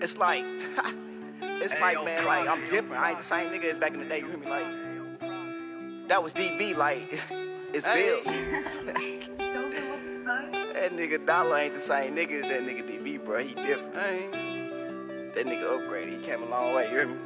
it's like, it's Hey, like, yo, man, like I'm different. I ain't the same nigga as back in the day. You hear me? Like, that was DB. Like, it's Hey. Bills. that nigga Dollar ain't the same nigga as that nigga DB, bro. He different. Hey. That nigga upgraded. He came a long way. You hear me?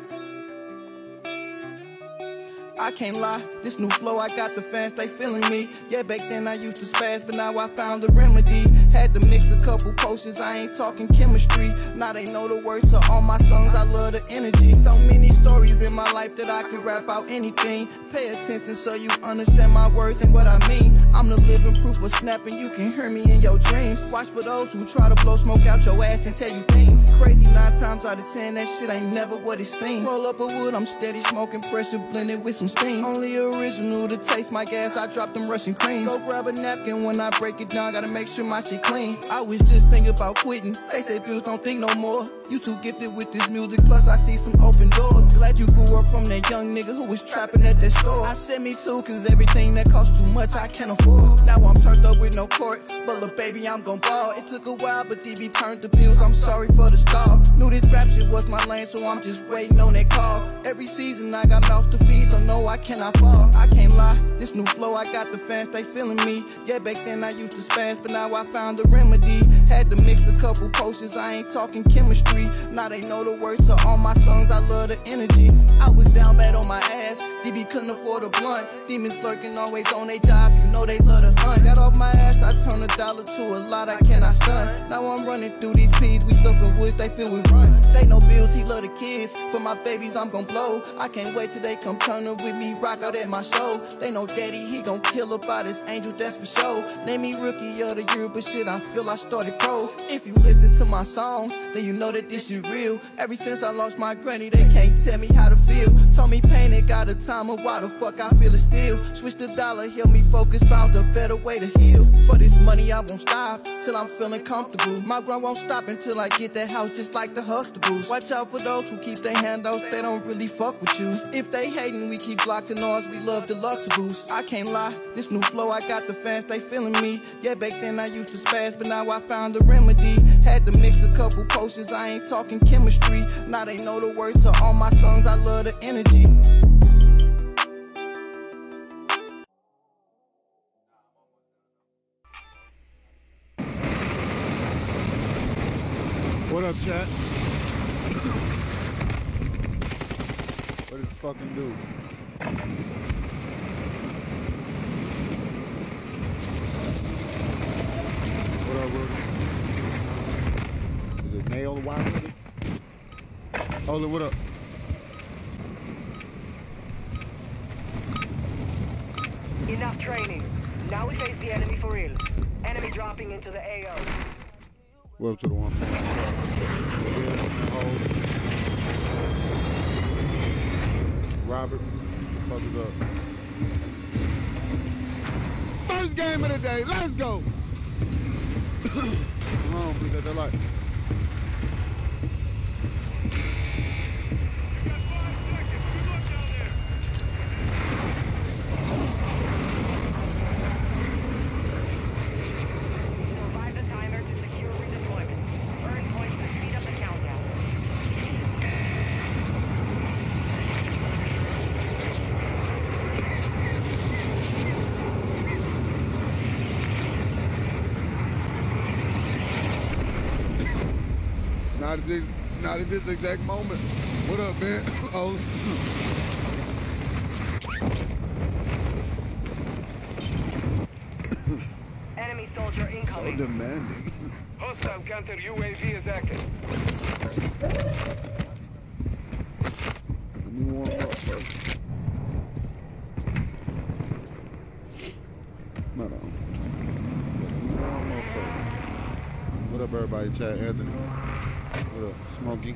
I can't lie, this new flow, I got the fans, they feeling me. Yeah, back then I used to spaz, but now I found a remedy. Had to mix a couple potions, I ain't talking chemistry. Now they know the words to all my songs, I love the energy. So many stories in my life that I could rap out anything. Pay attention so you understand my words and what I mean. I'm the living proof of snapping, you can hear me in your dreams. Watch for those who try to blow smoke out your ass and tell you things. Crazy nine times out of ten, that shit ain't never what it seems. Roll up a wood, I'm steady smoking pressure blended with some steam. Only original to taste my gas, I drop them Russian creams. Go grab a napkin when I break it down, gotta make sure my shit clean. I was just thinking about quitting. They say bills don't think no more. You too gifted with this music, plus I see some open doors. Glad you grew up from that young nigga who was trapping at that store. I said me too, cause everything that costs too much I can't afford. Now I'm turned up with no court, but look baby, I'm gon' ball. It took a while, but DB turned the bills, I'm sorry for the stall. Knew this rap shit was my lane, so I'm just waiting on that call. Every season I got mouth to feed, so no, I cannot fall. I can't lie, this new flow, I got the fans, they feeling me. Yeah, back then I used to spaz, but now I found a remedy. Had to mix a couple potions, I ain't talking chemistry. Now they know the words to all my songs, I love the energy. I was down bad on my ass, DB couldn't afford a blunt. Demons lurking always on their job, you know they love to hunt. Got off my ass, I turned a dollar to a lot, I cannot stun. Now I'm running through these peas, we stuffing woods, they fill with runs. They know bills, he love the kids. For my babies, I'm gon' blow. I can't wait till they come turn up with me, rock out at my show. They know daddy, he gon' kill about his angels, that's for sure. Name me rookie of the year, but shit, I feel I started pro. If you listen to my songs, then you know that this shit real. Ever since I lost my granny, they can't tell me how to feel. Told me pain ain't got a timer, why the fuck I feel it still? Switch the dollar, help me focus, found a better way to heal. For this money, I won't stop till I'm feeling comfortable. My grind won't stop until I get that house just like the Huxtables. Watch out for those who keep their handouts, they don't really fuck with you. If they hating, we keep blocking ours, we love the Luxables. I can't lie, this new flow, I got the fans, they feeling me. Yeah, back then I used to spaz, but now I found a remedy. Had to mix a couple potions, I ain't talking chemistry. Now they know the words to all my songs, I love the energy. What up, chat? What does fucking do? What up, Rudy? Is it nail wire with it? Hold it, what up? Enough training. Now we face the enemy for real. Enemy dropping into the AO. What up to the one Robert, fuck it up. First game of the day, let's go! On, please, that light. Revive the timer to secure redeployment. Earn points to speed up the countdown. Not at not at this exact moment. What up, man? Oh, Enemy soldier so incoming. demanding. Hostile counter UAV is active. Let me warm up first. Hold on. Let me warm up first. What up, everybody? Chat Anthony. Smokey?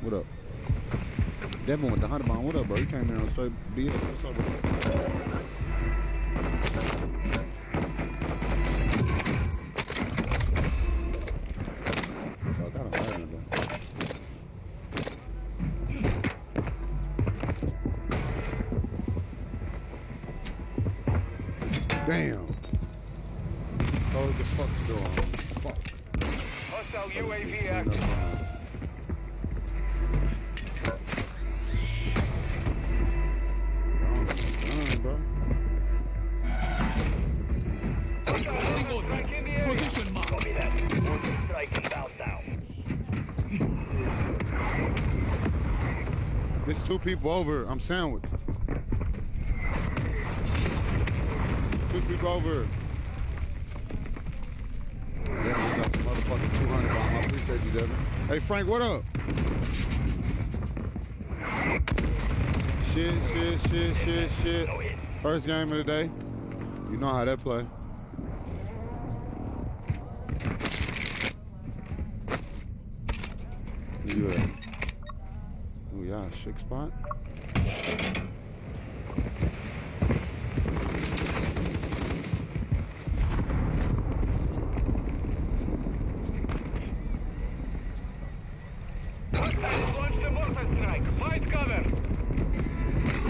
What up? Devin with the hundred bomb. What up, bro? You came here on straight beat. What's up, bro? People over. I'm sandwiched. Two people over. Got the motherfucking 200 bomb. I appreciate you, Devin. Hey, Frank, what up? Shit, shit, shit, shit, shit. First game of the day. You know how that play.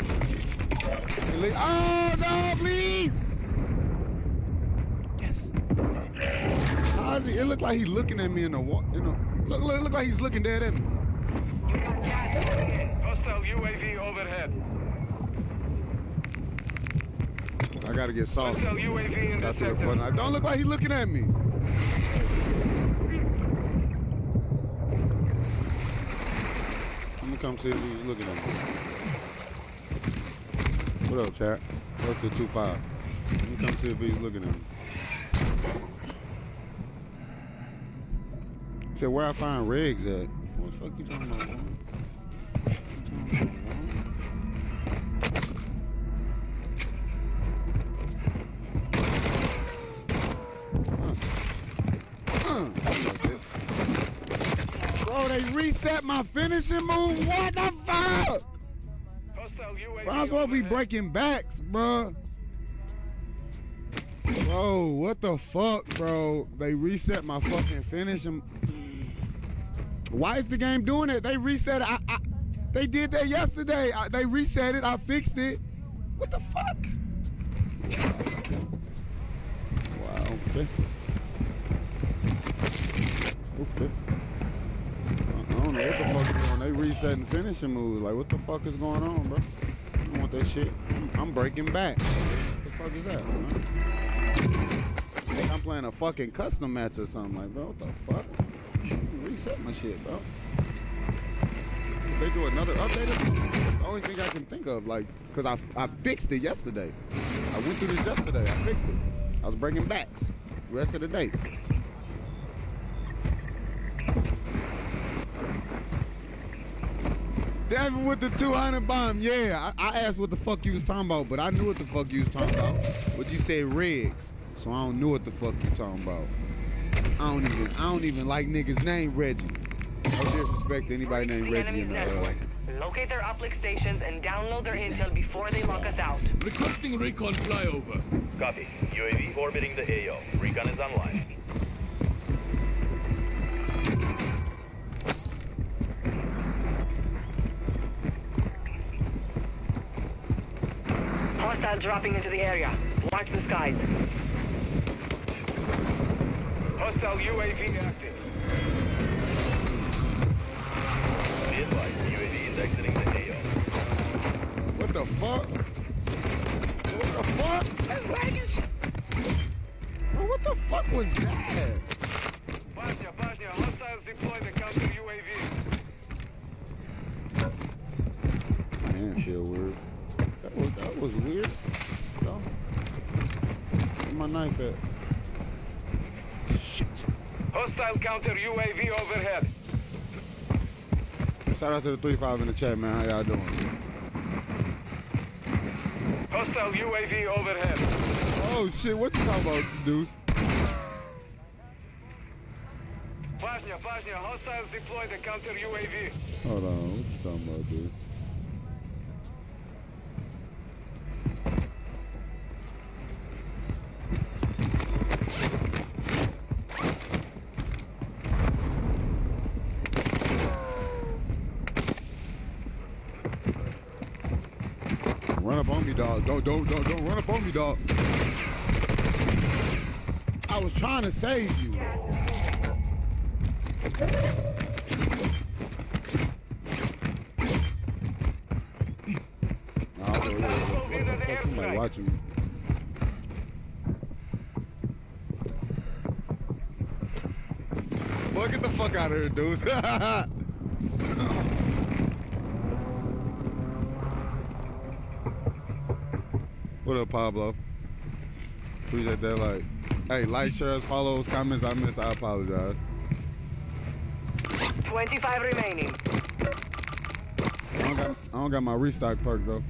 Hey, Lee- Oh no, please! Yes. How's he? It looked like he's looking at me in the wa- you know. Look, look, look like he's looking dead at me. UAV overhead. I gotta get saucy. UAV Got to the button. I don't look like he's looking at me. I'm gonna come see if he's looking at me. What up, chat? The two five? Let me come see if he's looking at me. Said where I find Riggs at? What the fuck you talking about? Bro, they reset my finishing move. What the fuck? Bro, I'm supposed to be breaking backs, bro. Bro, what the fuck, bro? They reset my fucking finishing. Why is the game doing it? They reset it. I, I, they did that yesterday. I, they reset it. I fixed it. What the fuck? Wow. Okay. Okay. I don't know what the fuck is going on. They resetting finishing moves. Like, what the fuck is going on, bro? I don't want that shit. I'm, I'm breaking back. What the fuck is that? Like I'm playing a fucking custom match or something. Like, bro, what the fuck? Reset my shit, bro. They do another update, the only thing I can think of. Like, cause I, I fixed it yesterday. I went through this yesterday. I fixed it. I was breaking backs. Rest of the day. Devin with the 200 bomb. Yeah, I, I asked what the fuck you was talking about, but I knew what the fuck you was talking about. But you said Riggs, so I don't know what the fuck you talking about. I don't even, I don't even like niggas named Reggie. No disrespect to anybody named The Reggie enemy's in the. Uh. Locate their uplink stations and download their intel before they lock us out. Requesting recon flyover. Copy. UAV orbiting the AO. Recon is online. Hostiles dropping into the area. Watch the skies. Hostile UAV active. What the fuck? What the fuck? That's lagging shit. Bro, what the fuck was that? Bosnia, Bosnia, hostiles deploy the counter UAV. Man, feel weird. That was that was weird. No. Where my knife at? Shit. Hostile counter UAV overhead. Shout out to the 3-5 in the chat, man. How y'all doing? Hostile UAV overhead. Oh shit, what you talking about, dude? Bosnia, Bosnia, hostiles deploy the counter UAV. Hold on, what you talking about, dude? Me, dog. Don't, don't, don't, don't run up on me, dog. I was trying to save you. Nah, I thought, yeah, what the fuck, somebody watching me. Boy, get the fuck out of here, dudes. what up, Pablo? Appreciate that. Like, hey, like, shares, follows, comments. I miss. I apologize. 25 remaining. I don't got, I don't got my restock perk though.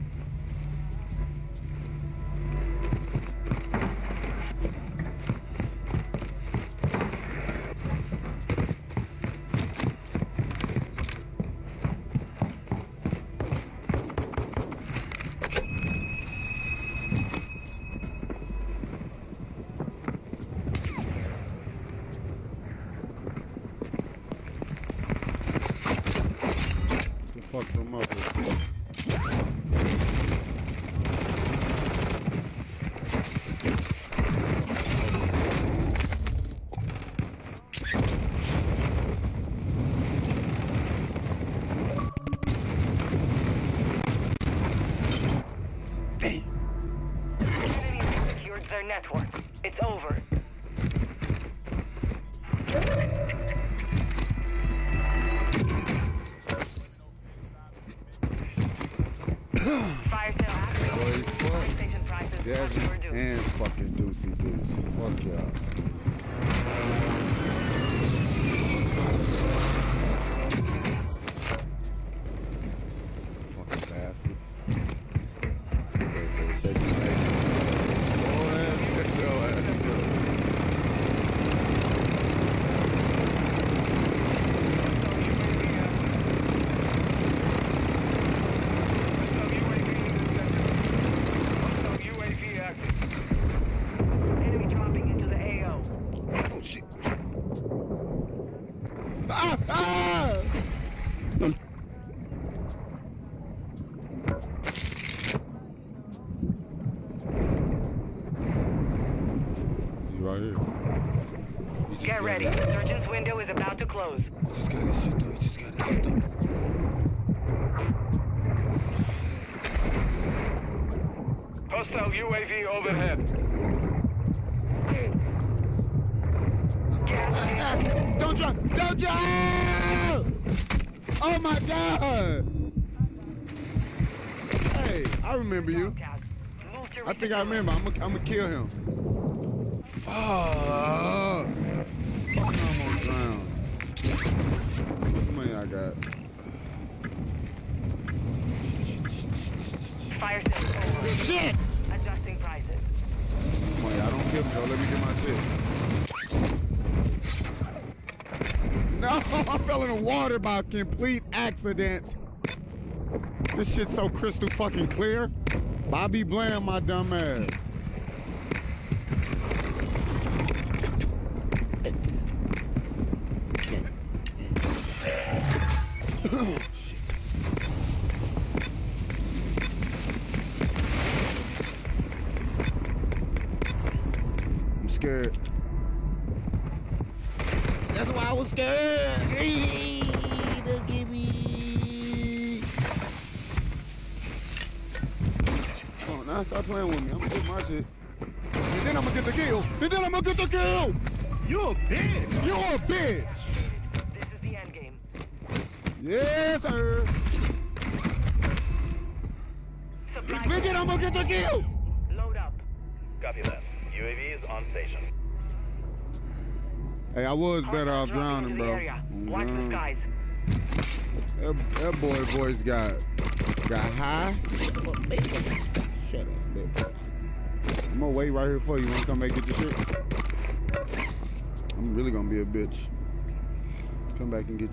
Think I remember. I'm gonna kill him. Fuck! Fucking almost drowned. How money I got? Fire over. Shit! Adjusting prices. Money, I don't kill me though. Let me get my shit. No, I fell in the water by complete accident. This shit's so crystal fucking clear. Bobby Bland, my dumb ass.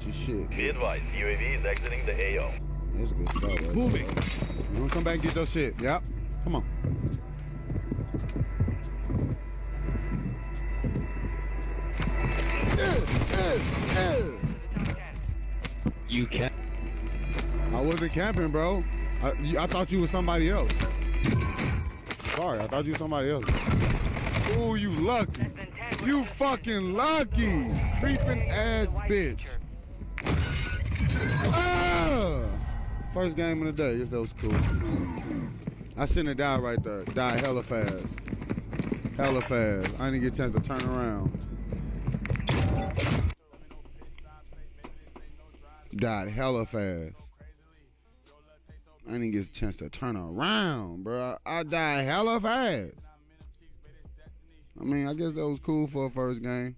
Your shit. Be advised, UAV is exiting the AO. That's a good start. Right Moving. You wanna come back and get your shit? Yep. Come on. You can. I wasn't camping, bro. I, I thought you was somebody else. Sorry, I thought you was somebody else. Ooh, you lucky. Less than 10 You fucking lucky. Creeping ass bitch. Ah! First game of the day. That was cool. I shouldn't have died right there. Died hella fast. Hella fast. I didn't get a chance to turn around. Died hella fast. I didn't get a chance to turn around, bro. I died hella fast. I mean, I guess that was cool for a first game.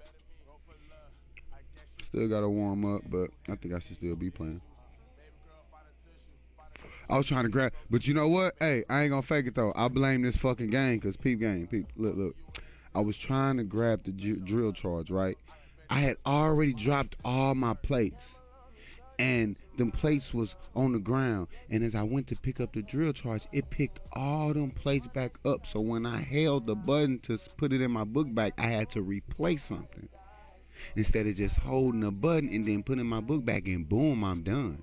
Still got to warm up, but I think I should still be playing. I was trying to grab, but you know what? Hey, I ain't gonna fake it though. I blame this fucking game because peep game, peep. Look, look. I was trying to grab the dr- drill charge, right? I had already dropped all my plates, and them plates was on the ground. And as I went to pick up the drill charge, it picked all them plates back up. So when I held the button to put it in my book bag, I had to replace something instead of just holding a button and then putting my book back and boom, I'm done.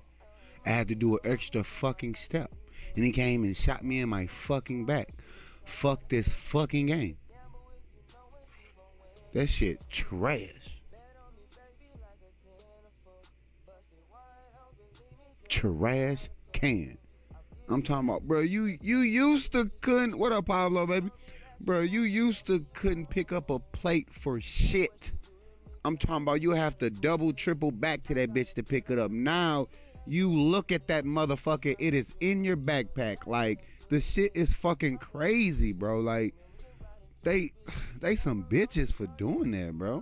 I had to do an extra fucking step. And he came and shot me in my fucking back. Fuck this fucking game. That shit trash. Trash can. I'm talking about, bro. You you used to couldn't. What up, Pablo, baby? Bro, you used to couldn't pick up a plate for shit. I'm talking about you have to double, triple back to that bitch to pick it up. Now you look at that motherfucker, it is in your backpack. Like the shit is fucking crazy, bro. Like they they some bitches for doing that, bro.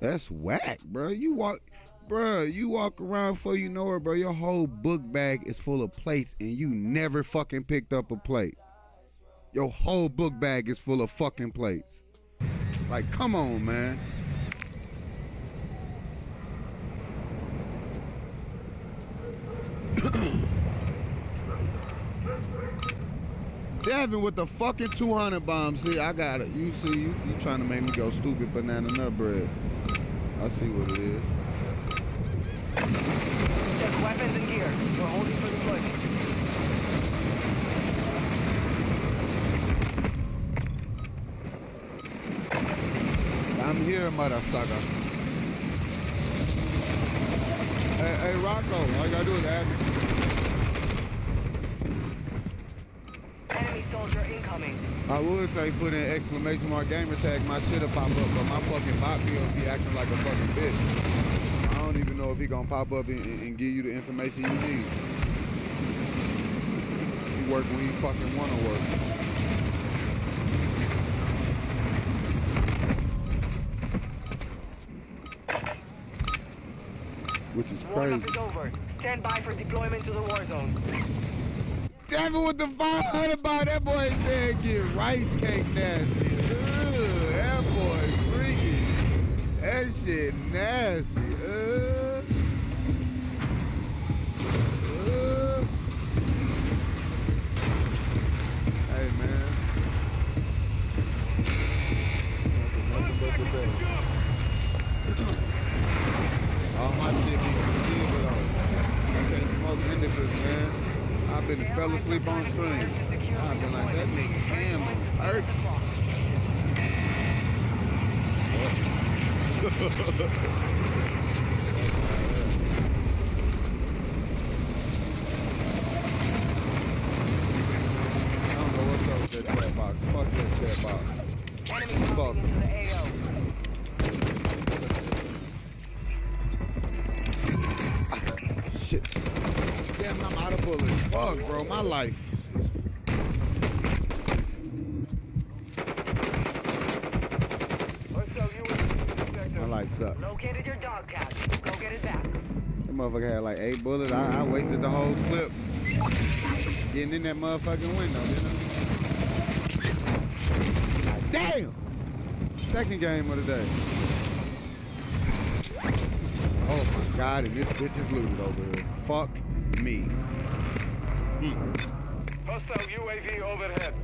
That's whack, bro. You walk bro, you walk around before you know it, bro. Your whole book bag is full of plates and you never fucking picked up a plate. Your whole book bag is full of fucking plates. Like, come on, man. Devin with the fucking 200 bombs. See, I got it. You see, you, you trying to make me go stupid banana nut bread. I see what it is. Check weapons and gear. We're holding for deployment. I'm here, motherfucker. Hey, hey, Rocco, all you gotta do is add me. Enemy soldier incoming. I would say put in exclamation mark gamer tag, my shit'll pop up, but my fucking bot bill be acting like a fucking bitch. I don't even know if he gonna pop up and, and- and give you the information you need. He work when he fucking wanna work. Which is Warm-up crazy. is over. Stand by for deployment to the war zone. Damn it with the 500 bar, that boy said get rice cake nasty. Ugh, that boy freaky. That shit nasty. Ugh. Ugh. Hey man. Nothing but the best. My shit be concealed though. I can't smoke indicas, man. I've been fell asleep on stream. I've been like that nigga Cam on earth. I don't know what's up with that chat box. Fuck that chat box. Fuck. Bro. My life. Hostile UAV detected. My life sucks. Located your dog tag. Go get it back. That motherfucker had like eight bullets. I, I wasted the whole clip getting in that motherfucking window, didn't I? Damn! Second game of the day. Oh my god, and this bitch is looted over here. Fuck me. Hmm. Hostile UAV overhead.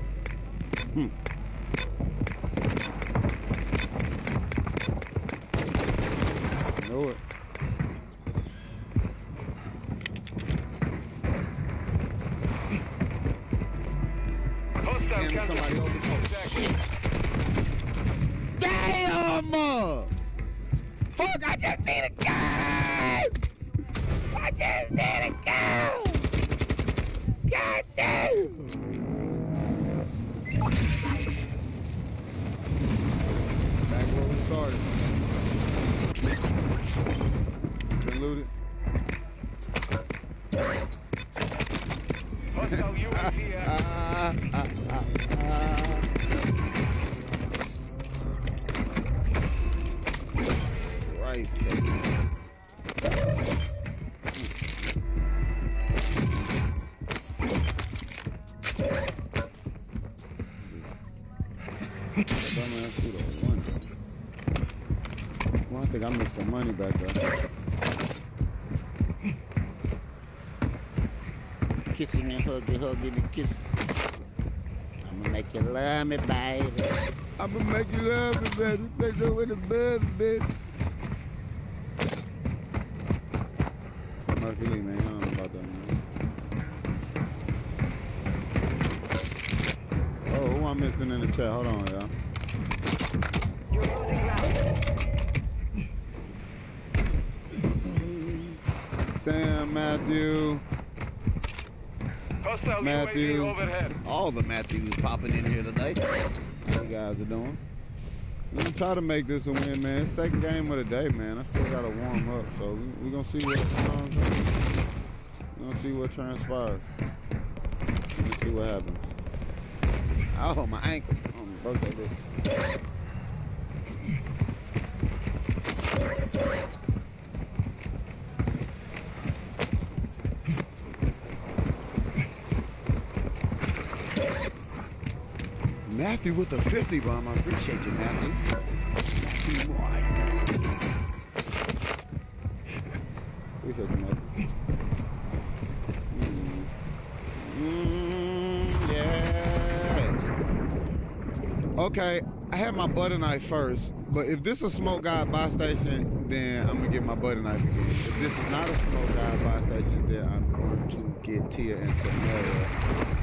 Hugging, hugging. I'ma make you love me, baby. I'ma make you love me, baby. Make sure with the baby, baby. Murphy Lee, man. I don't know about that, man. Oh, who I'm missing in the chat? Hold on, y'all. You're losing ground. Sam, Matthew, Hostile Matthew. UAV overhead. all the Matthews popping in here today. How you guys are doing? Let me try to make this a win, man. Second game of the day, man. I still gotta warm up, so we, we gonna see what. You know what I'm saying? We gonna see what transpires. Let's see what happens. Oh, my ankle. Oh, my birthday bitch. Matthew with the 50 bomb. I appreciate you. Matthew had my butter knife first, but if this is a smoke guy buy station, then I'm gonna get my butter knife again. If this is not a smoke guy buy station, then I'm going to get Tia and Tamera.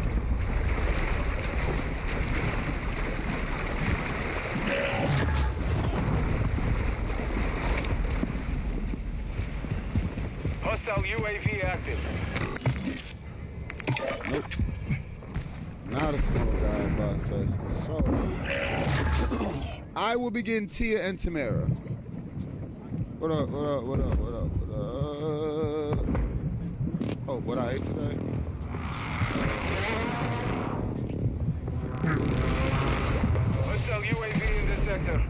Will be getting Tia and Tamera. What up, what up, what up, what up, what up? Oh, what I ate today? Hostile UAV in the sector.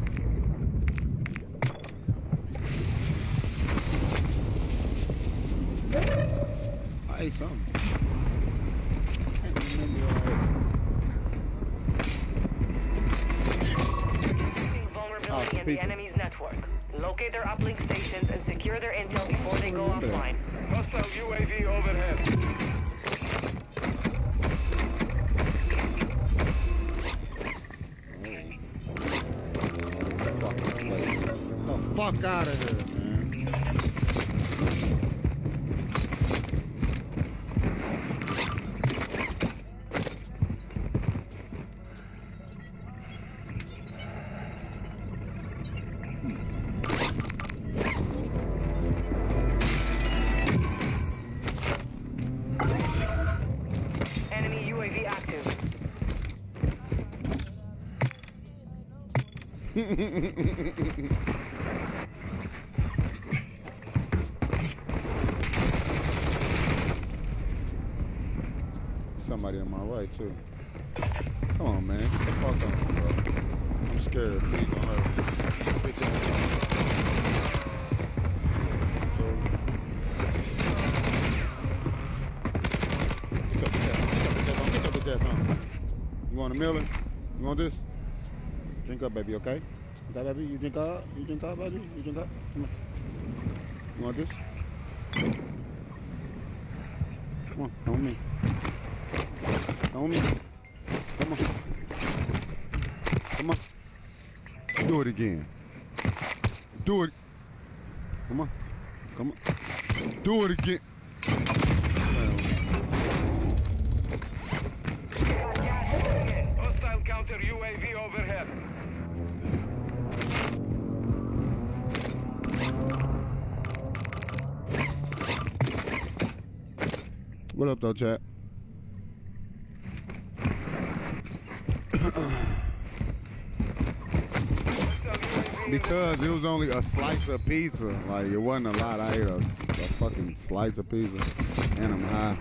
Somebody on my right too. Come on, man. Get the fuck on, bro. I'm scared. Please don't hurt. You want a Miller? You want this? Drink up, baby, okay? Baby? You drink up? You drink up, baby? You drink? Come on. You want this? Come on, come with me. Come me. Come on. Come on. Do it again. Do it. Come on. Come on. Do it again. Hostile counter UAV overhead. What up, though, chat? because it was only a slice of pizza. Like, it wasn't a lot. I ate a, a fucking slice of pizza. And I'm high.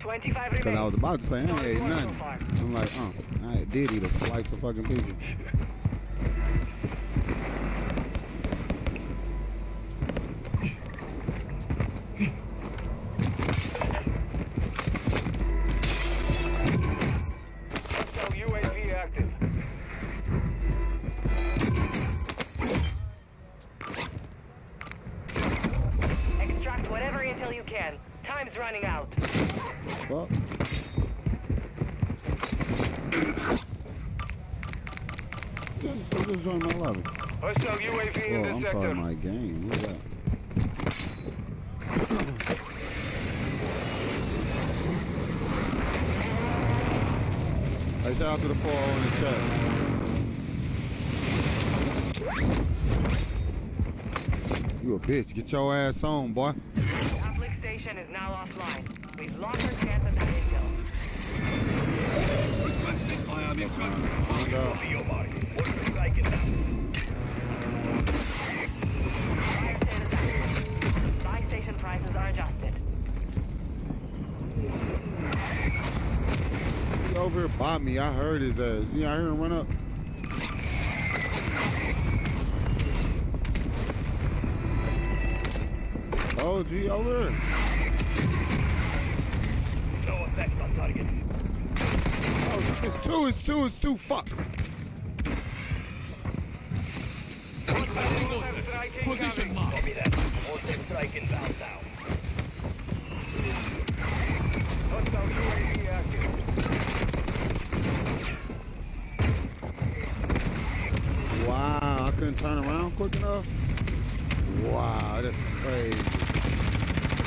25 Because I was about to say, I ain't ate nothing. I'm like, uh, I did eat a slice of fucking pizza. Fuck. Just, I just joined my level. Hostile UAV Oh, in I'm the sorry, sector. my game. Look at that. Hey, shout out to the 4 in the chat. You a bitch. Get your ass on, boy. Uplink station is now offline. We've lost our chance at that intel. Requesting fire mission. Find out. Fire status active. Buy station prices are adjusted. He over here by me. I heard his ass. Yeah, I heard him run up. Oh, G, over effect on target. Oh, it's two, it's two, it's two. Fuck. Position mark. Hostile UAV active. Wow, I couldn't turn around quick enough. Wow, that's crazy.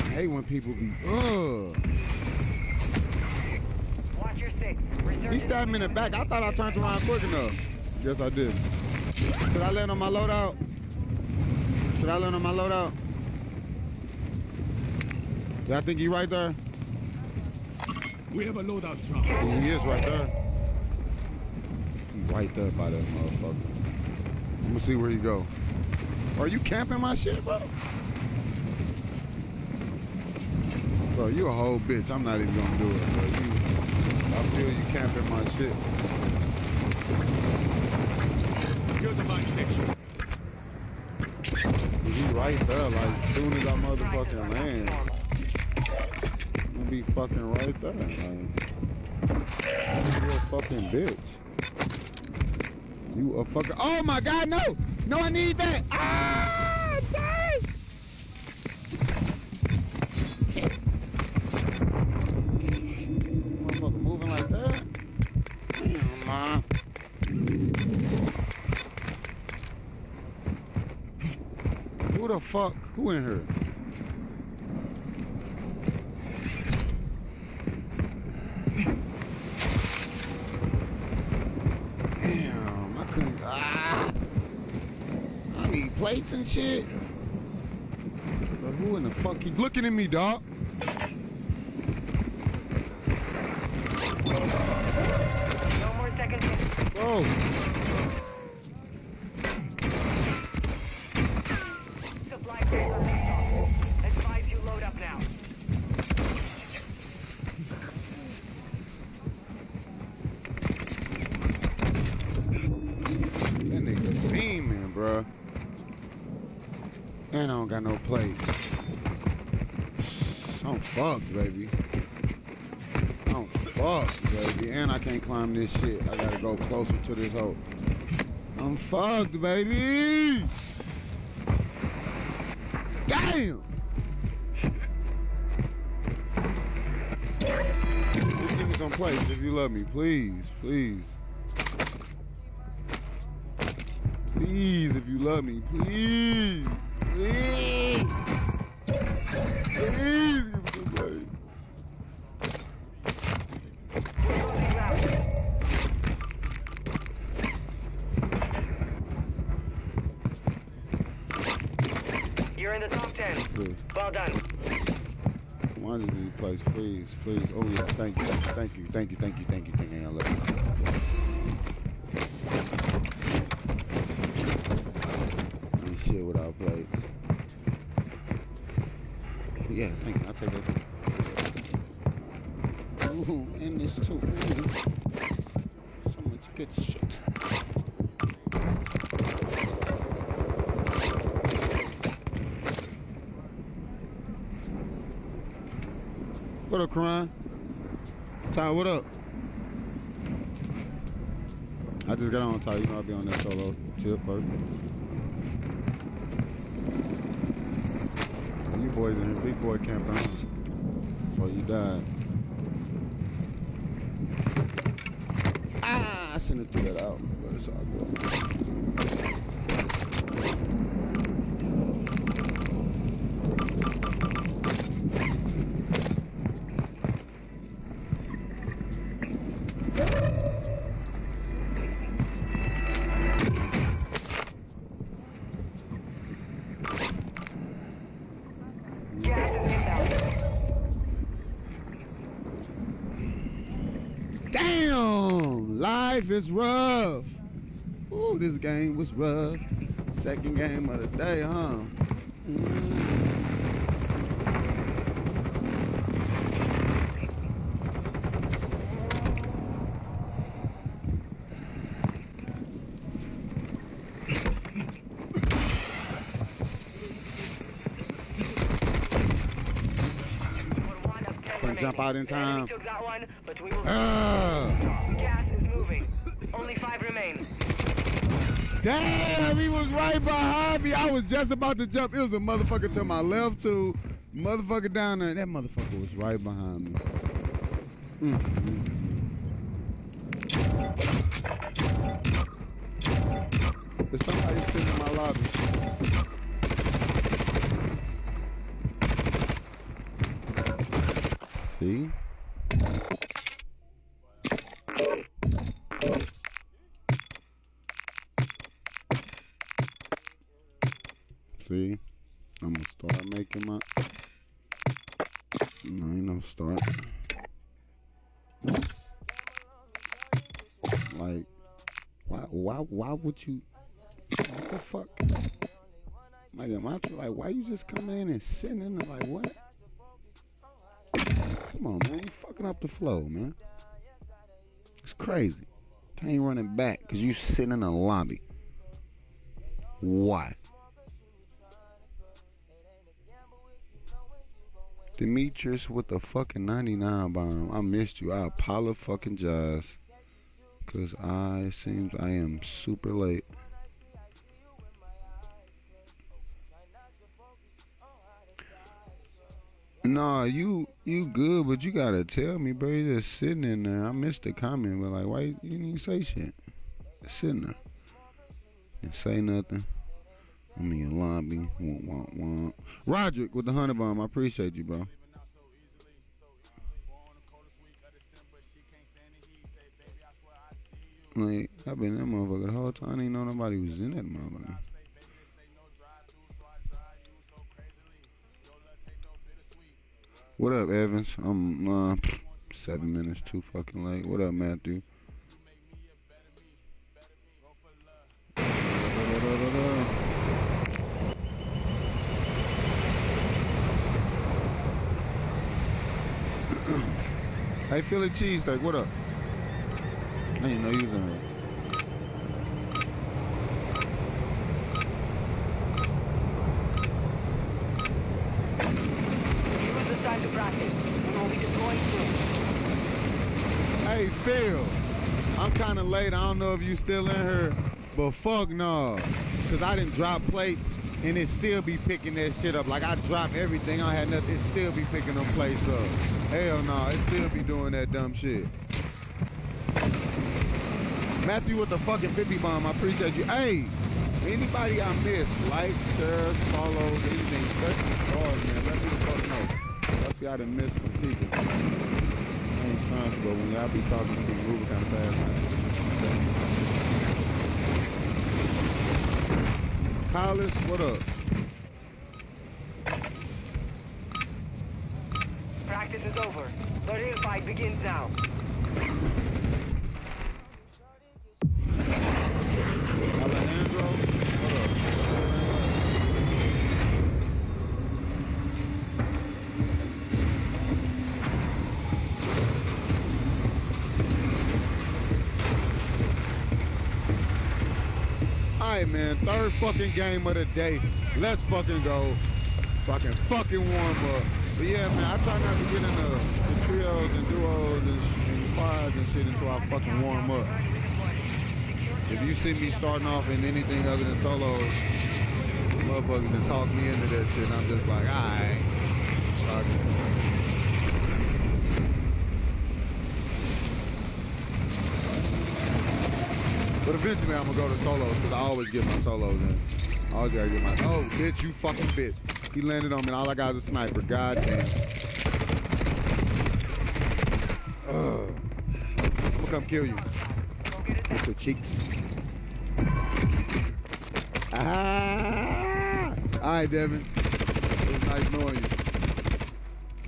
I hate when people be, ugh. He stabbed me in the back. I thought I turned around quick enough. Yes, I did. Should I land on my loadout? Should I land on my loadout? Yeah, I think he right there. We have a loadout drop. He is right there. He right there by that motherfucker. I'm gonna see where he go. Are you camping my shit, bro? Bro, you a whole bitch. I'm not even gonna do it, bro. You, I feel you camping my shit. Here's a mine station. He right there, like, as soon as I motherfucking are back to land. I'm be fucking right there. Like, you a fucking bitch. You a fucking. Oh my god, no! No, I need that! Ah! Dang! Motherfucker moving like that? Who the fuck? Who in here? Damn, I couldn't. Ah! I need plates and shit. But who in the fuck you looking at me, dog? Bro. Supply. Advise you load up now. That nigga beaming. And I don't got no plates. I'm fucked, baby. Fucked, baby. And I can't climb this shit. I gotta go closer to this hole. I'm fucked, baby. Damn. Just give me some plates if you love me, please, please. Please, if you love me, please. Please. Please place. Please, please. Oh yeah, thank you, thank you, thank you, thank you, thank you, thank you. You. Ain't shit without plates. Yeah, thank you. I'll take that. Ooh, and this too. Ooh. So much good shit. What up, Karan? Ty, what up? I just got on Ty. You know I'll be on that solo tip first. You boys in here, big boy camping before you die. Is rough. Ooh, this game was rough. Second game of the day, huh? Mm. Jump out in time. That one, but we will. Damn, he was right behind me. I was just about to jump. It was a motherfucker to my left too. Motherfucker down there. That motherfucker was right behind me. Mm, mm, mm. There's somebody sitting in my lobby. Why, would you? What the fuck? Like, am I like, why you just coming in and sitting in there like what? Come on, man, you fucking up the flow, man. It's crazy. Can't running back because you sitting in the lobby. Why? Demetrius with the fucking 99 bomb. I missed you. I apologize. Cause I seems I am super late. Nah, you you good, but you gotta tell me, bro. You just sitting in there. I missed the comment, but like, why you didn't say shit? Just sitting there. Didn't say nothing. I'm in your lobby. Womp, womp, womp. Roderick with the hundred bomb. I appreciate you, bro. Like, I've been in that motherfucker the whole time. I didn't know nobody was in that motherfucker. What up, Evans? I'm uh, seven minutes too fucking late. What up, Matthew? hey, Philly Cheese, like, what up? I didn't know you was in here. Use this time to practice. We will be deploying soon. Hey, Phil, I'm kind of late. I don't know if you still in here, but fuck no. Because I didn't drop plates and it still be picking that shit up. Like I dropped everything, I had nothing, it still be picking them plates up. Hell no, it still be doing that dumb shit. Matthew with the fucking 50 bomb, I appreciate you. Hey, anybody I missed, like, share, follow, anything, especially stars, man. Let me the fuck know. See I done missed some people. I ain't trying to, but when y'all be talking to me, moving kind of fast. Hollis, what up? inbound. Alejandro, third fucking game of the day. Let's fucking go. Fucking fucking warm up. But yeah man, I try not to get into the trios and duos and, and quads and shit until I fucking warm up. If you see me starting off in anything other than solos, motherfuckers can talk me into that shit, and I'm just like, alright. Fuck it. But eventually I'm gonna go to solos, because I always get my solos in. I always gotta get my, oh, bitch, you fucking bitch. He landed on me, all I got is a sniper. God damn. Ugh. I'm gonna come kill you. With your cheeks. Ah! All right, Devin. It was nice knowing you.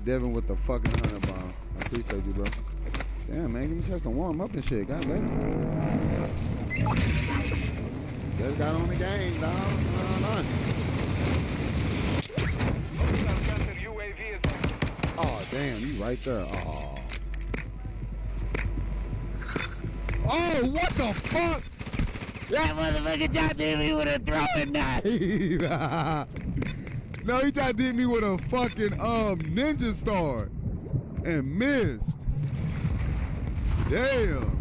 Devin with the fucking hunter bomb. I appreciate you, bro. Damn, man, give me a chance to warm up and shit. God damn. Just got on the game, dog. Is Oh, damn, you right there. Oh. Oh, what the fuck? That motherfucker tried to hit me with a throwing knife. no, he tried to hit me with a fucking um ninja star and missed. Damn.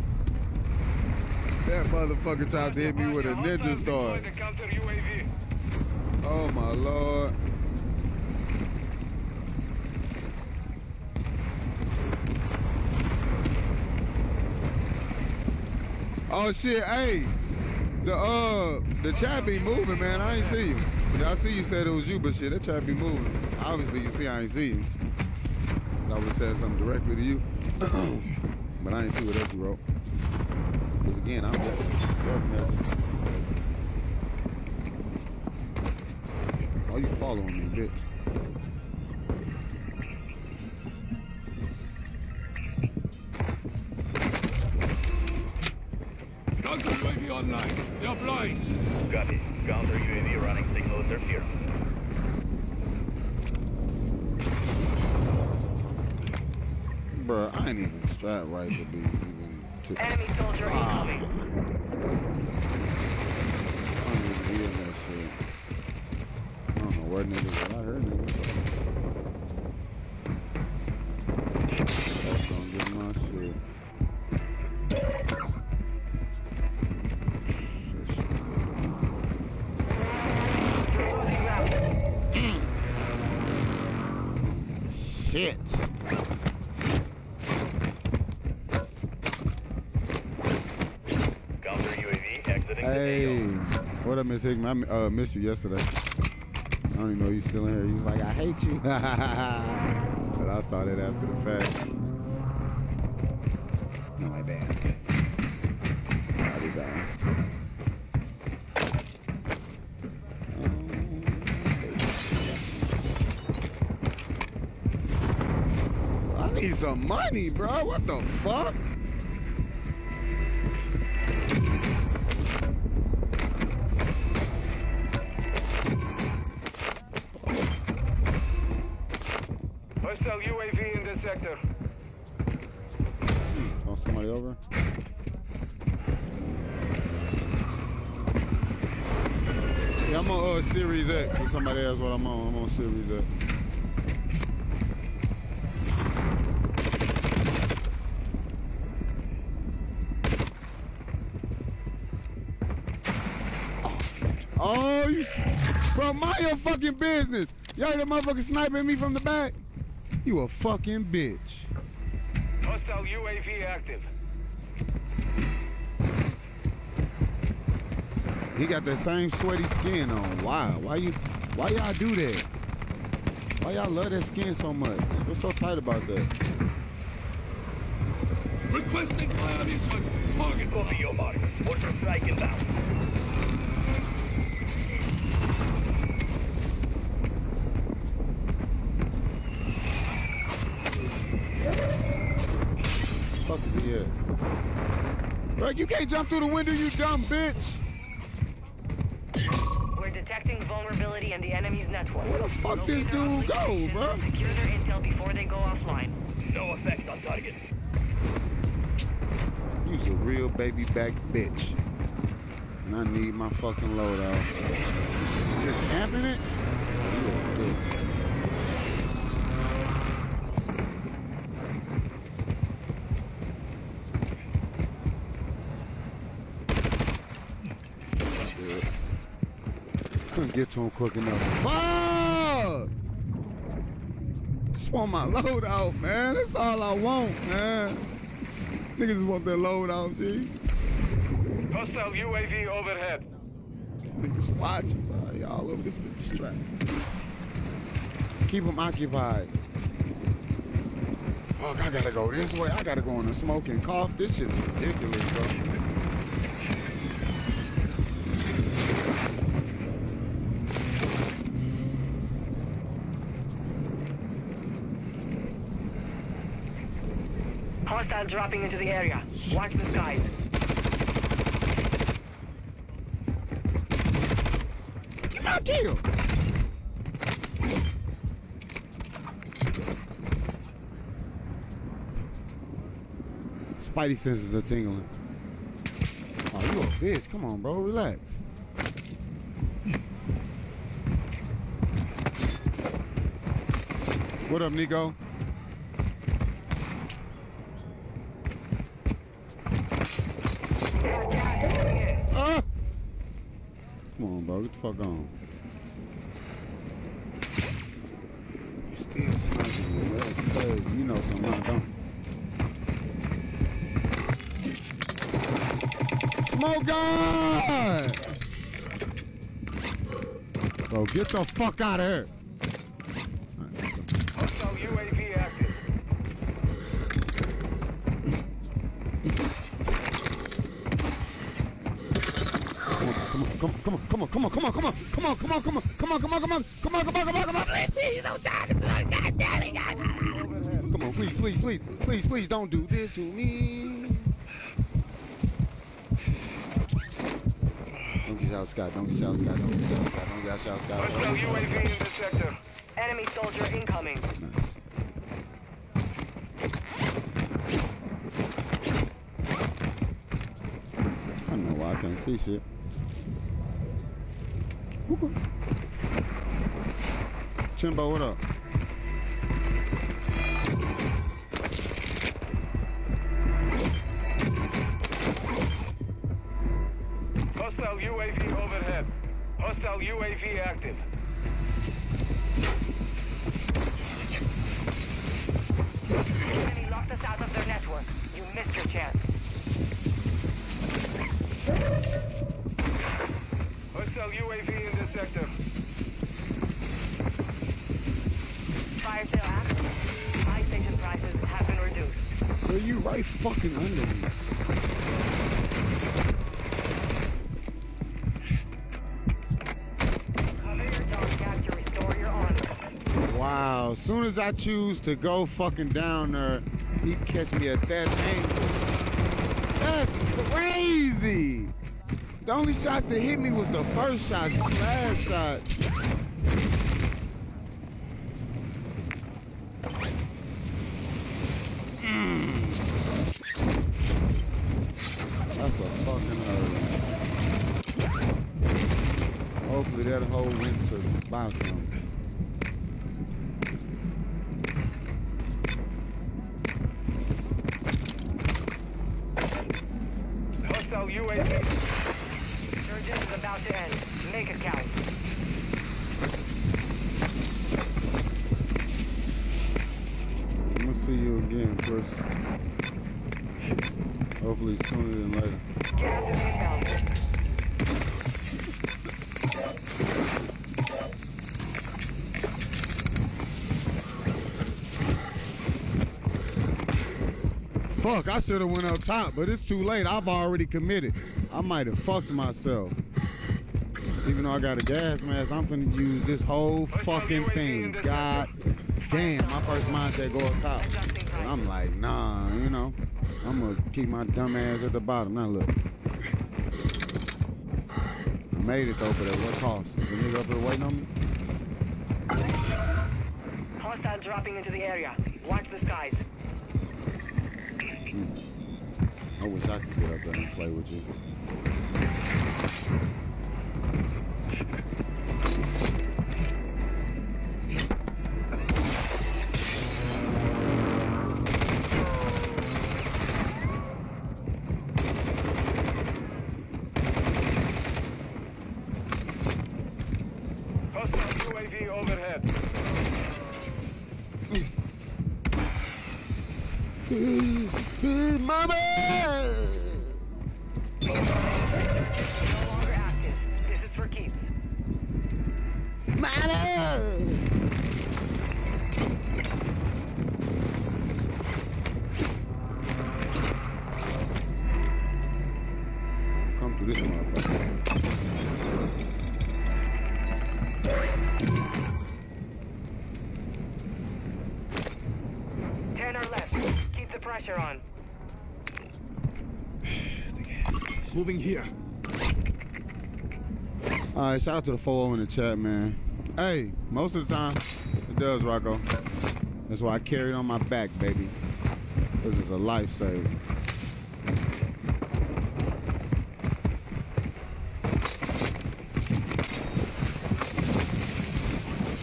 That motherfucker tried to hit me with a ninja star. Oh my lord. Oh shit, hey. The uh the chat be moving, man. I ain't see you. I see you said it was you, but shit, that chat be moving. Obviously you see I ain't see you. I would have something directly to you. but I ain't see what else you wrote. Cause again, I'm just man. Oh, you following me, bitch. Counter UAV online. They're blind. Copy. Counter UAV running signal interference. Bruh, I ain't even strapped right to be even to Enemy soldier Ah. incoming. I don't even be in that shit. I don't know where niggas at. I heard niggas. That's gonna get my shit. Shit. Counter UAV exiting Hey, what up, Miss Hickman? I uh, missed you yesterday. I don't even know you still in here. You was like, I hate you. but I saw that after the fact. No, my bad. I'll be back. I need some money, bro. What the fuck? Sector. Oh, somebody over? Yeah, I'm on uh, Series X. If somebody asks what I'm on, I'm on Series X. Oh, you, bro, mind your fucking business. Y'all the motherfucker sniping me from the back? You a fucking bitch. Hostile UAV active. He got that same sweaty skin on. Why? Why you? Why y'all do that? Why y'all love that skin so much? What's so tight about that? Requesting fire mission. Target Copy your mark. Mortar strike inbound. Fuck is? Bro, you can't jump through the window, you dumb bitch. We're detecting vulnerability in the enemy's network. Where the fuck this Locate their dude go, operations bro? and Secure their intel before they go offline. No effect on target. You's a real baby back bitch. And I need my fucking loadout. Just camping it? You a bitch. Shit. Couldn't get to him quick enough. Fuck! Just want my loadout, man. That's all I want, man. Niggas just want their loadout, G. Hostile UAV overhead. Niggas watching, bro. Y'all over this bitch strap. Keep them occupied. Fuck, I gotta go this way. I gotta go in the smoke and cough. This shit's ridiculous, bro. Hostile dropping into the area. Watch the skies. Get my kill. Spidey senses are tingling. Oh, you a bitch. Come on, bro. Relax. What up, Nico? The fuck on. You still bro. That's crazy. You know something, I don't. Smoke God! Bro, get the fuck out of here. Hostile UAV active. Come on, come on, come on, come on, come on, come on, come on, come on, come on, come on, come on, come on, come on, come on, come on, come on, come on, come on, please, don't die, God damn it, God. Come on, please, please, please, please, please, don't do this to me. Don't get out, Scott. Don't get out, Scott. Don't get out, Scott. Don't get out, Scott. Hostile UAV in the sector. Enemy soldier incoming. I don't know why I can't see shit. Timba, what up? I choose to go fucking down there, he catch me at that angle. That's crazy. The only shots that hit me was the first shot, the last shot. Mm. That's a fucking hurt. Hopefully that hole went to the bathroom. Hostile UAV. Surgeon is about to end. Make it count. I'm gonna see you again, Chris. Hopefully sooner than later. Gas is inbound. Fuck, I should have went up top, but it's too late. I've already committed. I might have fucked myself. Even though I got a gas mask, I'm gonna use this whole fucking thing. God damn, my first mindset go up top. But I'm like, nah, you know. I'm gonna keep my dumb ass at the bottom. Now look. I made it though, but at what cost? The nigga up there waiting on me? Hostile dropping into the area. Watch the skies. Up there and play with you. Moving here. All right, shout out to the 4 in the chat, man. Hey, most of the time, it does, Rocco. That's why I carry it on my back, baby. This is a lifesaver.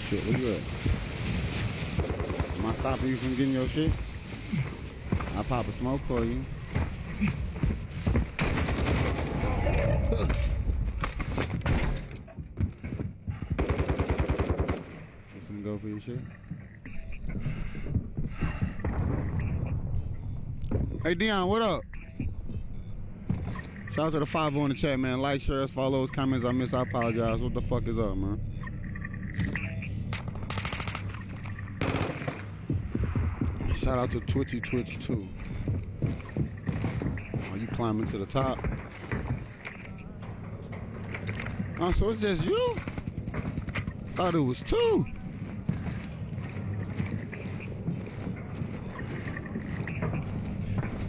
Shit, you at? Am I stopping you from getting your shit? I'll pop a smoke for. You finna go for your shit? Hey Dion, what up? Shout out to the 5 in the chat, man. Like, share, follows, comments I miss, I apologize. What the fuck is up, man? Shout out to Twitchy Twitch too. Are you climbing to the top? Oh, so it's just you? Thought it was two.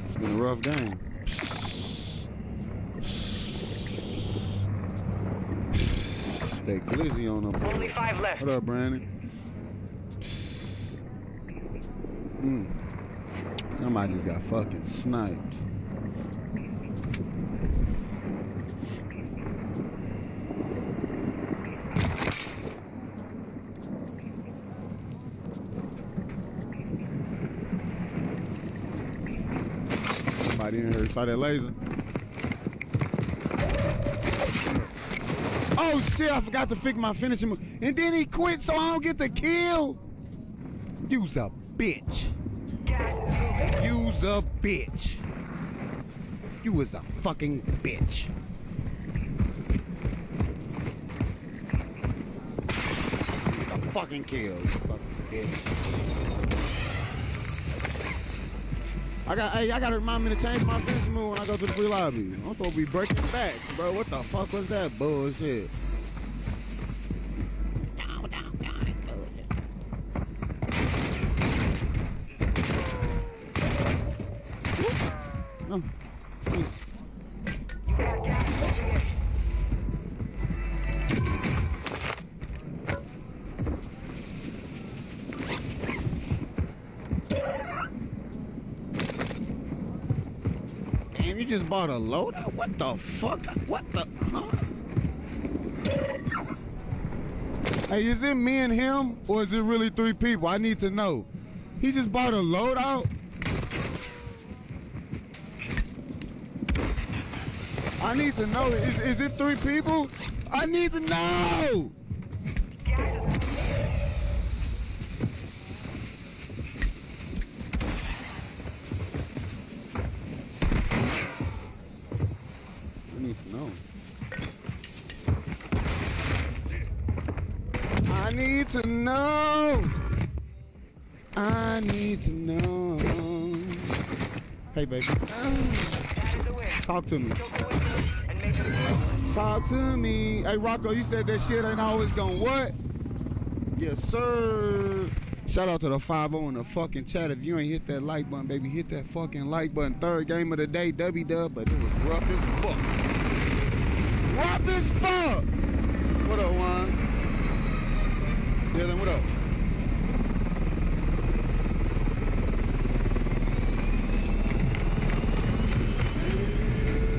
It's been a rough game. Stay glizzy on them. Only five left. What up, Brandon? Hmm. Somebody just got fucking sniped. Saw that laser. Oh shit, I forgot to fix my finishing move. And then he quit so I don't get the kill. You's a bitch. You's a bitch. You was a fucking bitch. A fucking kill, fucking bitch. I got, hey, I gotta remind me to change my finishing move when I go to the free lobby. I'm supposed to be breaking back, bro. What the fuck was that bullshit? Just bought a loadout? What the fuck? What the? Huh? Hey, is it me and him, or is it really three people? I need to know. He just bought a loadout? I need to know. Is, is it three people? I need to know. Need. Hey, baby. Talk to me. Talk to me. Hey, Rocco, you said that shit ain't always gonna what? Yes, sir. Shout out to the 5 in the fucking chat. If you ain't hit that like button, baby, hit that fucking like button. Third game of the day, W Dub, but it was rough as fuck. Rough as fuck! What up, Juan? Dylan, what up?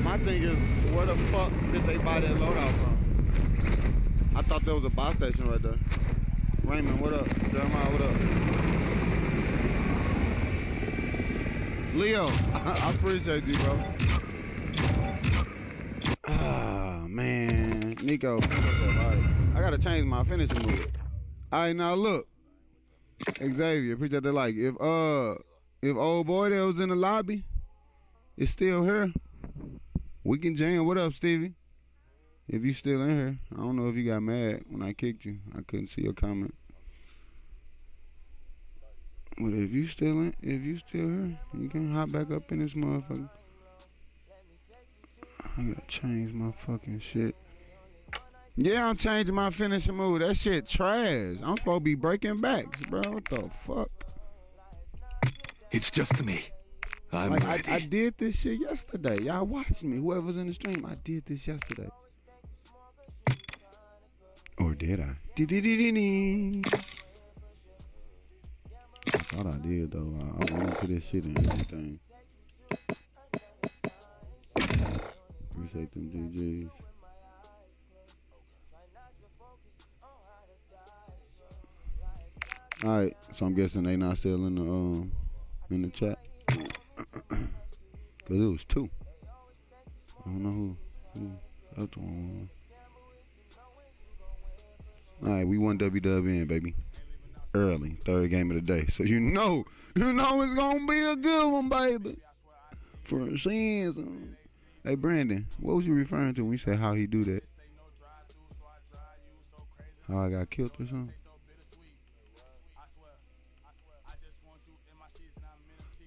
My thing is, where the fuck did they buy that loadout from? I thought there was a buy station right there. Raymond, what up? Jeremiah, what up? Leo, I appreciate you, bro. Ah, man. Nico. I gotta change my finishing move. Alright, now look. Xavier, appreciate that like. If uh if old boy that was in the lobby is still here, we can jam. What up, Stevie? If you still in here, I don't know if you got mad when I kicked you. I couldn't see your comment. But if you still in, if you still here, you can hop back up in this motherfucker. I gotta change my fucking shit. Yeah, I'm changing my finishing move. That shit trash. I'm supposed to be breaking backs, bro. What the fuck? It's just me. I'm like ready. I, I did this shit yesterday. Y'all watching me. Whoever's in the stream, I did this yesterday. Or did I? Dee-dee-dee-dee-dee. I thought I did though. I, I went into this shit and everything. Appreciate them DJs. All right, so I'm guessing they not still in the um in the chat. Cause it was two. I don't know who who the other one. All right, we won WWN, baby. Early, third game of the day. So you know, you know it's gonna be a good one, baby. For season. Hey Brandon, what was you referring to when you said how he do that? How I got killed or something?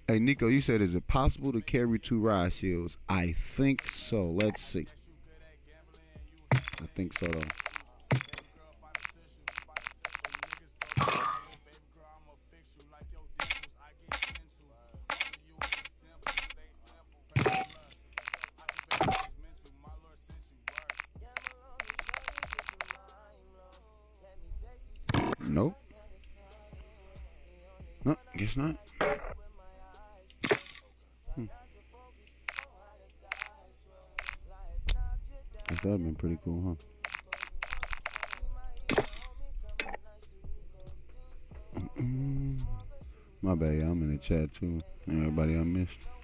Hey Nico, you said is it possible to carry two riot shields? I think so. Let's see. I think so though. Nope. No, guess not. Pretty cool, huh? My bad, I'm in the chat too. Everybody I missed.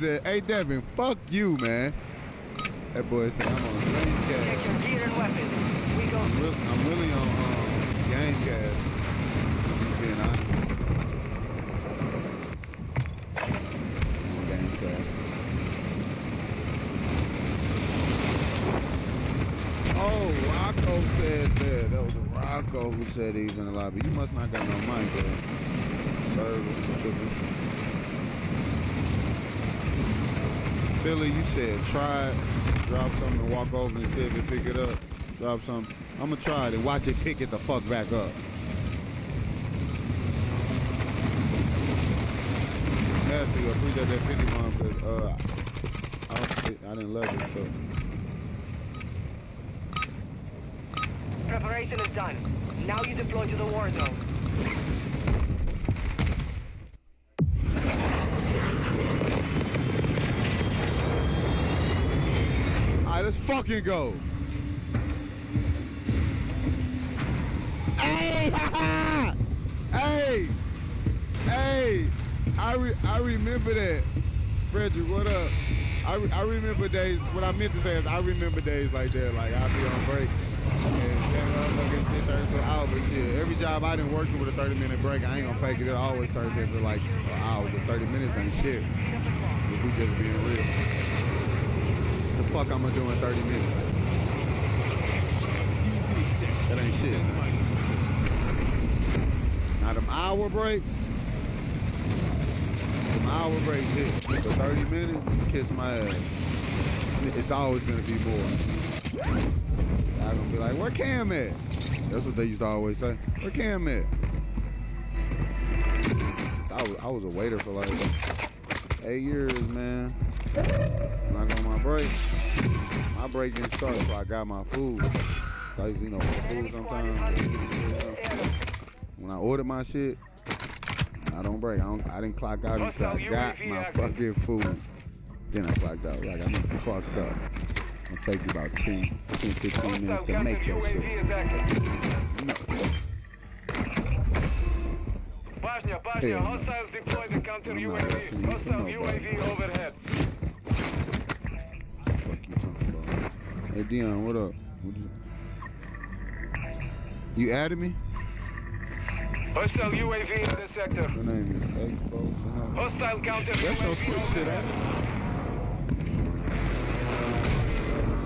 Said, hey Devin, fuck you, man. That boy said, I'm on game Check cast. your gear and weapons. We go. I'm, real, I'm really on um, game cast. Being honest. On game cast. Oh, Rocco said that. That was Rocco who said he's in the lobby. You must not got no mic, bro. Service. Philly, you said try it, drop something and walk over and see if it pick it up. Drop something. I'm gonna try it and watch it pick it the fuck back up. Nasty, I appreciate that 51 because uh, I, don't, I didn't love it, so. Preparation is done. Now you deploy to the war zone. Fucking go. Hey! hey! Hey! I, re- I remember that. Frederick, what up? I, re- I remember days, what I meant to say is I remember days like that. Like, I'll be on break. And motherfucking shit. Every job I didn't work with a 30 minute break, I ain't gonna fake it. It always turns into like uh, an hour. But 30 minutes ain't shit. If we just being real. Fuck I'm gonna do in 30 minutes? That ain't shit. Now them hour breaks, them hour breaks hit for 30 minutes, kiss my ass. It's always gonna be more. I'm gonna be like, where Cam at? That's what they used to always say. Where Cam at? I was, I was a waiter for like eight years, man. When I go on my break, my break didn't start until I got my food. I used to, you know, order food sometimes. When I order my shit, I don't break. I, don't, I didn't clock out until I got my fucking food. Then I clocked out. Like, I'm clocked out. It'll take you about 10, 10 15 Hostile minutes to make that shit. No. Bosnia, Bosnia, hostiles deploy the counter UAV. Hostile. UAV overhead. Hey Dion, what up? What you, you added me? Hostile UAV in the sector. Your name is Expo. Hostile counter That's no UAV Twitch shit, overhead.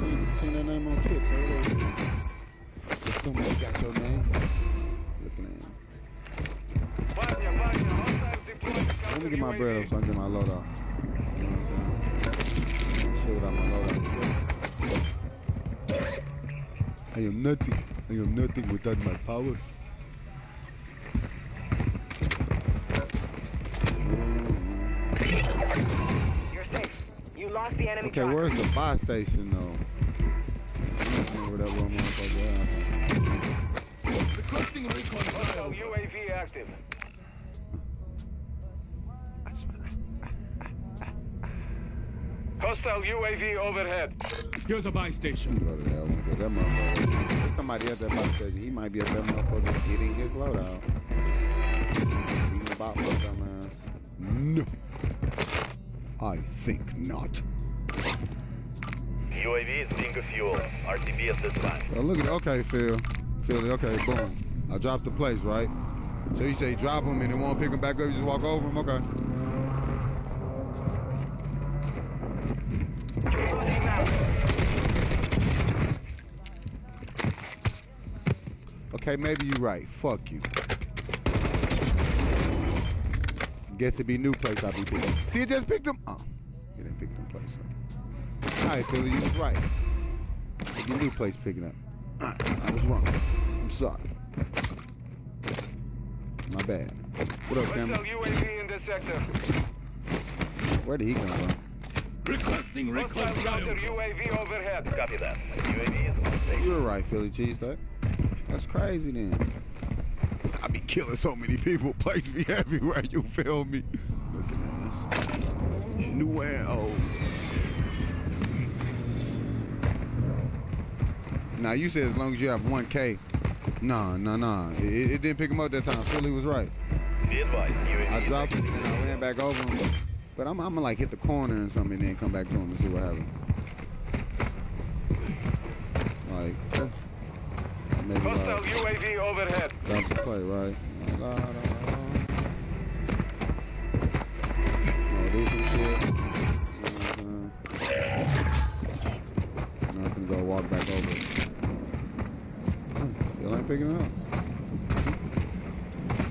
Seen, seen that name on Twitch. Somebody got your name. Looking at him. Bosnia, Bosnia, hostiles deploy the Let me get my bread up so I can get my load off. You know what I'm saying? Shit without my load off. I am nothing. I am nothing without my powers. You're safe. You lost the enemy Okay, tracker. where's the buy station though? I don't know where that little motherfucker at. Requesting recon Hostile. UAV active. Hostile UAV overhead. Here's a buy station. Go to that that motherfucker. Somebody at that buy station. He might be at that motherfucker getting his load out. Beating about my dumb ass. No. I think not. UAV is being fuel. RTB at this time. Oh, look at it. okay, Phil. Phil, okay, boom. I dropped the place, right? So you say drop him and it won't pick him back up, you just walk over him? Okay. Okay, maybe you're right. Fuck you. Guess it'd be new place I'd be picking. See, it just picked them. Oh, it didn't pick them place up. All right, Philly, you was right. It's your new place picking up. All right, I was wrong. I'm sorry. My bad. What up, Cameron? UAV in the sector. Where did he come from? Requesting recon Hostile counter flyover. UAV overhead. Copy that. UAV is. You were right, Philly cheesesteak. That's crazy then. I be killing so many people. Place me everywhere. You feel me? Look at this. New and old. Now you said as long as you have 1K. Nah, nah, nah. It, it- it didn't pick him up that time. Philly was right. Be advised. I dropped it and I ran back over him. But I'm, I'm gonna like hit the corner and something and then come back to him and see what happens. Like, oh, maybe Hostile like, UAV overhead. that's the play, right? La, la, la, la. Do some shit. You know what I'm saying? Now I can go walk back over. Still ain't picking it up.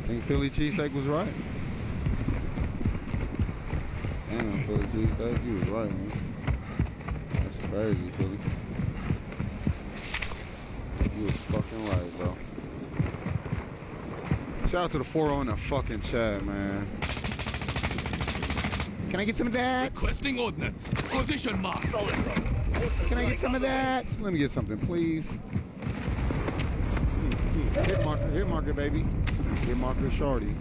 think Philly cheesesteak was right. Damn, Philly you was right, man. That's crazy, Philly. You was fucking right, bro. Shout out to the 4 in the fucking chat, man. Can I get some of that? Requesting ordnance. Position mark. Can I get some of that? Let me get something, please. Hmm, hmm. Hit marker, hit marker, baby. Hit marker, shorty.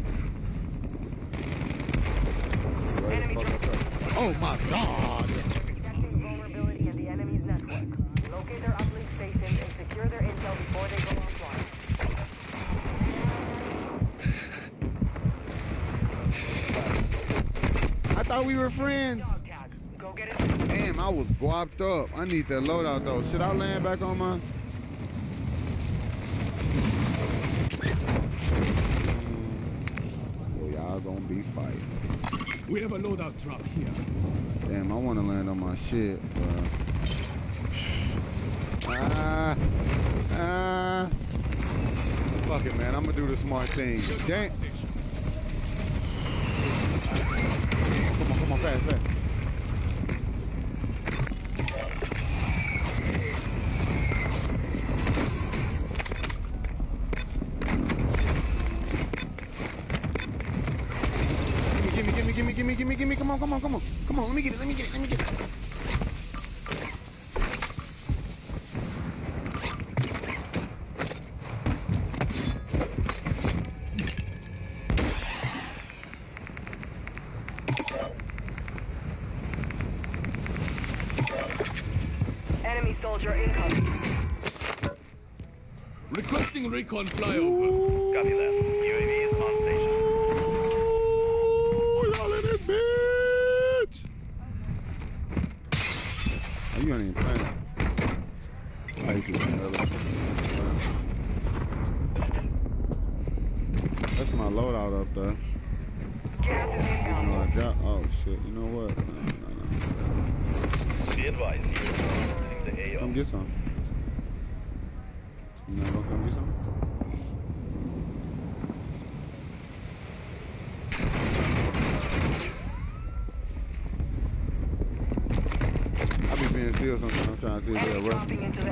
Right the fuck up. Oh my god! Detecting vulnerability in the enemy's network. Locate their uplink stations and secure their intel before they my god! I thought we were friends. Dog tag. Go get it. Damn, I was guapped up. I need that loadout though. Should I land back on my? We have a loadout drop here. Damn, I want to land on my shit, bro. Ah, ah. Fuck it, man. I'm gonna do the smart thing. Damn. Recon flyover. we're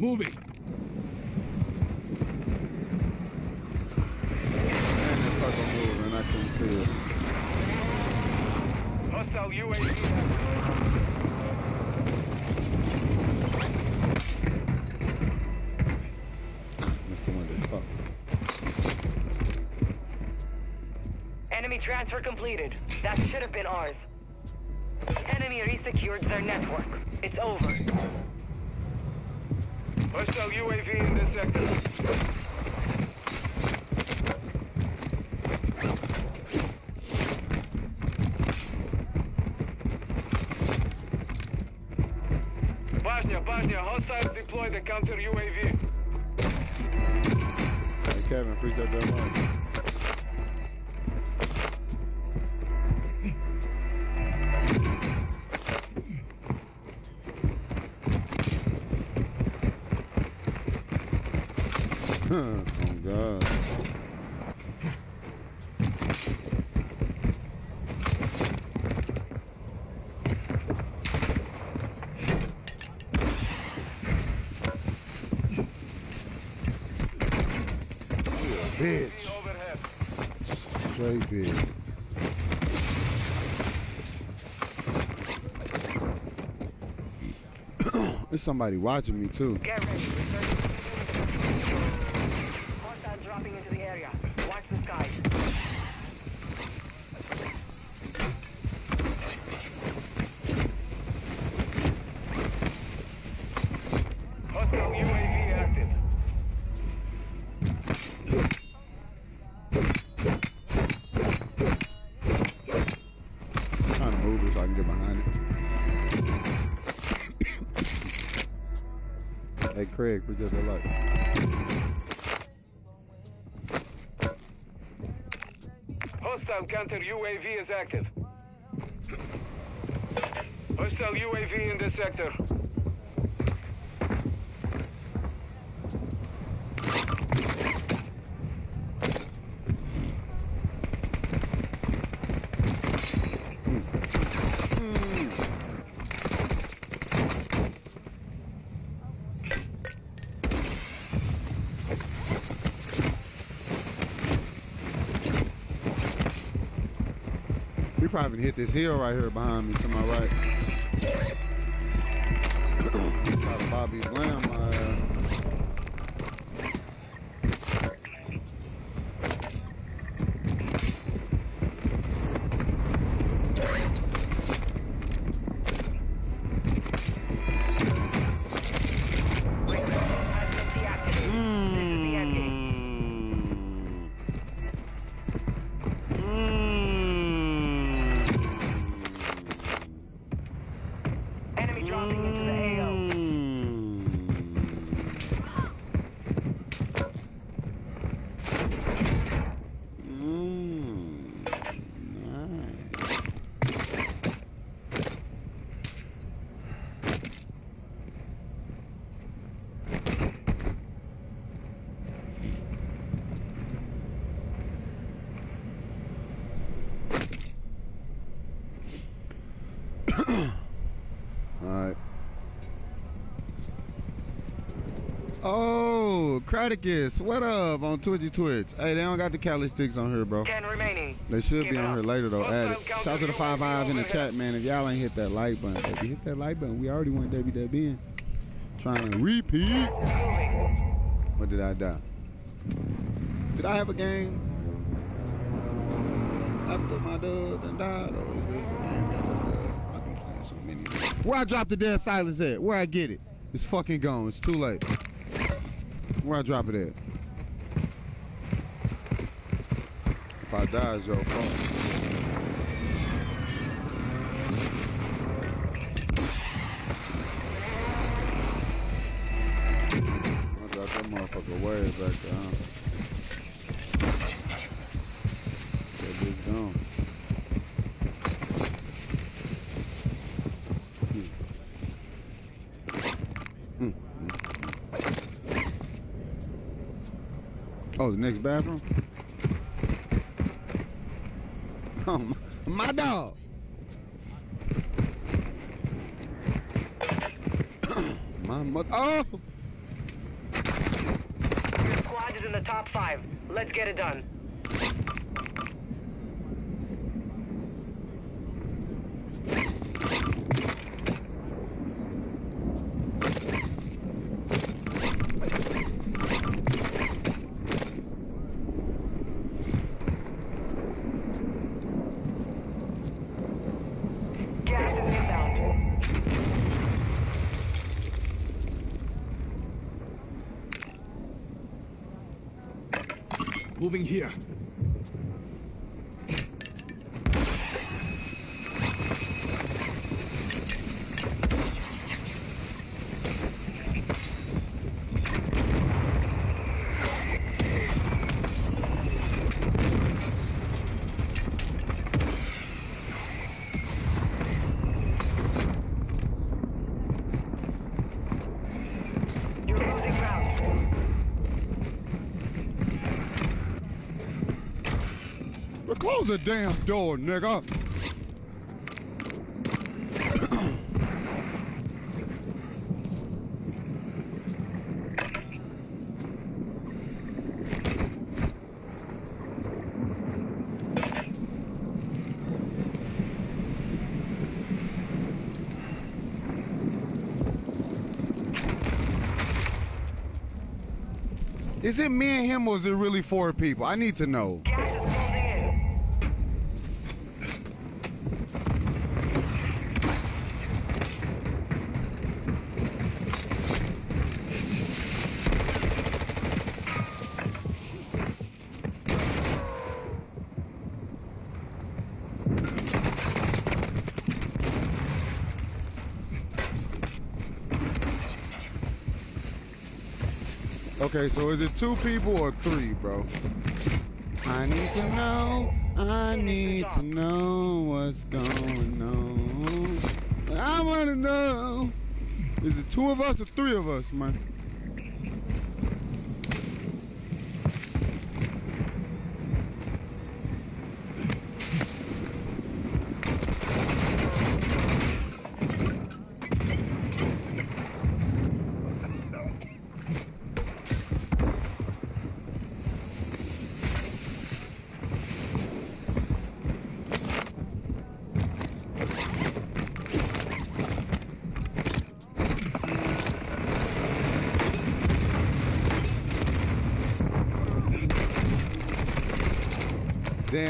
Moving. Hostile UAV. Enemy transfer completed. That should have been ours. somebody watching me too. UAV is active. hit this hill right here behind me to my right. Kraticus, what up on Twitchy Twitch? Hey, they don't got the Cali sticks on here, bro. Ten remaining. They should be on here later though. Add it. Shout out to the five five in the chat, man. If y'all ain't hit that like button, baby, hit that like button. We already went WW in. Trying to repeat. What did I die? Did I have a game? After my dub and died, or is this a game that was? I've been playing so many. Where I dropped the dead silence at? Where I get it? It's fucking gone. It's too late. Where I drop it at? If I die, it's your fault. The next bathroom? Oh, my, my dog. my mother. Oh! Your squad is in the top five. Let's get it done. Gas is inbound. Moving here. Close the damn door, nigga. Is it me and him or is it really four people? I need to know. Okay, so is it two people or three, bro? I need to know. I need to know what's going on. I want to know. Is it two of us or three of us, man?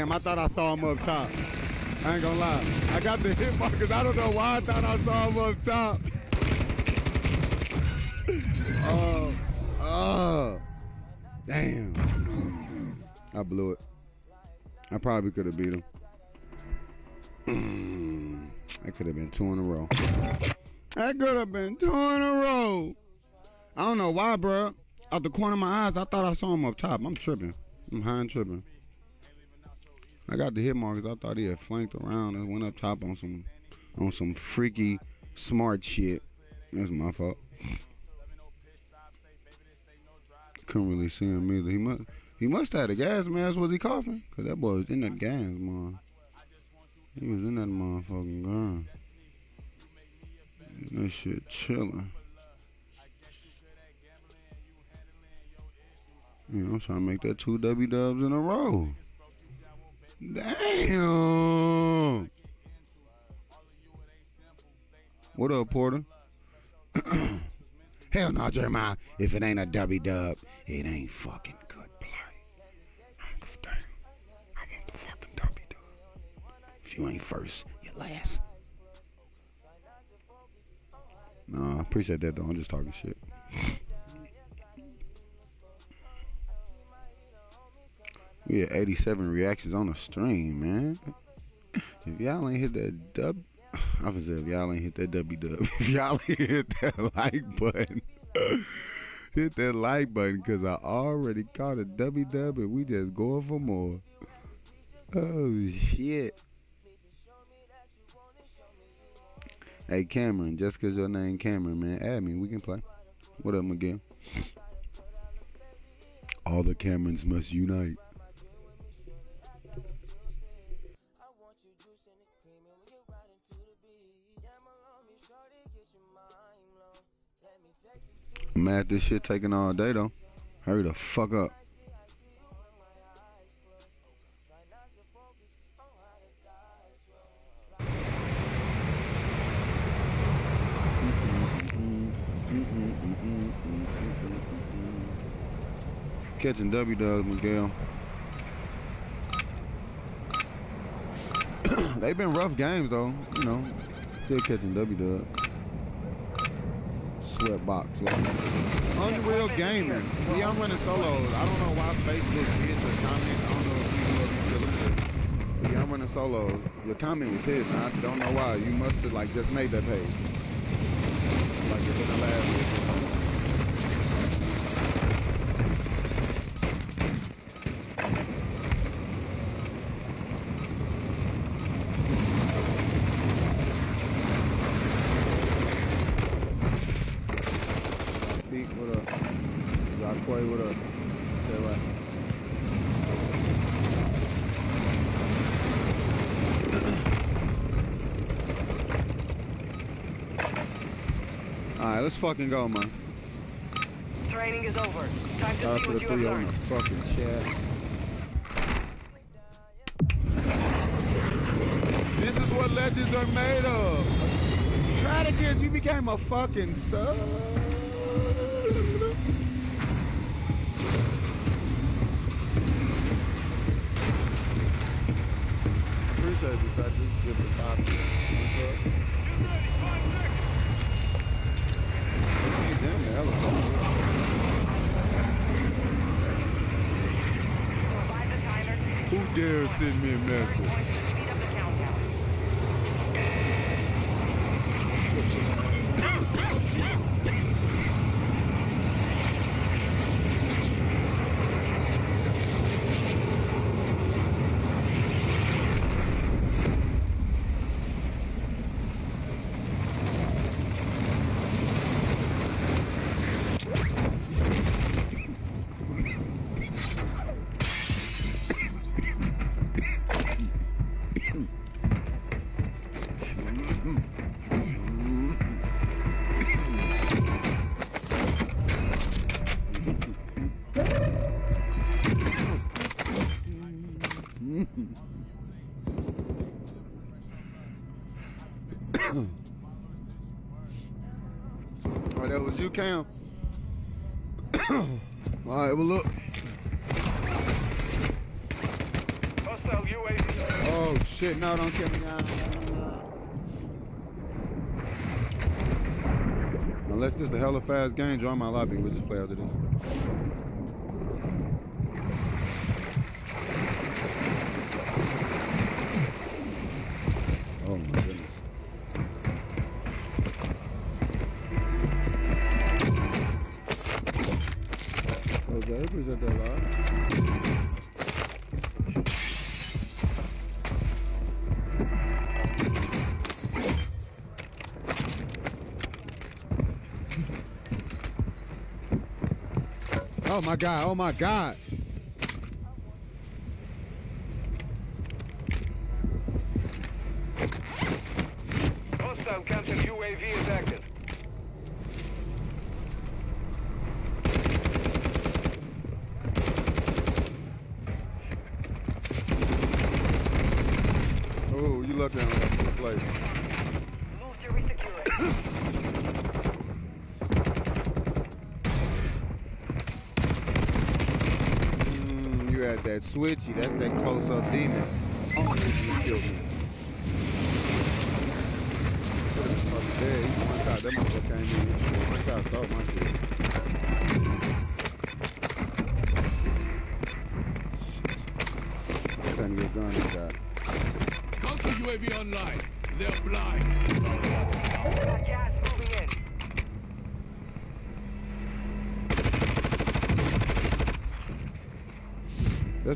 Damn, I thought I saw him up top. I ain't gonna lie. I got the hit markers. I don't know why I thought I saw him up top. Oh, oh, damn. I blew it. I probably could have beat him. Mm, that could have been two in a row. That could have been two in a row. I don't know why, bro. Out the corner of my eyes, I thought I saw him up top. I'm tripping. I'm high and tripping. I got the hit markers. I thought he had flanked around and went up top on some on some freaky smart shit. That's my fault. Couldn't really see him either. He must he must have had a gas mask. Was he coughing? Cause that boy was in that gas, man. He was in that motherfucking gun. That shit chilling. Know, I'm trying to make that two W dubs in a row. Damn. What up, Porter? Hell no, Jeremiah. If it ain't a W dub, it ain't fucking good play. Damn. I want the fucking W dub. If you ain't first, you're last. No, I appreciate that though. I'm just talking shit. We had 87 reactions on the stream, man. If y'all ain't hit that dub, I was if y'all ain't hit that W dub, if y'all ain't hit that like button, hit that like button because I already caught a W dub and we just going for more. Oh shit. Hey Cameron, just cause your name Cameron, man, add me. We can play. What up, Miguel? All the Camerons must unite. I'm mad this shit taking all day though. Hurry the fuck up. Catching W dubs, Miguel. They've been rough games though, you know. Still catching W Sweatbox. Like. Unreal Gaming. Yeah, I'm running solos. I don't know why Facebook hit the comment. I don't know if if you still in Yeah, I'm running solos. Your comment was hit, and I don't know why. You must have like just made that page. Like it's in the last. Pete, what up? Jacquay, what up? Say what? Alright, let's fucking go, man. Training is over. Time to out see the what you have learned. the fucking chat. This is what legends are made of. Strategist, you became a fucking sub. Appreciate you, Strategist. Give it a five. Damn, the helicopter. Revive the timer. Send me a message? Cam. All right, well look. Oh shit! No, don't kill me now. Unless this is a hella fast game, join my lobby. We'll just play after this. My god, oh my god. Hostile counter UAV is active. pull up there and let me play. Move to resecure it. Mm, you had that switchy. That's that close up demon.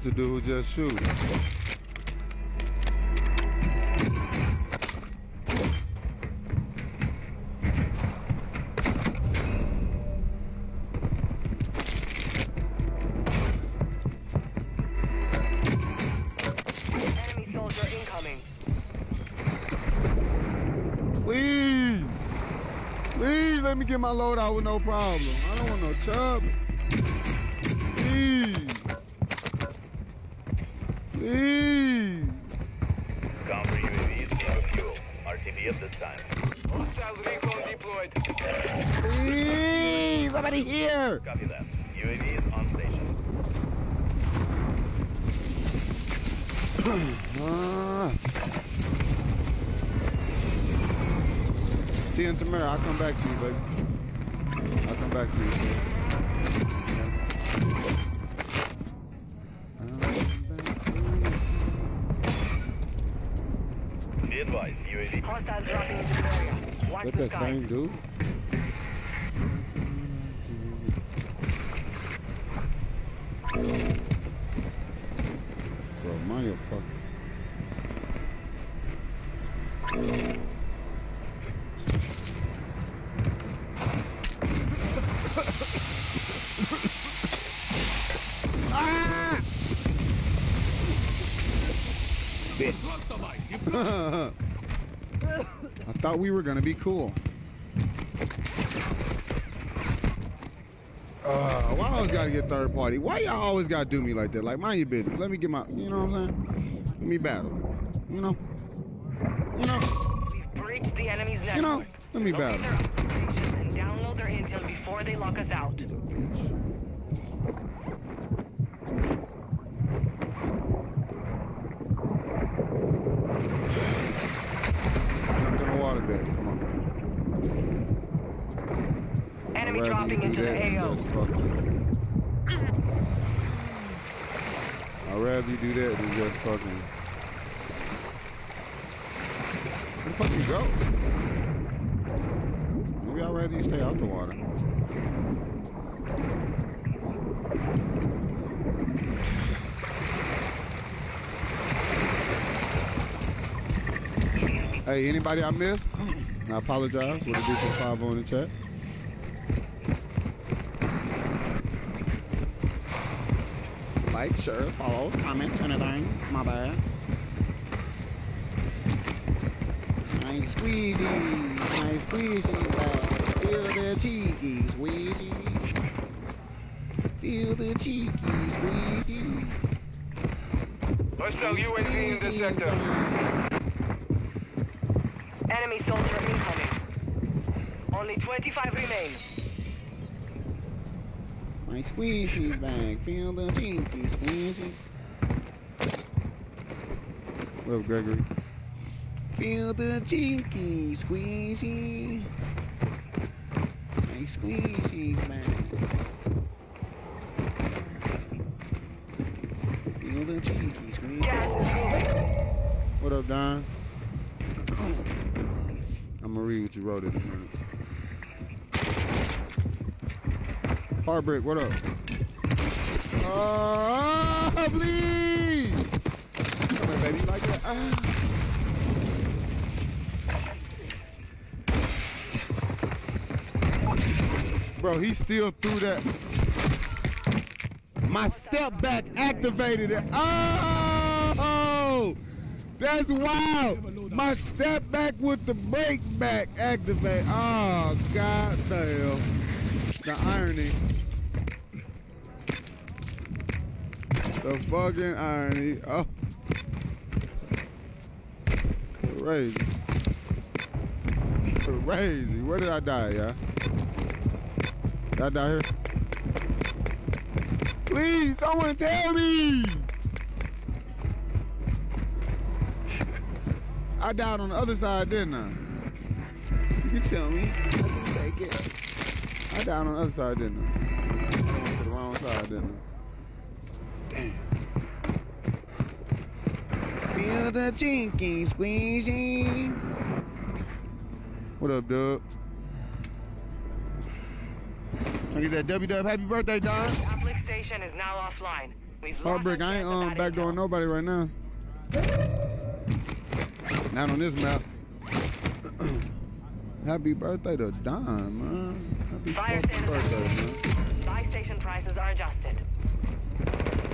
The dude who just shoot. Enemy soldier incoming. Please. Please let me get my load out with no problem. I don't want no chub. Thought we were gonna be cool. Uh, why I always gotta get third party? Why y'all always gotta do me like that? Like, mind your business. Let me get my, you know what I'm saying? Let me battle. You know? You know? We've breached the enemy's network. You know? Let me battle. their operations and download their intel before they lock us out. Jump in the water bed. Come on. Enemy I'd rather you do the that than AO. just fucking- mm-hmm. I'd rather you do that than just fucking. Where the fuck you go? Maybe I'd rather you stay out the water. Hey, anybody I missed? I apologize. What it do for five on the chat? Like, share, follow, comment, anything. My bad. Nice squeezy, nice squeezy, bag. Feel the cheeky squeezy. Feel the cheeky squeezy. Hostile UAV in the sector. Enemy soldier incoming. Only 25 remain. My squeezy bag, feel the cheeky squeezy. What up, Gregory? Feel the cheeky squeezy. My squeezy bag. Feel the cheeky squeezy. Gas is moving. What up, Don? I'm gonna read what you wrote in a minute. Heartbreak, what up? Ah, please! Come here, baby, like that. Ah. Bro, he still threw that. My step back activated it. Oh! That's wild. My step back with the brakes back activate. Oh, god damn. The irony. The fucking irony. Oh. Crazy. Crazy. Where did I die, yeah? Did I die here? Please, someone tell me! I died on the other side, didn't I? You can tell me. I can take it. I died on the other side, didn't I? I went to the wrong side, didn't I? Feel the chinky squeezy. What up, Dub? Trying to get that W Dub happy birthday, Don. Uplift station is now offline. We've Heartbreak, I ain't um, backdooring nobody right now. Not on this map. Happy birthday to Don, man. Happy Fire birthday, man. Buy station prices are adjusted.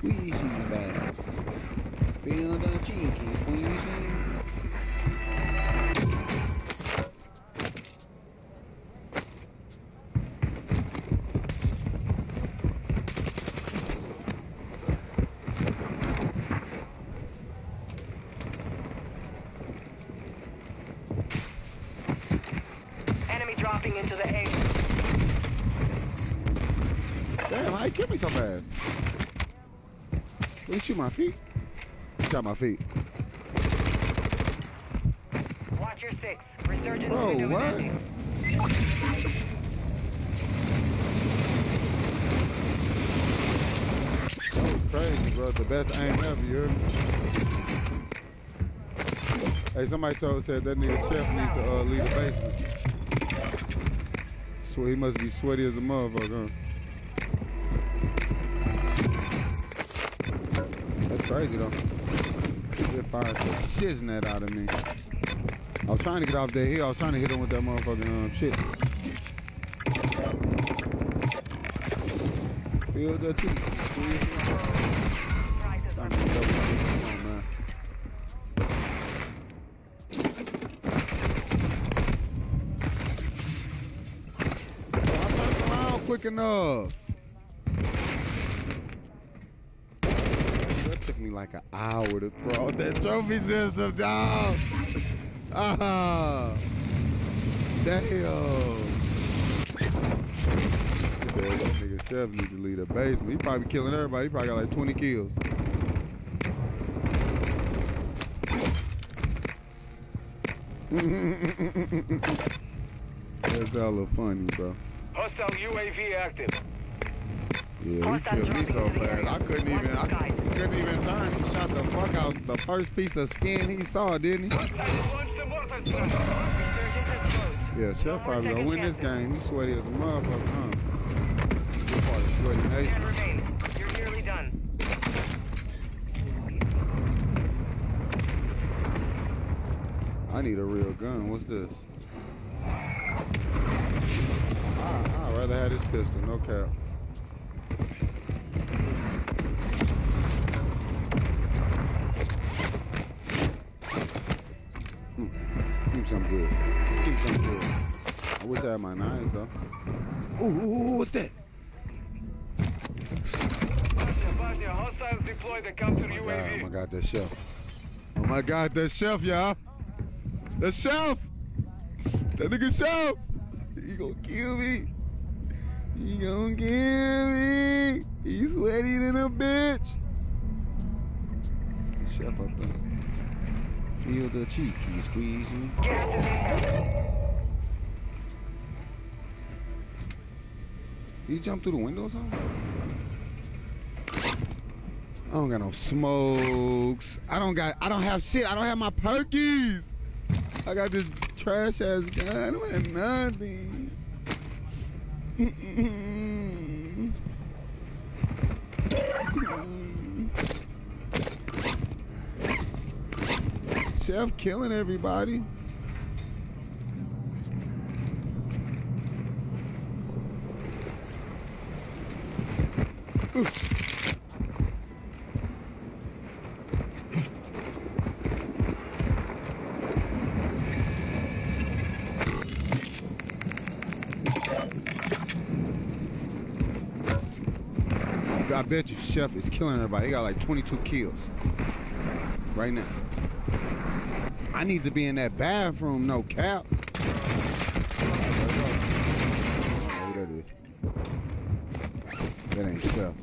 Squeezy. Bag. Feel the cheeky My feet. Watch your six. Resurgence Bro, window is what? ending. That was crazy, bro. The best aim ever, you heard me? Hey, somebody told said that nigga chef needs to uh, leave the basement. So he must be sweaty as a motherfucker. That's crazy though. Fired the shiznit out of me. I was trying to get off that hill. I was trying to hit him with that motherfucking um, shit. Feel the teeth. Prices are Time to double teeth. Come on, man. I turned around quick enough. That took like an hour to throw that trophy system, dog. Ah, damn. That nigga Chef need to leave the basement. He probably killing everybody. He probably got like 20 kills. That's hella funny, bro. Hostile UAV active. Yeah, he killed me so fast. I couldn't even, I couldn't even turn. He shot the fuck out the first piece of skin he saw, didn't he? Hostile launched the mortar strike. Resurgence is closed. Yeah, Chef probably gonna win this game. He's sweaty as a motherfucker, huh? Part of sweaty nation. You're nearly done. I need a real gun. What's this? Ah, ah, I, I'd rather have this pistol, no cap. Give me something good. Give me something good. I wish I had my nines though. Ooh, ooh, ooh, what's that? Bosnia, Bosnia, hostiles deploy the counter Oh my god, oh my god, that chef. Oh my god, that chef, y'all. The chef! That nigga chef! He gonna kill me. He gonna kill me. He's sweaty than a bitch. Chef up there. Feel the cheeky squeezing. Gas is inbound. Did he jump through the window or something? I don't got no smokes. I don't got. I don't have shit. I don't have my perkies. I got this trash ass gun. I don't have nothing. Chef killing everybody. I bet you Chef is killing everybody. He got like 22 kills right now. I need to be in that bathroom, no cap. That ain't Chef.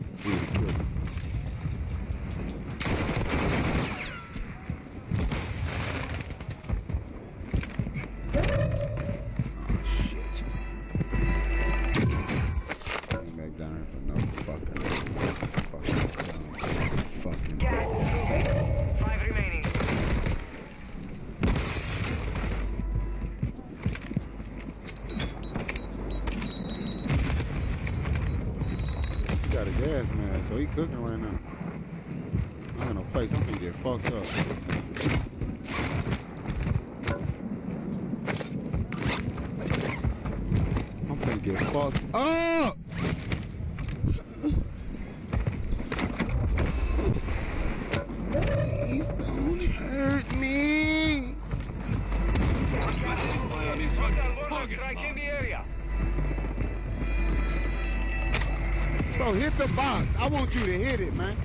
You to hit it, man.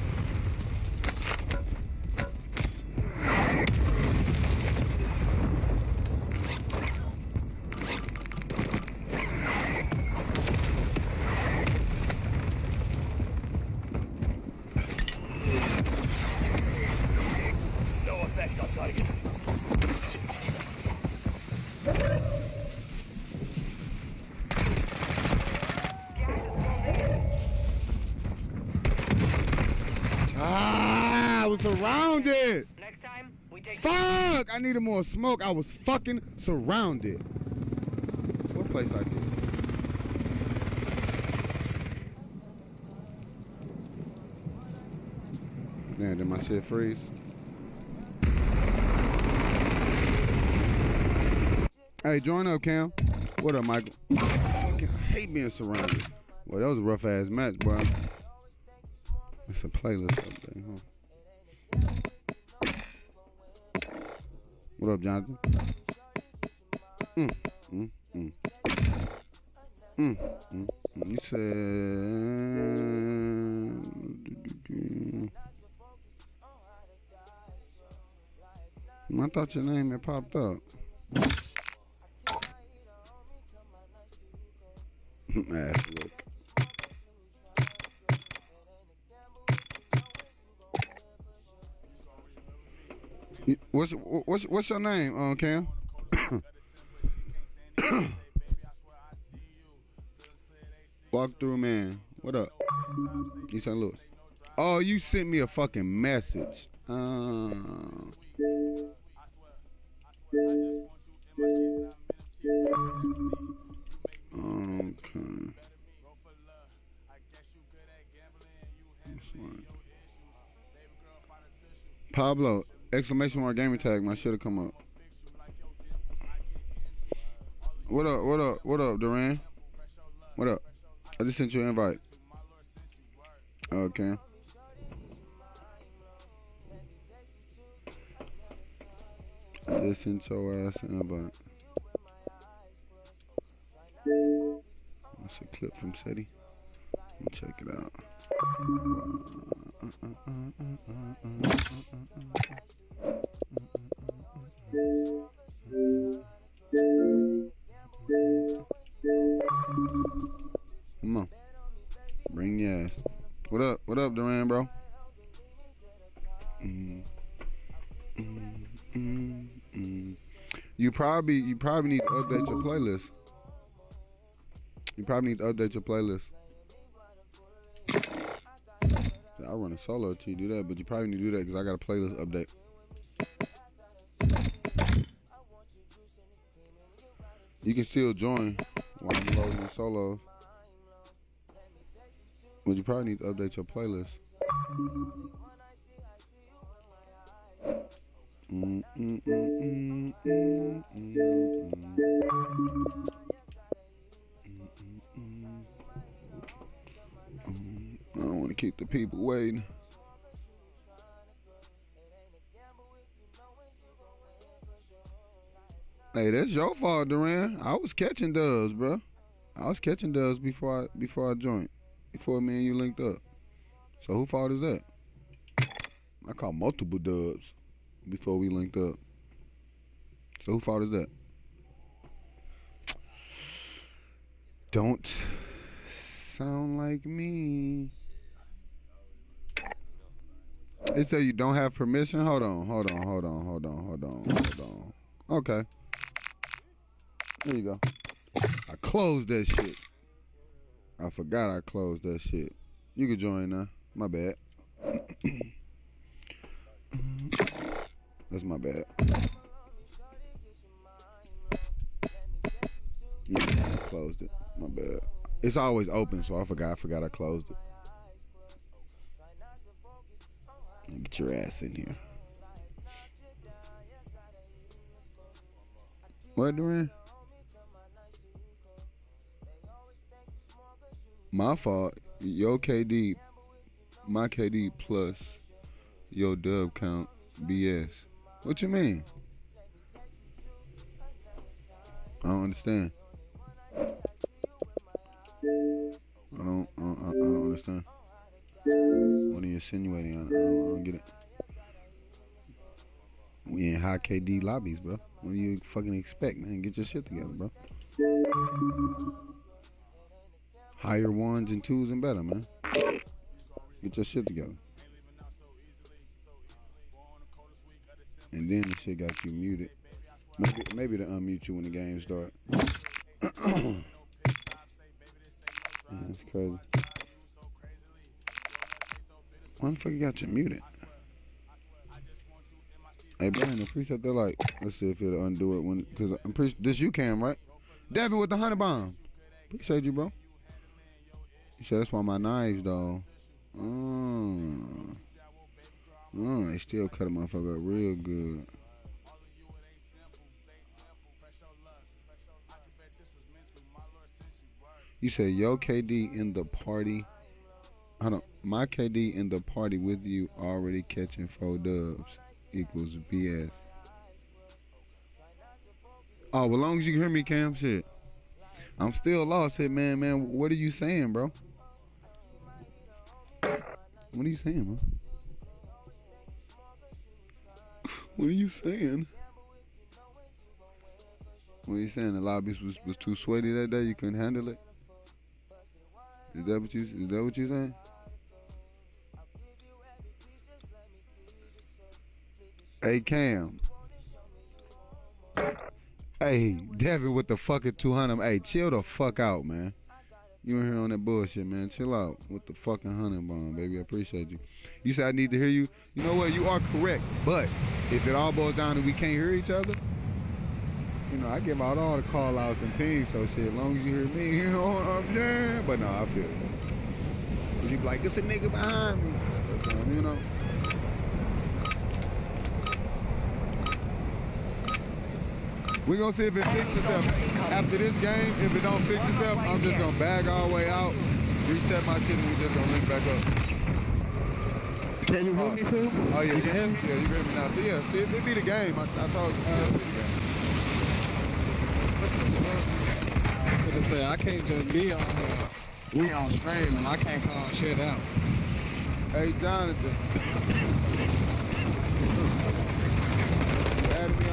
No effect on target. Ah, I was surrounded. Next time, we take Fuck! I needed more smoke. I was fucking surrounded. What place I did? Damn, did my shit freeze? Hey, join up, Cam. What up, Michael? I hate being surrounded. Well, that was a rough ass match, bro. It's a playlist What up, Jonathan? Mm, mm, mm. Mm, mm, mm. You said. I thought your name had popped up. Ass look. What's what's what's your name, uh, Cam? Walk through, man. What up? East St. Louis. Oh, you sent me a fucking message. Uh, okay. Pablo, exclamation mark gamer tag, my have come up. What up, what up, what up, Duran? What up? I just sent you an invite. Okay. I just sent your ass an invite. That's a clip from SETI. Check it out. Come on. Bring your ass. What up? What up, Duran, bro? Mm. Mm, mm. You probably you probably need to update your playlist. You probably need to update your playlist. I run a solo you do that, but you probably need to do that because I got a playlist update. You can still join while I'm loading the solos. But you probably need to update your playlist. I don't want to keep the people waiting. Hey, that's your fault, Duran. I was catching dubs, bro. I was catching dubs before I before I joined, before me and you linked up. So who fault is that? I caught multiple dubs before we linked up. So who fault is that? Don't sound like me. It said you don't have permission. Hold on, hold on, hold on, hold on, hold on, hold on. Okay. There you go. I closed that shit. I forgot I closed that shit. You can join now. My bad. That's my bad. Yeah, I closed it. My bad. It's always open, so I forgot. I forgot I closed it. Get your ass in here. What, Duran? My fault. Your KD, my KD plus your dub count BS. What you mean? I don't understand. I don't. I don't, I don't understand. What are you insinuating? I don't, I don't get it. We in high KD lobbies, bro. What do you fucking expect, man? Get your shit together, bro. Higher ones and twos and better, man. Get your shit together. And then the shit got you muted. Maybe, maybe to unmute you when the game start. That's crazy. Why the fuck you got you muted? Hey Brian, the preset they're like, let's see if it'll undo it when, cause I'm pretty this you can right? Devin with the hundred bomb. Appreciate you, bro. You said that's why my knives though. Mm. Mm, they still cut a motherfucker up real good. You said yo KD in the party. Hold on. My KD in the party with you already catching four dubs equals BS. Oh, well, as long as you can hear me, Cam, shit. I'm still lost here, man, man. What are you saying, bro? What are you saying, bro? What are you saying? What are you saying? The lobbies was, was too sweaty that day. You couldn't handle it. Is that what you? Is that what you saying? Hey Cam. Hey Devin with the fucking 200. Hey, chill the fuck out, man. You in here on that bullshit, man. Chill out with the fucking hunting bomb, baby. I appreciate you. You said I need to hear you. You know what? You are correct. But if it all boils down to we can't hear each other, you know, I give out all the call outs and pings, so shit, as long as you hear me, you know what I'm saying? But no, I feel it. You be like, it's a nigga behind me. Something, you know? We gonna see if it fixes itself. After this game, if it don't fix itself, I'm just gonna bag all the way out, reset my shit, and we just gonna link back up. Can you hear me, Phil? Oh yeah, You you can hear me? Yeah, you hear me now. So yeah, see, it be the game. I, I thought yeah, it be the game. What to say? I can't just be on here. We on stream and I can't call shit out. Hey Jonathan.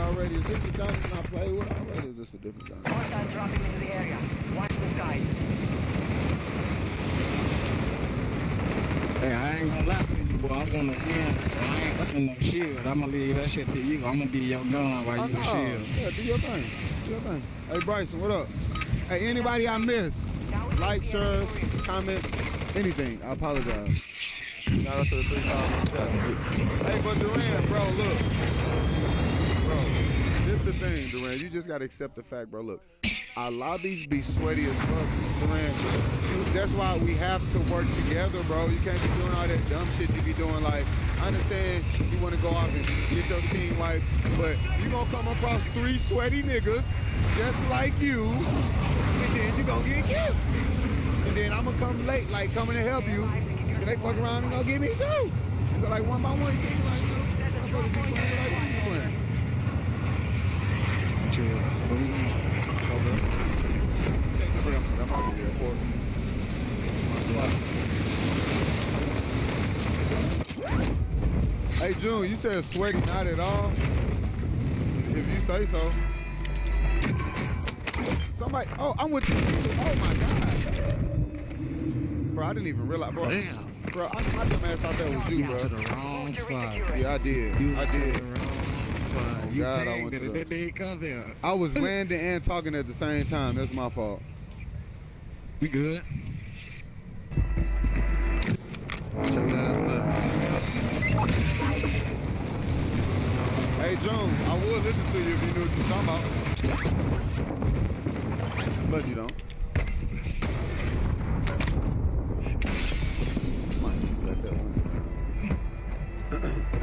You added me already. Is this the Jonathan I play with already? Or is this a different Jonathan? Hostiles dropping into the area. Watch the skies. Hey, I ain't gonna lie to you, boy. I'm gonna end, so I ain't fucking no shield. I'm gonna leave that shit to you. I'm gonna be your gun while Oh, you no. shield. Yeah, do your thing. Do your thing. Hey Bryson, what up? Hey, anybody I missed? Like, share, comment, anything. I apologize. Shout out to the 3,000. Hey, but Duran, bro, look. Bro, this the thing, Duran. You just gotta accept the fact, bro. Look, our lobbies be sweaty as fuck, Duran. That's why we have to work together, bro. You can't be doing all that dumb shit you be doing. Like, I understand you want to go off and get your team wife, but you gonna come across three sweaty niggas just like you, and then you gonna get killed. And then I'm gonna come late, like coming to help you. And they fuck around and gonna get me too. Go like one by one, you like, you know, motherfuckers be playing like what you playing. Chill. What we doing? Okay. I'm, I'm out of the. Hey June, you said sweaty not at all. If you say so. Somebody, oh, I'm with you. Oh my god. Bro, I didn't even realize, bro. Damn. Bro, I, I dumb ass thought that was you, You bro. to the wrong spot. Yeah, I did. You I did. Oh, you God, I went that to it come here. I was landing and talking at the same time. That's my fault. We good. That. Hey June, I would listen to you if you knew what you were talking about. But you don't. Might just let that one.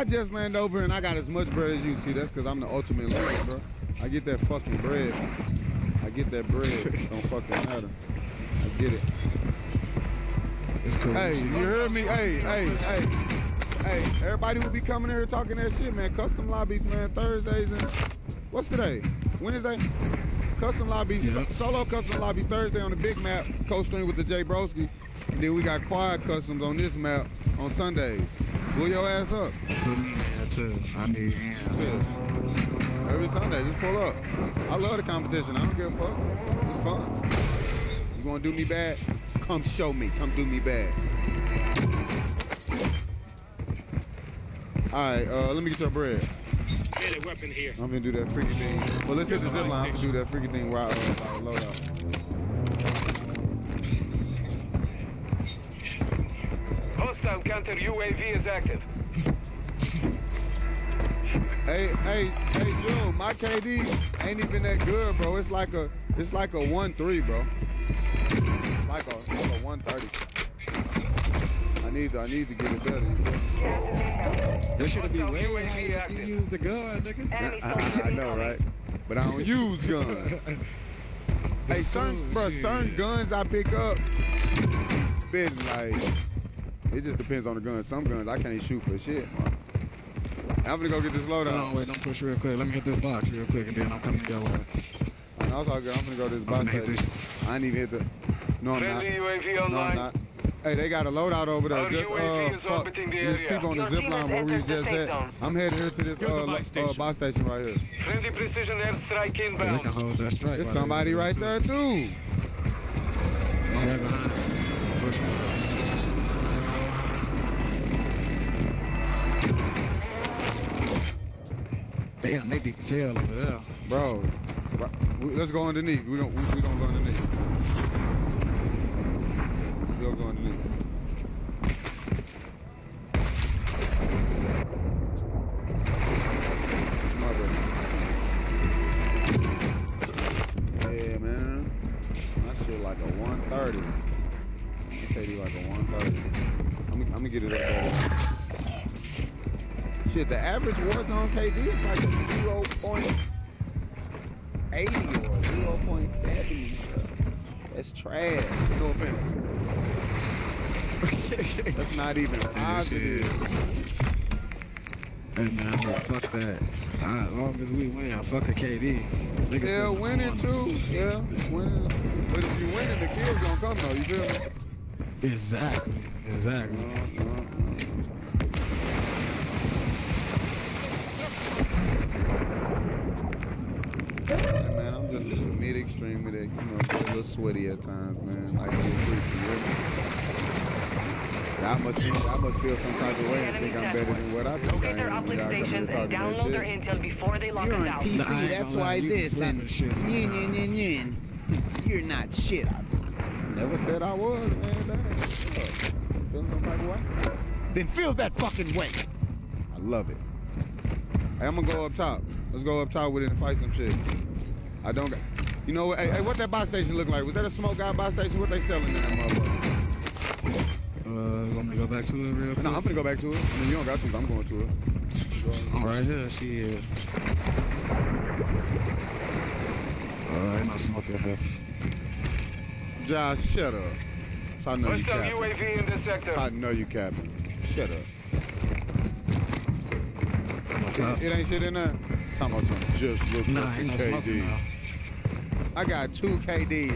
I just land over and I got as much bread as you. See, that's because I'm the ultimate loser, bro. I get that fucking bread. I get that bread. Don't fucking matter. I get it. It's cool. Hey, you heard me? Hey, hey, hey. Hey, everybody will be coming here talking that shit, man. Custom lobbies, man. Thursdays and what's today? Wednesday? Custom lobbies, solo custom lobby Thursday on the big map, co-stream with the Jay Broski. And then we got quad customs on this map on Sundays. Pull your ass up. Put me there too. I need hands. Yeah. Every Sunday, just pull up. I love the competition. I don't give a fuck. It's fun. You gonna do me bad? Come show me. Come do me bad. All right, uh, let me get your bread. Get a weapon here. I'm gonna do that freaky thing. Well, let's hit the zip line. I'm gonna do that freaky thing while uh, I load up. Counter UAV is active. Hey, hey, hey, June, my KD ain't even that good, bro. It's like a, it's like a one three, bro. Like a, like a one thirty. I need, to, I need to get it better. me? Should be way if you use the gun, nigga. Enemy I, I know, right? But I don't use guns. hey, certain, bro, certain oh, guns I pick up, spitting like. It just depends on the gun. Some guns I can't shoot for shit. Man. I'm gonna go get this Hold on, loadout. wait, don't push real quick. Let me hit this box real quick, and then I'm coming your way. And also, I'm gonna go to this I'm box. gonna hit station. I ain't even hit the. No, I'm not. Friendly UAV No, I'm not. Hey, they got a loadout over there. Our Just, UAV uh, is fuck. orbiting the There's area. people on the zip line where we just safe at. zone. I'm headed here to this Here's uh, buy lo- uh, station. buy station right here. Friendly precision airstrike They inbound. can hold that strike. There's somebody right there too. One Damn, they deep as hell over there. Bro, let's go underneath. We don't. We, we gonna go underneath. We don't go underneath. Yeah, man. My shit like a 130. I tell you like a 130. I'm, gonna- get it up there. Shit, the average Warzone KD is like a 0.80 or 0.70. That's trash. No offense. That's not even positive. Hey man, fuck that. Alright, as long as we win, fuck a KD. Niggas Yeah, sitting in the winning too. Yeah, winning. But if you winning, the kills gonna come though. You feel me? Exactly. Exactly. No, no. Man, I'm just mid extreme with it. You know, get a little sweaty at times, man. Like a little freaky. I must, feel, I must feel some type of way and think I'm better than what I think Locate their am. y'all uplink come here stations and talking that download their shit. intel before they lock You're us on out. PC, Nah, I ain't that's why this and yin yin yin yin. You're not shit. Never said I was, man. Damn. Feeling some type of way? Then feel that fucking way. I love it. Hey, I'm gonna go up top. Let's go up top with it and fight some shit. I don't got. You know what? Hey, hey, what that buy station look like? Was that a smoke guy buy station? What they selling in that motherfucker? Uh, want me to go back to it real quick? No, I'm gonna go back to it. I mean, you don't got to. but I'm going to it. I'm right here, she is. Uh, ain't no smoke in here. Josh, shut up. So I know you Hostile capping. UAV in the sector. I know you capping. Shut up. What's It, up? it ain't shit in there. Talking about some just look Nah, up ain't no KD. I got two KDs.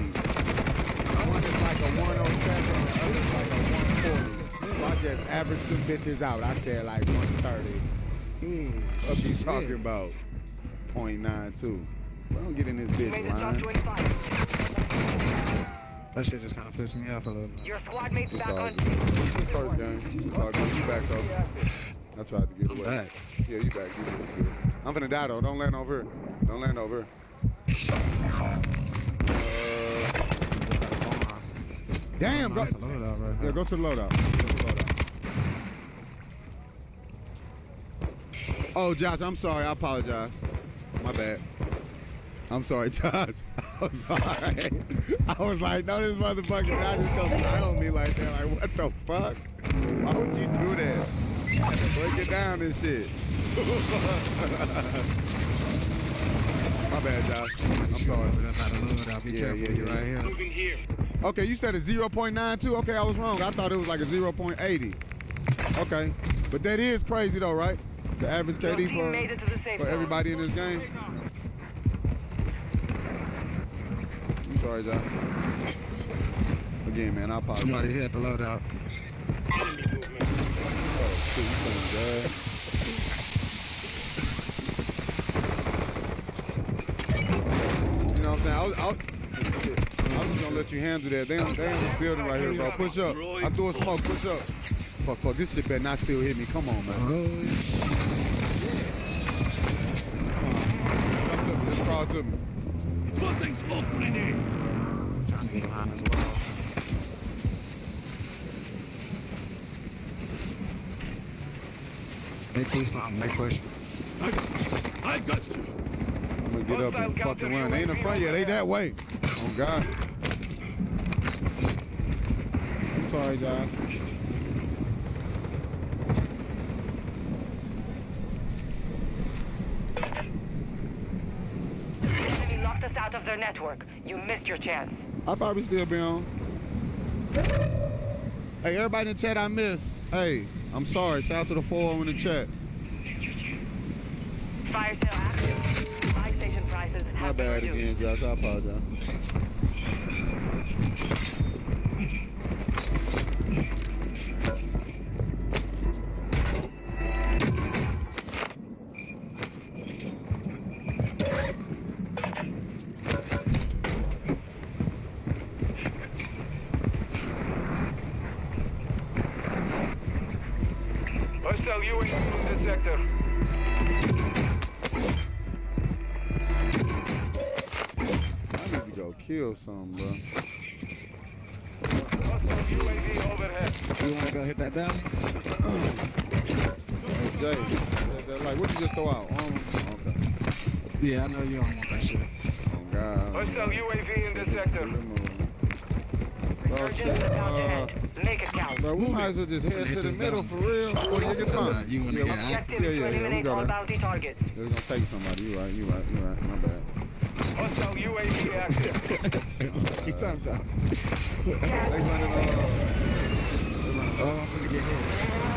One is like a 107, the other is like a 140. So I just averaged two bitches out. I said like 130. Hmm. What you talking about? 0.92. Well, don't get in this bitch made the top line. That shit just kind of pissed me off a little bit. Your squad mates back on good. It's first game. It's all good. You back though. I tried to get I'm away. back. Yeah, you back. You good. I'm finna die though. Don't land over here. Don't land over here. Uh, damn, go. Nice loadout right Yeah, go to the loadout. Go to the loadout. Oh, Josh, I'm sorry. I apologize. My bad. I'm sorry, Josh. I'm sorry. I was like, no, this motherfucker, I just come lie on me like that. Like, what the fuck? Why would you do that? I had to break it down and shit. My bad, Josh. I'm sorry. That's not a loadout. Be Yeah, careful. yeah, You're right here. Moving here. Okay, you said a 0.92? Okay, I was wrong. I thought it was like a 0.80. Okay. But that is crazy though, right? The average KD team made it to the safe for, for everybody in this game? I'm sorry, Josh. Again, man, I apologize. Somebody hit the loadout. Oh, shit, you. You know what I'm saying? I was, I was, I was just gonna let you handle that. They on, they on this building right here, bro. Push up. I threw a smoke. Push up. Fuck, fuck. This shit better not still hit me. Come on, man. Come me. Just crawl to me. They do something. They push. I, got you. I'm gonna get up and fucking run. They in the front yet. They that way. Oh, God. I'm sorry, Josh. The enemy locked us out of their network. You missed your chance. I'll probably still be on. Hey, everybody in the chat I missed. Hey, I'm sorry. Shout out to the 4 in the chat. Fire sale active. Buy station prices My bad again, Josh. I apologize. Yeah, I know you don't want that shit. Oh, God. Hostile UAV in the sector. Oh, Resurgence shit. Uh. Make it count. bro, we might as well just head to the middle for real. What do you get Nah, you wanna yeah, get we- out? Yeah, yeah, yeah, we eliminate got all it. bounty targets. They're gonna take somebody. You right, you right, you right. My bad. Hostile UAV active. He talking about. They running, uh, Oh, I'm gonna get hit.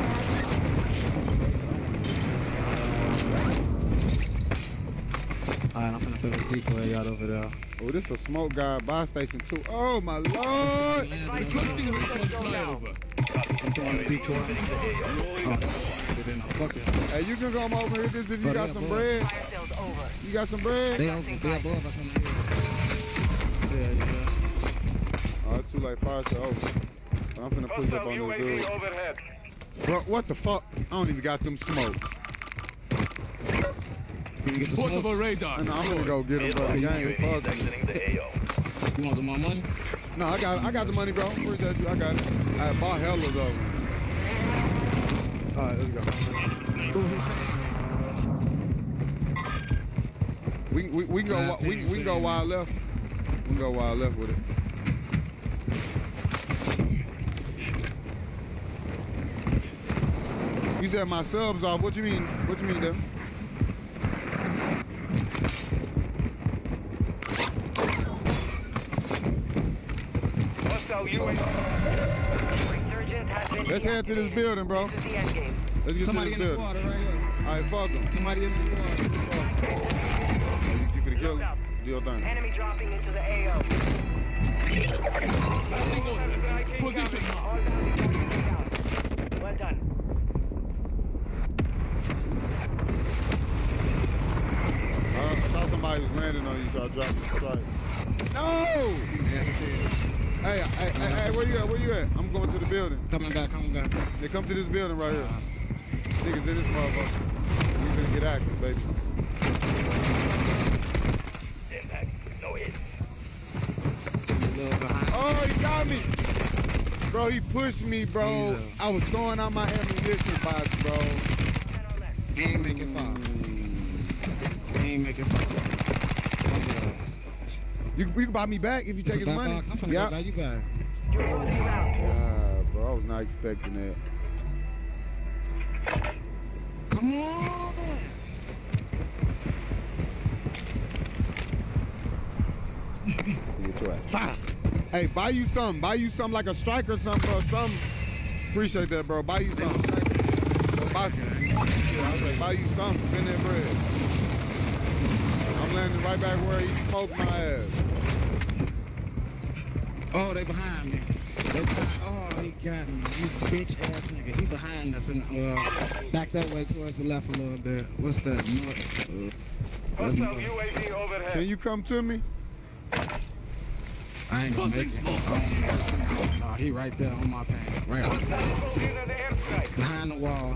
Alright, I'm gonna throw the decoy out over there. oh, this a smoke guy buy station too. Oh my lord! Requesting recon flyover. I'm throwing the decoy. They didn't fuck it. Hey, you can come over here just if you got some boy. bread. Over. You got some bread? They, over, they above us on the hill. Yeah, yeah. Oh, it's too late. Fire to over. But I'm finna push up Hostile on this UAV dude. Bro, what the fuck? I don't even got them smoke. Can you get the smoke? Portable radar. Know, I'm gonna go get them, bro. UAV is fuck. You want some more money? No, I got, I got the money, bro. Appreciate you. I got it. I bought hella of them. All right, let's go. Who he saying? We, we, we can go, we, we can go wild left. We can go wild left with it. You said my subs off. What you mean? What you mean, Devin? Hostile Hostile UAV. Resurgence has been Let's head to this building, bro. This is the end game. Let's get Somebody to in this the building. water right here. All right, fuck them. Somebody in the water. You, you finna kill him? Do your thing. Enemy dropping into the AO. Position now. All bounty targets down. Well done. Uh, I thought somebody was landing on you, so I dropped the strike. No! Hey, hey, hey, hey, where you at? Where you at? I'm going to the building. Coming back, coming back. They come to this building right here. Niggas in this motherfucker. We finna get active, baby. No hit. A little behind. Oh, he got me! Bro, he pushed me, bro. I was throwing out my ammunition box, bro. Ain't making far. He ain't making far. You, you can buy me back if you It's take a his money. box. I'm finna yeah. go buy you guys. You're losing round. Ah, bro, I was not expecting that. Come on. Get your ass. Fire. Hey, buy you something. Buy you something like a strike or something, bro. Something. Appreciate that, bro. Buy you something. Buy, some- buy you something. Spend that bread. I'm right back where he smoked my ass. Oh, they behind me. They behind. Oh, he got me. You bitch ass nigga. He behind us and uh, back that way towards the left a little bit. What's that? North. Uh, that's Hostile north. UAV overhead. Can you come to me? I ain't gonna make it. Oh, he right there on my pan. Right on. Clear the behind the wall.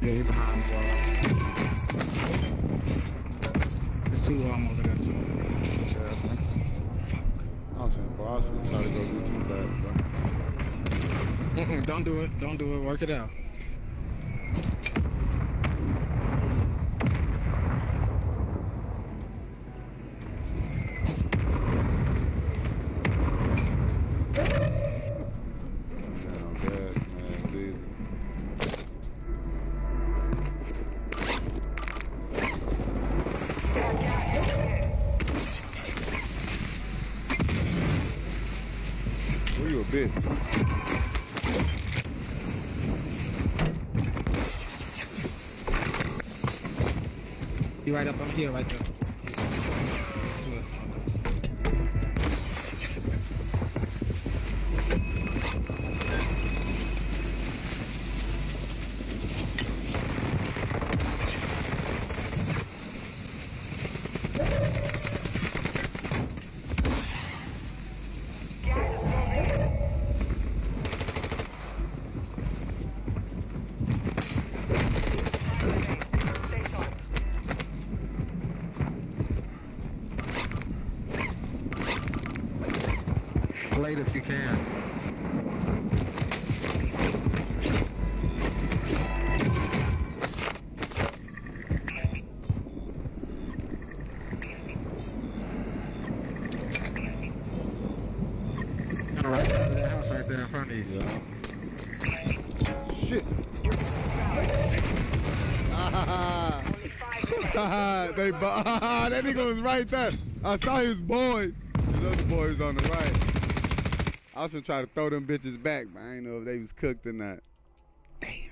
Yeah, he behind the wall. There's two of them over there too. Bitch ass niggas. I was saying, bro, I was gonna try to go get you back, bro. Don't do it. Don't do it. Work it out. Right up on here, right there. They bu- that nigga was right there. I saw his boy. His other boy was on the right. I was gonna try to throw them bitches back, but I didn't know if they was cooked or not. Damn.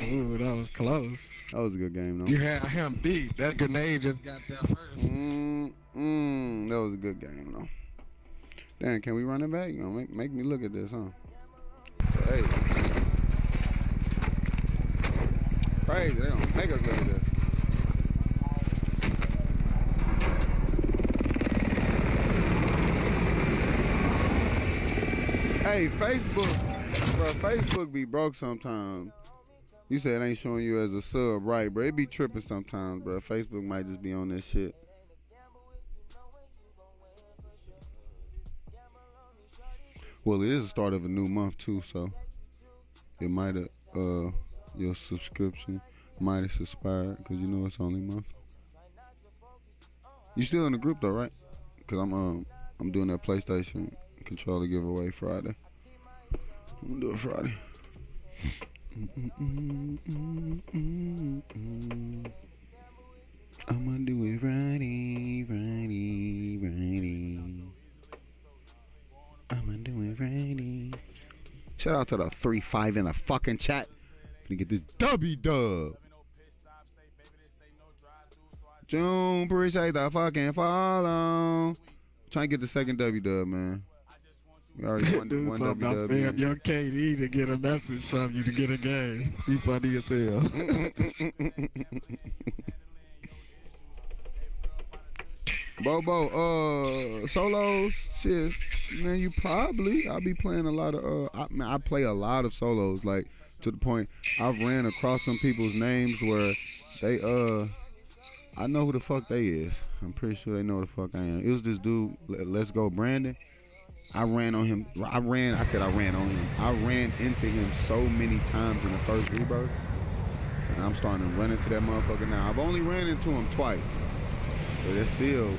Ooh, that was close. That was a good game, though. You had him beat. That grenade just got there first. Mm, mm, that was a good game, though. Damn, can we run it back? You know, make, make me look at this, huh? Hey. Crazy, they don't make us look at this. Hey, Facebook, bro, Facebook be broke sometimes. You said it ain't showing you as a sub, right, bro? It be tripping sometimes, bro. Facebook might just be on this shit. Well, it is the start of a new month too, so it might have uh your subscription might have expired because you know it's only month. You still in the group though, right? Cause I'm um I'm doing that PlayStation controller giveaway Friday. I'm gonna do it Friday. I'm gonna do it Friday, Friday, Friday. I'ma do it Friday. Shout out to the three five in the fucking chat. Gonna get this W dub. June, appreciate the fucking follow. Trying to get the second W dub, man. Already won Dude, one something W about spam dub. your KD to get a message from you to get a game. He funny as hell. Bobo, uh, solos, shit, man, you probably. I'll be playing a lot of, uh, I, man, I play a lot of solos, like to the point I've ran across some people's names where they, uh, I know who the fuck they is. I'm pretty sure they know who the fuck I am. It was this dude, Let's Go Brandon. I ran on him. I ran. I said I ran on him. I ran into him so many times in the first rebirth, and I'm starting to run into that motherfucker now. I've only ran into him twice. But it's still,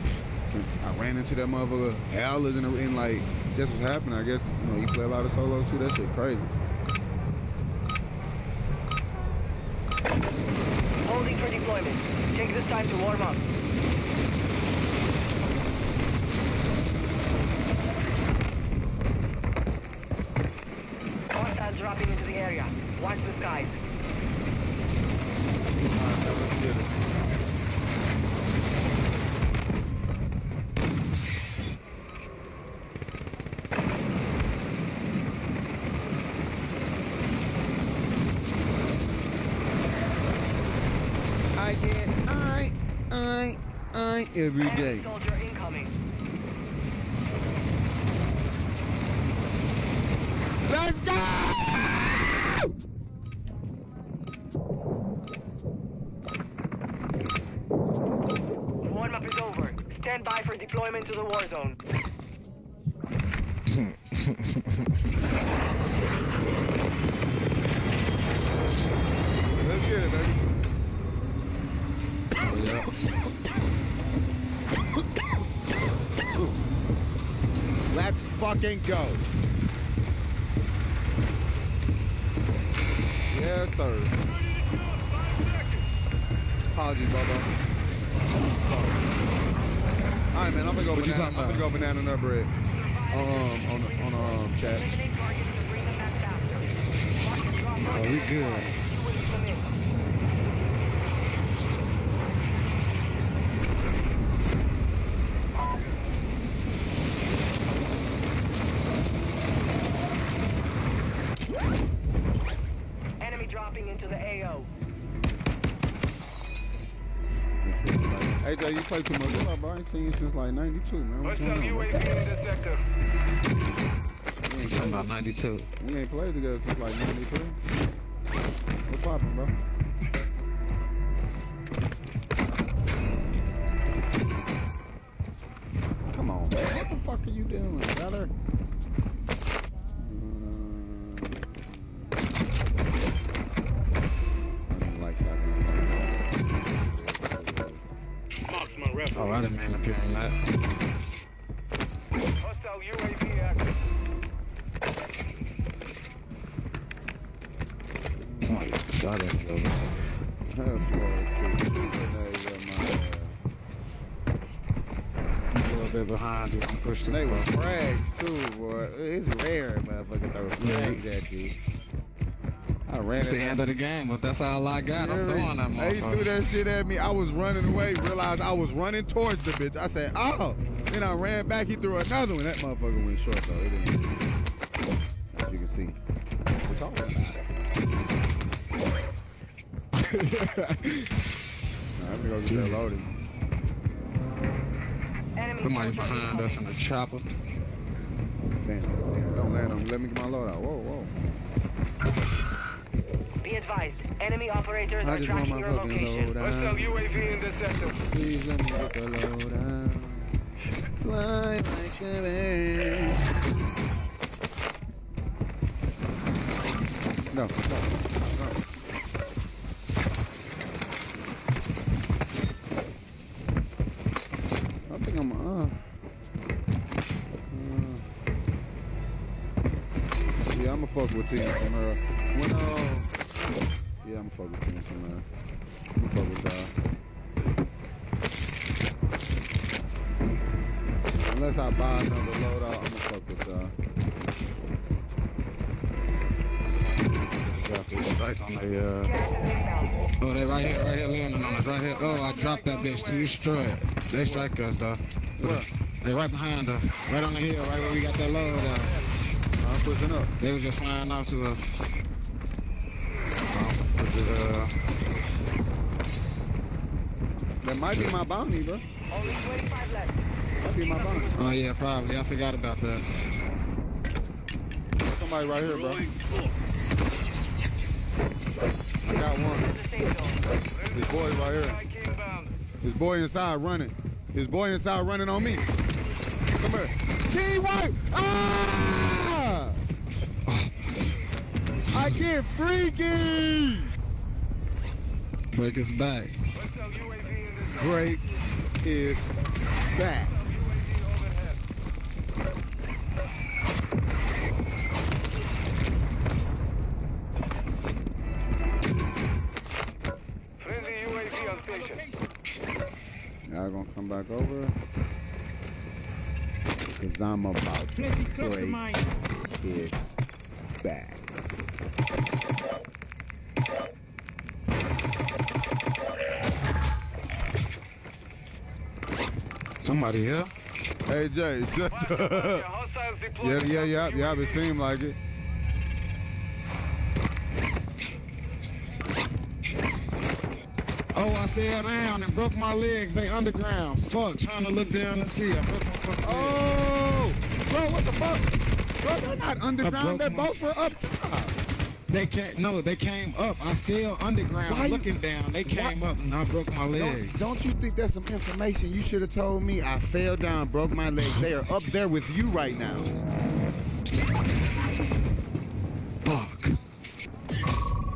I ran into that motherfucker. Al is in, the, in like, just what happened. I guess, you know, you play a lot of solos too. That shit crazy. Holding for deployment. Take this time to warm up. Hostiles dropping into the area. Watch the skies. I get, I, I, I, every day. soldier incoming. Let's go! Deployment to the war zone. Let's get it, baby. Let's fucking go. Yes, sir. Apologies, Bubba. All right, man. I'm gonna go What you banana. talking I'm gonna go banana nut bread. Um, on the, on the um, chat. Eliminate targets to bring them back faster. Watch the drop Oh, we good. You will leave them in. Enemy dropping into the AO. Hey, Jay, you play too much. What? I ain't seen you since like '92, man. What's Hostile going on, bro? UAV in the sector. We ain't Talking about 92. We ain't played together since like 92. What's poppin', bro? Come on, man. What the fuck are you doing, brother? Marksman rifle. I didn't mean to put in that. Hostile UAV active. Somebody shot at me over there. A little bit behind you. I'm pushed They were frags too, boy. It's rare, motherfucker, throw frags at you. I ran It's the end of the game, but that's all I got. I'm Really? throwing that They threw that shit at me. I was running away, realized I was running towards the bitch. I said, oh. Then I ran back. He threw another one. That motherfucker went short, though. It didn't. As you can see. It's all about it. I'm gonna go get that loaded. Enemy Somebody behind us in the chopper. Damn, damn. Don't land on me. Let me get my load out. Whoa, whoa. Be advised, enemy operators I are just want tracking my your fucking location. load Hostile out. UAV in the sector. Please let me get the load out. Fly like a bird. No, no, no. I think I'm, uh, uh, yeah, I'ma fuck with Team Tamera. When, uh, yeah, fuck with Team Tamera. I'ma fuck with y'all. Unless I buy another loadout, I'm gonna fuck with. Drop this on the, uh... Oh, they right here, right here, landing on us, right here. Oh, I dropped that bitch to destroy it. They strike us, though. Where? They right behind us, right on the hill, right where we got that load at. I'm pushing up. They was just flying off to us. Uh, That might be my bounty, bro. Only 25 left. Might be my bounty. oh yeah, probably. I forgot about that. There's somebody right here, bro. I got one. This boy right here. Strike inbound. His boy inside running. His boy inside running on me. Come here. Team white! Ah! I get freaky! Break his back. Hostile UAV in the Break is back. Friendly UAV on station. Y'all gonna come back over? Cause I'm about to break his back. Somebody here? Hey Jay, shut Watch your- watch up. Yeah, yeah, yeah, yeah, it seemed like it. Oh, I fell down and broke my legs. They underground. Fuck, trying to look down and see. I broke my fucking legs. Oh, bro, what the fuck? Bro, they're not underground. They're both were up top. They came, no, they came up. I'm still underground Why you- looking down. They came up and I broke my leg. Don't, don't you think that's some information you should have told me? I fell down, broke my leg. They are up there with you right now. Fuck.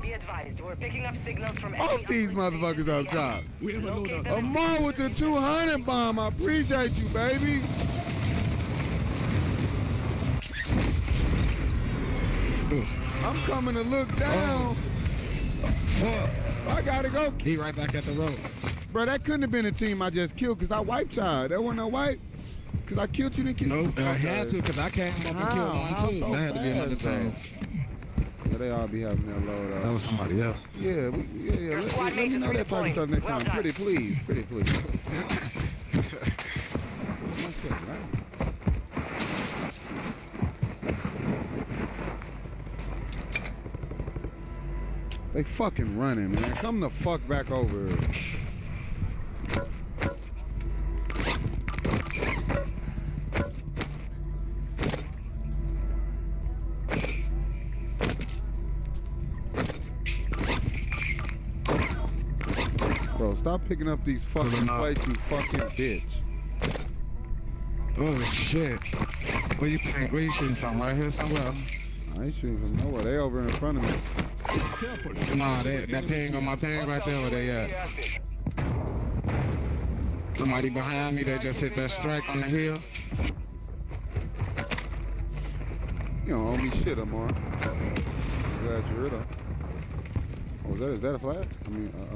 Be advised, we're picking up signals from All enemy these uplink motherfuckers stations up top. We have a Locate loadout. them. Amar with the 200 bomb. I appreciate you, baby. I'm coming to look down. Fuck. I gotta go. He right back at the road. Bro, that couldn't have been a team I just killed because I wiped y'all. That wasn't a wipe. Because I killed you, didn't kill Nope, I had to because I came up and killed How? one How too. so that had to be another fast, team. Yeah, they all be having their load up. That was somebody else. Yeah, we, yeah, yeah. Your Let, squad let me mates know that type of redeploying. stuff next Well time. done. Pretty please. Pretty please. That's it, right? They fucking running, man. Come the fuck back over here. Bro, stop picking up these fucking plates, you fucking bitch. Oh shit. Where you where you shooting from? Right here somewhere? I ain't shooting from nowhere. They over in front of me. Careful. Nah, that, that ping on my ping right there where they at. Somebody behind me that just hit that strike on the hill. You don't owe me shit, Amar. Glad you're it. Oh, is that, is that a flag? I mean, uh-uh.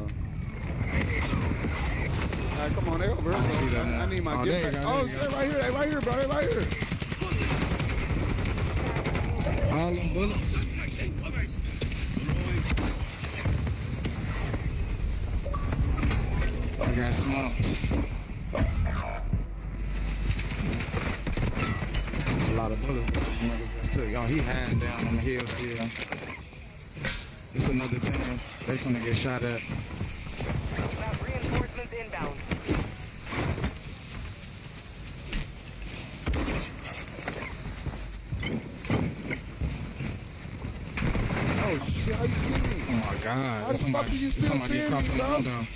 All right, come on, they over I see that I. I need my Oh, gift you back. Oh, shit, right here, right here, bro, right here. All them bullets. I got smoked. That's a lot of bullets. Y'all, he hiding down on the hill still. It's another team. They finna get shot at. Got reinforcements inbound. Oh, shit, how you kidding me? Oh my God! How the There's somebody, are you there's still somebody seeing across the bro? window.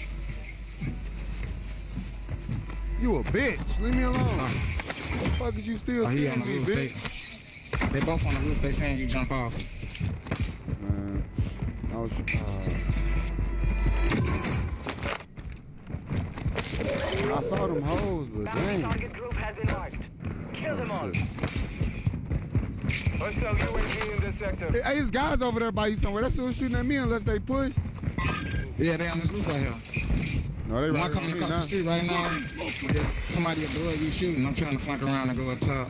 You a bitch. Leave me alone. What the fuck is you still Oh, he on the me, roof. bitch? They, they both on the roof. They saying you jump off. Man, I was, uh, I saw them hoes, but Bounty dang. target group has been marked. Kill them all. UAV in the sector. Hey, there's guys over there by you somewhere. That's who's shooting at me unless they pushed. Yeah, they on this roof right here. No, they right coming across the now. street right now? Somebody above you shooting. I'm trying to flank around and go up top.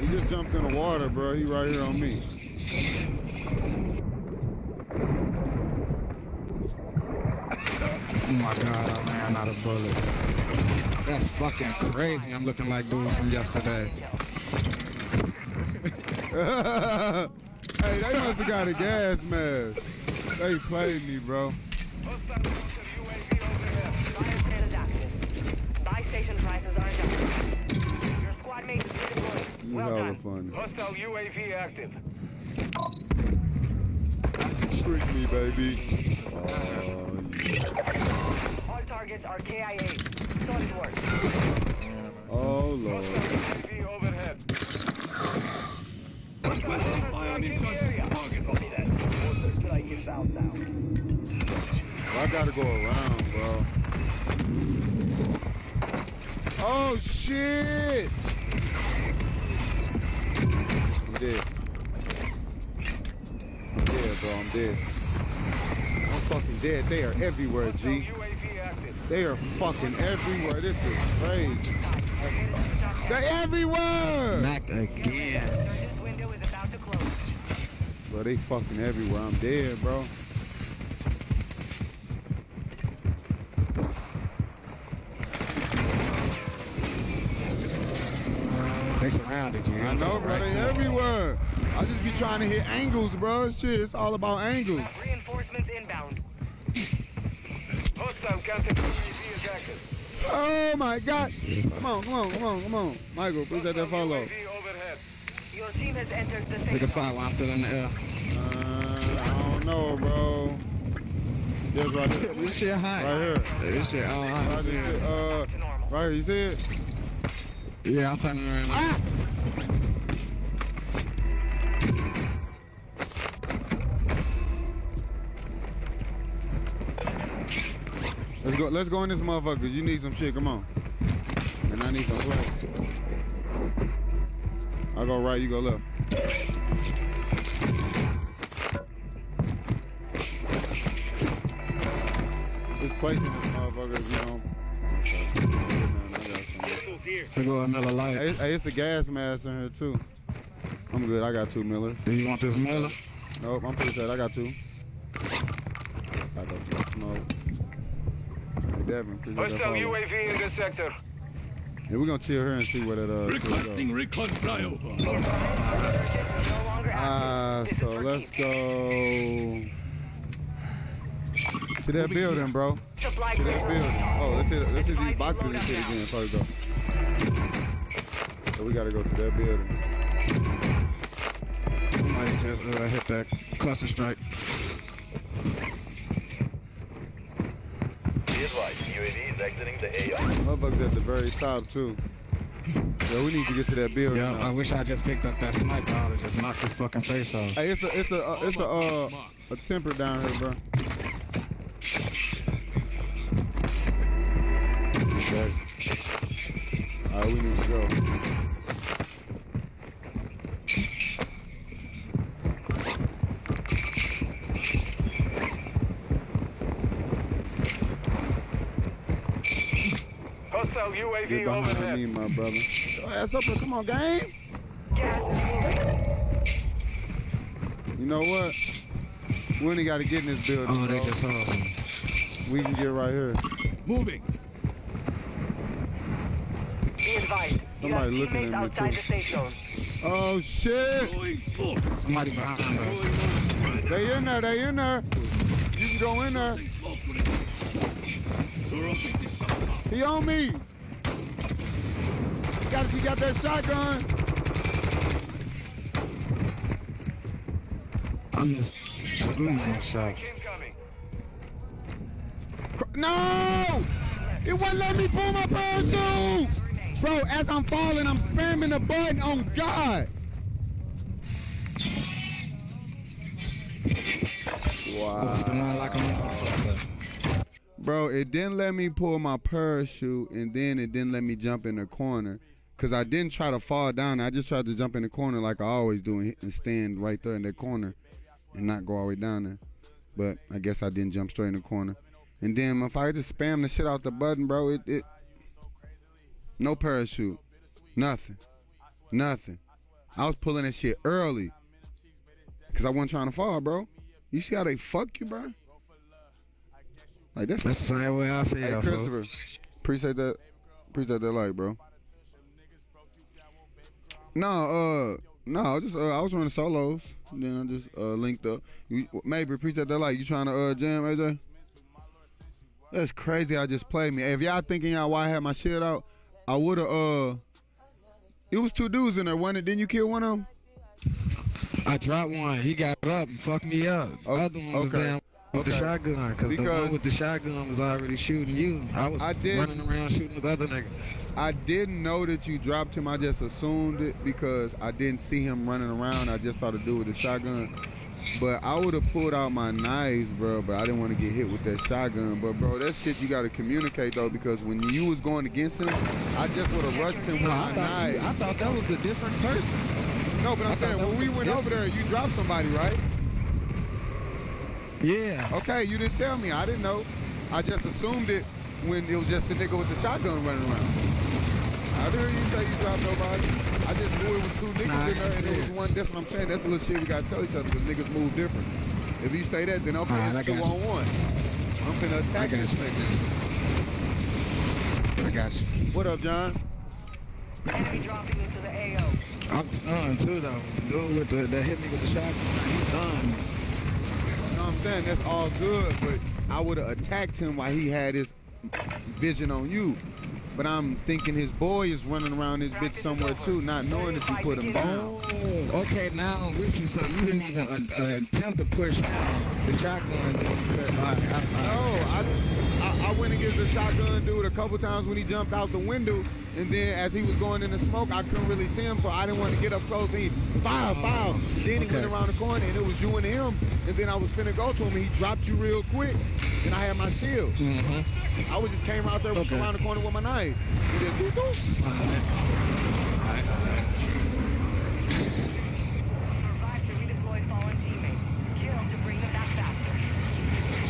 He just jumped in the water, bro. He right here on me. Oh my god, I ran out of bullets. That's fucking crazy. I'm looking like dude from yesterday. hey, they must have got a gas mask. They played me, bro. Hostile counter UAV overhead. Fire sale is active. Buy station prices are adjusted. Your squad mate is redeployed. You Well hella done. funny. Hostile UAV active. Trick me, baby. Yeah. All targets are KIA. Solid work. oh Lord. UAV overhead. Request fire on the target. Copy that. Mortar strike inbound now. I gotta go around, bro. Oh shit! I'm dead. I'm dead, bro. I'm dead. I'm fucking dead. They are everywhere, G. They are fucking everywhere. This is crazy. They're everywhere! Back again. This window is about to close. Bro, they fucking everywhere. I'm dead, bro. They surrounded you. I know, bro. They everywhere. I just be trying to hit angles, bro. Shit, it's all about angles. Reinforcements inbound. Hostile counter UAV is active. Oh my God! Come on, come on, come on, come on, Michael. Please let that follow. UAV overhead. Your team has entered the Take a safe spot zone. while I'm still in the air. Uh, I don't know, bro. Just right here. This shit hot. Right here. This shit all Right hot. here. Uh, right here. You see it? Yeah, I'm turning around. Ah! Let's go. Let's go in this motherfucker. You need some shit. Come on. And I need some flags. I go right. You go left. Just placing this motherfucker. You know. Okay. I got some. Here go another light. Hey, it's- hey, it's a gas mask in here too. I'm good. I got two Miller. Do you want this Miller? Nope, I'm pretty sure I got two. I got some smoke. Hey, Devin, appreciate that Hostile. UAV in this sector. Yeah, we're gonna chill here and see what it uh. shit go. Requesting recon flyover. No longer Ah, active. This is so let's go to that building, bro. To that building. Oh, let's hit let's hit these boxes you and load shit up again before we go. So we gotta go to that building. Somebody just uh, hit that cluster strike. Be advised, UAV is exiting the AO. Motherfuckers at the very top too. Yo, we need to get to that building. Yeah. I wish I just picked up that sniper. I would just knocked his fucking face off. Hey, it's a it's a uh, it's a uh a temper down here, bro. Okay. All right, we need to go. Hostile UAV Get behind overhead. me, my brother. Your ass up here. Come on, gang. Gas is moving. You know what? We only got to get in this building. Oh, they bro. just saw him. We can get right here. Moving. Be advised. You Somebody looking at me, outside too. the safe zone. Oh shit! Somebody behind us. They in there. They in there. You can go in there. Throwing smoke grenade. Dropping this stuff. He on me. You got, you got that shotgun. I'm just screwing that shot. No! It wouldn't let me pull my parachute! Bro, as I'm falling, I'm spamming the button on God! Wow. out like a motherfucker. Bro, it didn't let me pull my parachute and then it didn't let me jump in the corner. Cause I didn't try to fall down. I just tried to jump in the corner like I always do and, and stand right there in that corner and not go all the way down there. But I guess I didn't jump straight in the corner. And then if I just spam the shit out the button, bro, it it no parachute. Nothing. Nothing. I was pulling that shit early. Cause I wasn't trying to fall, bro. You see how they fuck you, bro? Like that's That's the same way I feel. Hey folks. Christopher. Appreciate that. Appreciate that like, bro. No, uh no, I just uh, I was running solos. Then I just uh linked up. You, maybe appreciate that like. You trying to uh jam, AJ? That's crazy. I just played me. If y'all thinking y'all why I had my shit out, I would have uh. It was two dudes in there. One, didn't you kill one of them? I dropped one. He got up and fucked me up. The other one was okay. down with the shotgun. Cause, the Because- one with the shotgun was already shooting you. I was I did- running around shooting with other niggas. I didn't know that you dropped him. I just assumed it because I didn't see him running around. I just thought to do with the shotgun. But I would have pulled out my knives, bro. But I didn't want to get hit with that shotgun. But bro, that shit you got to communicate though, because when you was going against him, I just would have rushed him with No, my I, you, knife. I thought that was a different person. no, but I I'm thought saying when we went over there, you dropped somebody, right? Yeah. Okay, you didn't tell me. I didn't know. I just assumed it when it was just the nigga with the shotgun running around. I didn't hear you say you dropped nobody. I just knew it was two niggas Nah, in there and it was say it. one. That's what I'm saying. That's the little shit we gotta tell each other because niggas move different. If you say that, then okay, Alright, I it's two got on one. I'm finna I attack got this you. nigga. I got you. What up, John? Enemy dropping into the AO. I'm done too though. Dude with the that hit me with the shotgun, he's stunned. You know what I'm saying? That's all good, but I would have attacked him while he had his vision on you. But I'm thinking his boy is running around this bitch somewhere too, not knowing if you put him down. Oh, okay, now I'm with you. So you didn't even uh, uh, attempt to push the shotgun. Said, all right, I, No, I, I, went against the shotgun dude a couple times when he jumped out the window, and then as he was going in the smoke, I couldn't really see him, so I didn't want to get up close. He fire, fire. Then he Okay. went around the corner, and it was you and him. And then I was finna go to him, and he dropped you real quick, and I had my shield. Mm-hmm. I was just came out there Okay. around the corner with my knife. And then, doo-doo. Survive to redeploy fallen teammates. Kill to bring them back faster.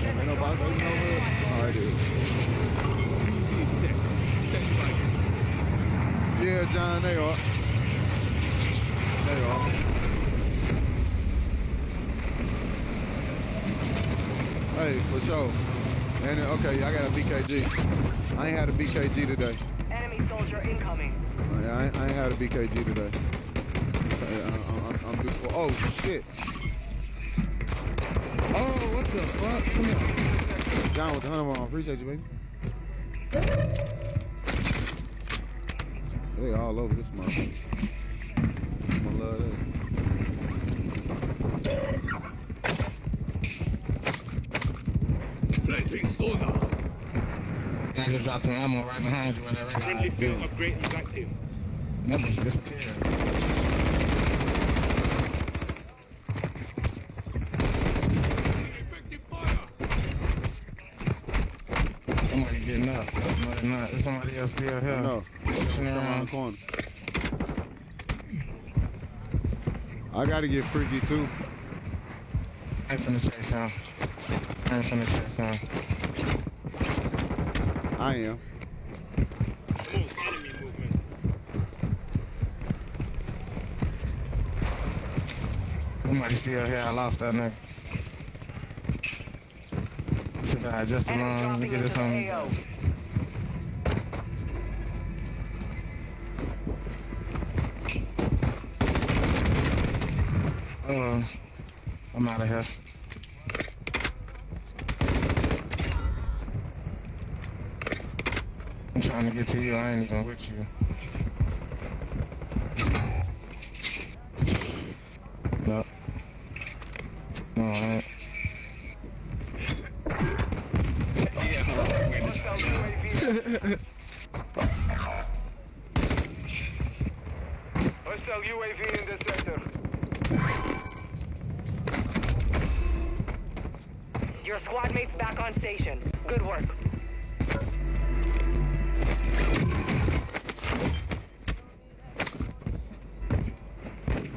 Ain't nobody waiting over here? All right, dude. Easy set. Stand by. Yeah, John, they are. They are. Hey, for sure. And then, okay, I got a BKG. I ain't had a BKG today. Enemy soldier incoming. Uh, I ain't, I ain't had a BKG today. Okay, I, uh, I'm, I'm just, oh, oh shit. Oh, what the fuck? Come here. John with the hunter on. Appreciate you, baby. They all over this motherfucker. I'ma love that. Planting sonar. I just dropped some ammo right behind you. Whatever. Friendly field upgrade is active. That was disappeared. Somebody getting up. No, they're not. There's somebody else still here. No. Pushing around around. the corner. I gotta get freaky too. I ain't finna chase him. I ain't finna chase him. I am. Somebody still here. I lost that nigga. See if I adjust along. Let me get this on. AO. Uh, I'm out of here. I'm trying to get to you. I ain't even with you.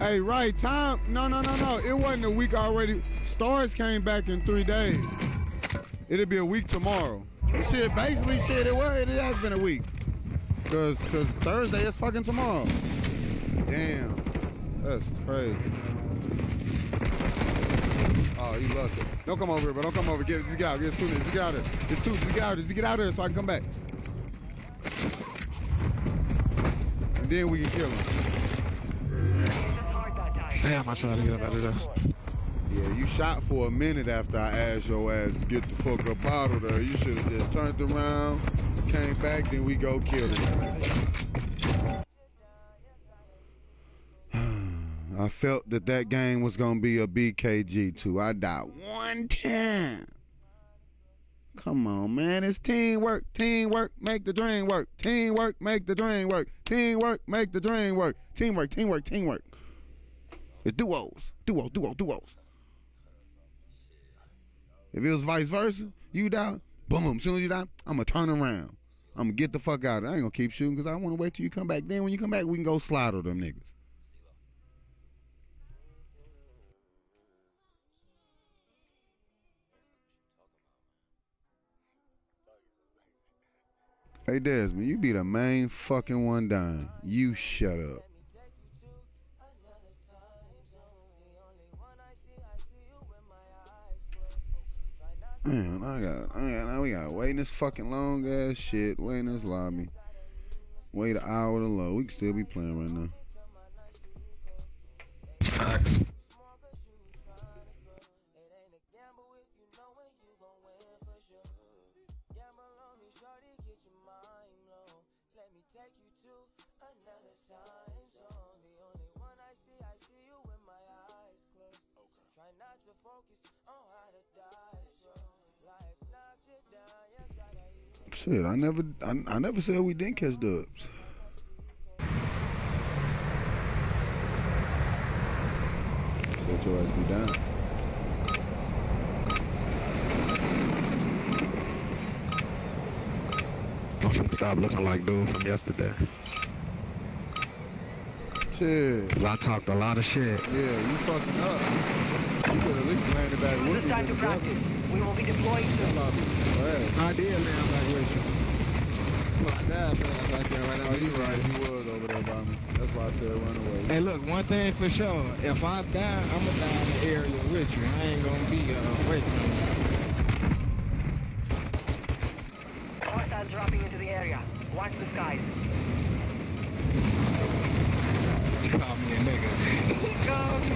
Hey, right, time. No, no, no, no. It wasn't a week already. Stars came back in three days. It'll be a week tomorrow. And shit, basically, shit, it was. It has been a week. Cause, cause Thursday is fucking tomorrow. Damn, that's crazy. Oh, you love it. Don't come over here, bro. Don't come over. Get, just get out. Get minutes. Just get out of here. Just. Just get out. Just get out of here so I can come back. And then we can kill him. Damn, I tried to get up out of there. Yeah, you shot for a minute after I asked your ass to get the fuck up out of there. You should have just turned around, came back, then we go kill him. I felt that that game was gonna be a BKG too. I died one time. Come on, man. It's teamwork. Teamwork make the dream work. Teamwork make the dream work. Teamwork make the dream work. Teamwork, teamwork, teamwork. It's duos. Duos, duos, duos. If it was vice versa, you die, boom, soon as you die, I'm gonna turn around. I'm gonna get the fuck out. I ain't gonna keep shooting because I wanna wait till you come back. Then when you come back, we can go slaughter them niggas. Hey Desmond, you be the main fucking one dying. You shut up. Man, I got, I got, now we got wait in this fucking long ass shit, wait in this lobby. Wait an hour to load. We can still be playing right now. I never, I, I never said we didn't catch dubs. Let your ass down. Stop looking like dude from yesterday. Shit. Cause I talked a lot of shit. Yeah, you fucking up. You could at least land it back with It's me. time to practice. We will be deploying soon. I did land back with you. Fuck that, fast right there, right Oh, you right. He was over there by me. That's why I said run away. Hey, look, one thing for sure. If I die, I'm gonna die in the area with you. I ain't gonna be uh, away from Hostiles dropping into the area. Watch the skies. You. Call me a nigga. He called me.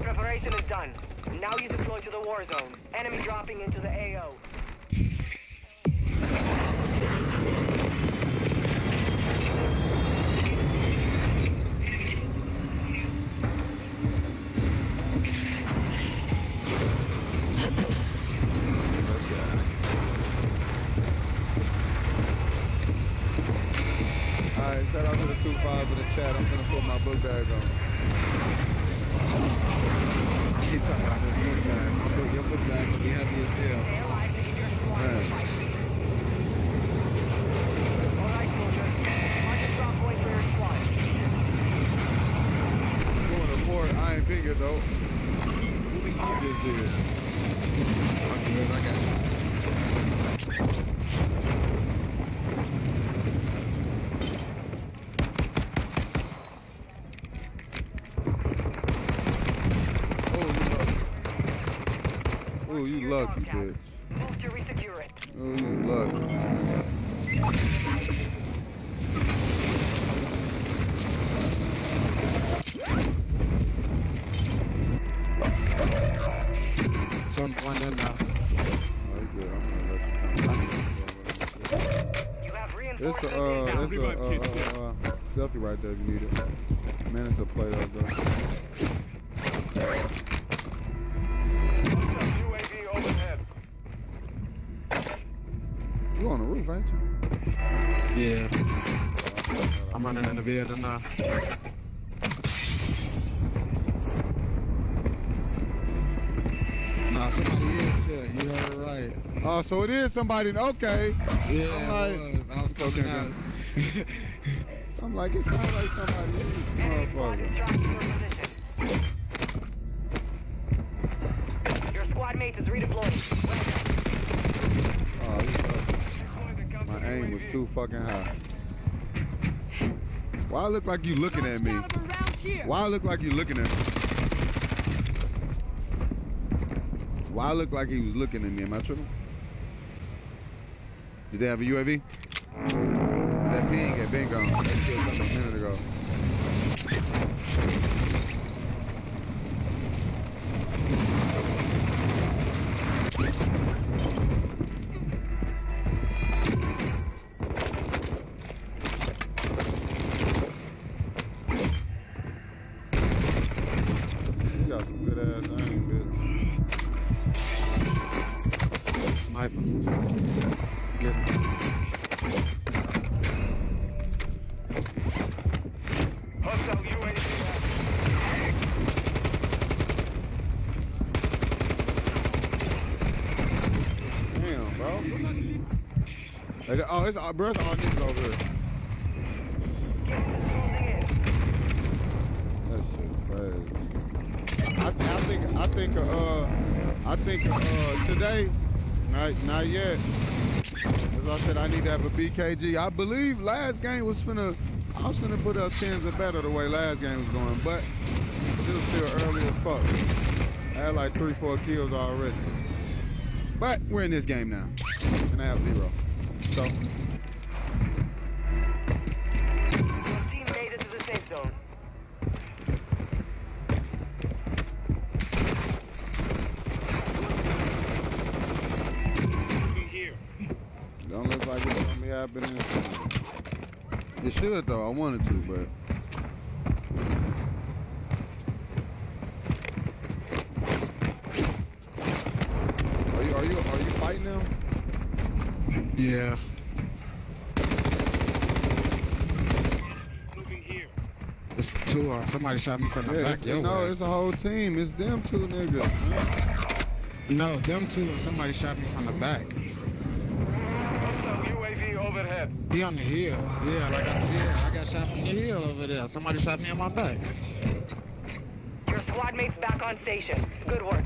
Preparation is done. Now you deploy to the war zone. Enemy dropping into the AO. Alright, shout out to the two fives in the chat. I'm gonna put my book bag on. She talking about this book bag. My book, your book bag gonna be heavy as hell. Man. Alright, soldiers. Mark a drop point for your squad. Doing a report. I ain't bigger though. I just did. I'm good, I got you. Oh, you. Oh, you lucky, bitch. Move to resecure it. Oh, you lucky. Son one in now. You good. I'm gonna let you come. It's a, uh, it's a, uh, uh, uh, selfie right there if you need it. Nah, somebody is shit. You heard it right. Oh, so it is somebody. Okay. Yeah, I'm like- it was. I was coming Okay, out. I'm like, it sounds like somebody in this Enemy squad is motherfucker. your squad mate is redeployed. Oh, my aim was too fucking high. Why I look like you looking at me? Why look like you looking at me? Why look like he was looking at me? Am I tripping? Did they have a UAV? That ping had been gone. Hey, oh, it's uh, bro, it's all over here. That shit crazy. I, I think I think uh I think uh today, not not yet. As I said, I need to have a BKG. I believe last game was finna. I was finna put up tens or better the way last game was going, but it was still early as fuck. I had like three, four kills already. But we're in this game now, and I have zero. So it don't look like it's gonna be happening. It should though. I wanted to, but. Are you are you are you fighting them? Yeah. It's two or somebody shot me from the Yeah, back. Yo, no, way. it's a whole team. It's them two niggas. no, them two. Somebody shot me from the back. UAV overhead. He on the hill. Yeah, like I said, yeah, I got shot from the hill over there. Somebody shot me in my back. Your squad mate's back on station. Good work.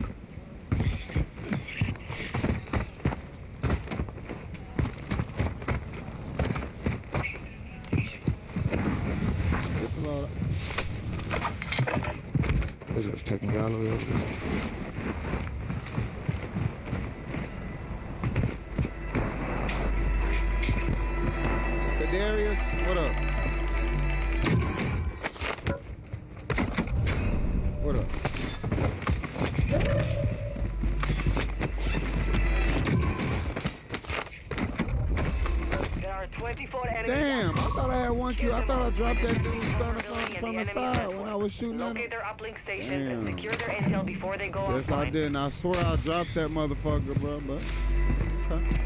Dropped that dude standing from, from the side when I was shooting Locate their uplink stations and secure their intel before they go Yes, I did, and I swear I dropped that motherfucker, bro, but... Okay.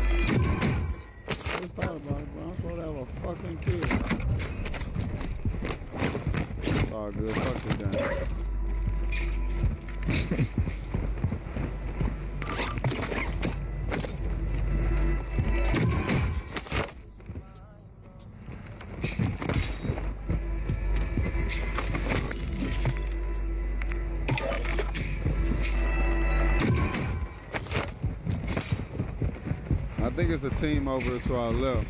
I just thought about it, bro. I'm supposed to have a fucking kill. It's all good. Fuck this game. Team over to our left.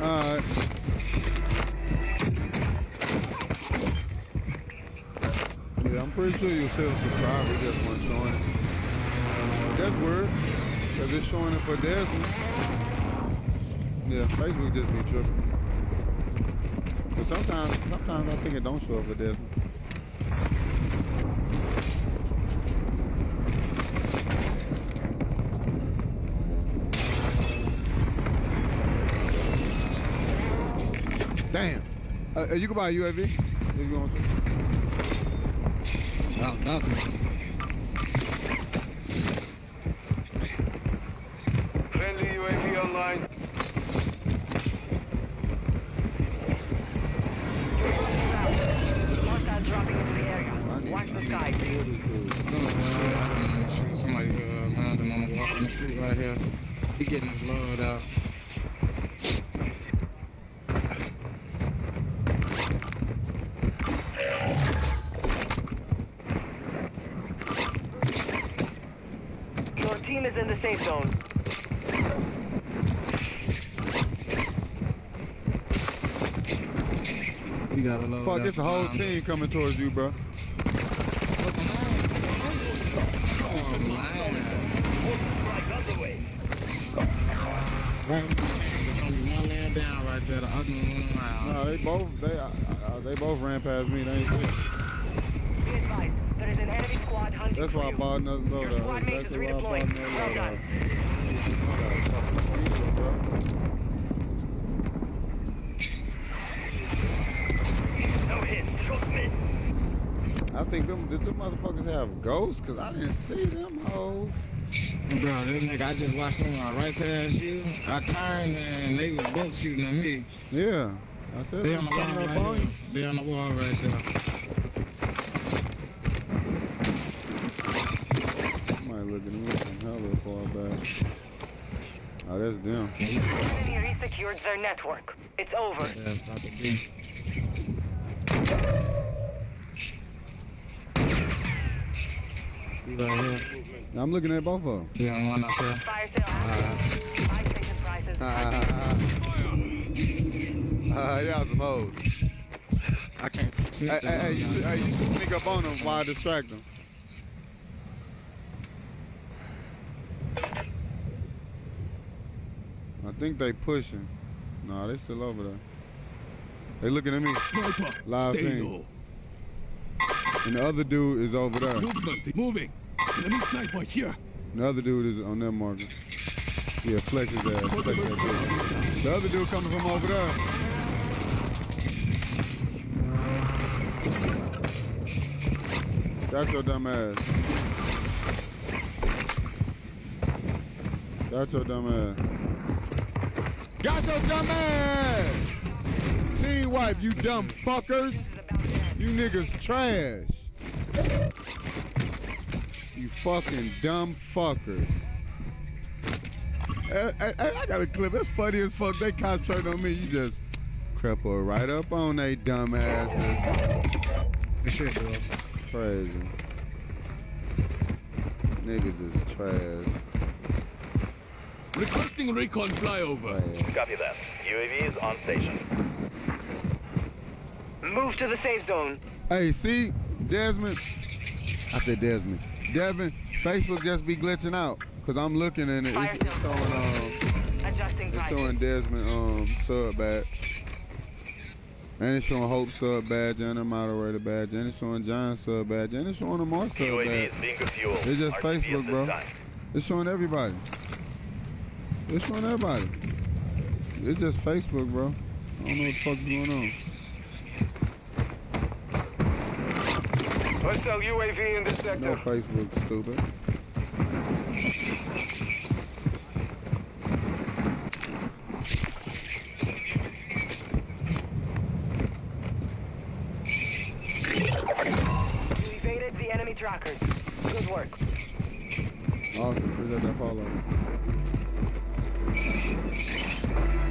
Alright. Yeah, I'm pretty sure you'll still subscribe. We just weren't showing it. Uh, that's weird. Because it's showing it for Desmond. Yeah, Facebook just be tripping. Sometimes, sometimes I think it don't show up for Desmond. Damn. Uh, uh, you can buy a UAV if you want to. Friendly UAV online. Hostiles dropping into the area. I need Watch some the skies. Somebody uh, landing on the walk on the street right here. He getting his load out. Your team is in the safe zone. You got a load Fuck, out it's a whole team coming towards you, bro. Ghosts? Cause I didn't see them hoes. Bro, this nigga, I just watched them run right past you. I turned and they was both shooting at me. Yeah. I said They on the wall right on there. They on the wall right there. Somebody looking at me from hella far back. Oh, that's them. Enemy resecured their network. It's over. Yeah, it's about to be. You right here. I'm looking at both of them. Yeah, I'm one up there. Fire sale activated. Buy station prices. Uh, yeah, some hoes. I can't see Hey, them. hey, hey, you should, hey, you should sneak up on them while I distract them. I think they pushing. Nah, they still over there. They looking at me. Sniper, Live stay ping. low. And the other dude is over there. Movement, moving. Enemy sniper here. The other dude is on that marker. Yeah, flex his ass. Flex that bitch. The other dude coming from over there. Got your dumb ass. Got your dumb ass. Got your dumb ass! Team wipe, you dumb fuckers! You niggas trash! You fucking dumb fuckers. Hey, hey, hey, I got a clip. That's funny as fuck. They concentrate on me. You just cripple right up on they dumb asses. Good shit, bro. Crazy. Niggas is trash. Requesting recon flyover. Copy that. UAV is on station. Move to the safe zone. Hey, see, Desmond. I said Desmond. Devin, Facebook just be glitching out. Cause I'm looking and it, Fire it's, showing um Adjusting it's showing Desmond um sub badge. And it's showing Hope sub badge and a moderator badge. And it's showing John sub badge. And it's showing Amar sub badge. It's just Facebook, bro. It's showing everybody. It's showing everybody. It's just Facebook, bro. I don't know what the fuck is going on. Hostile UAV in this No sector. Facebook, stupid. You evaded the enemy trackers. Good work. Awesome. Appreciate that follow.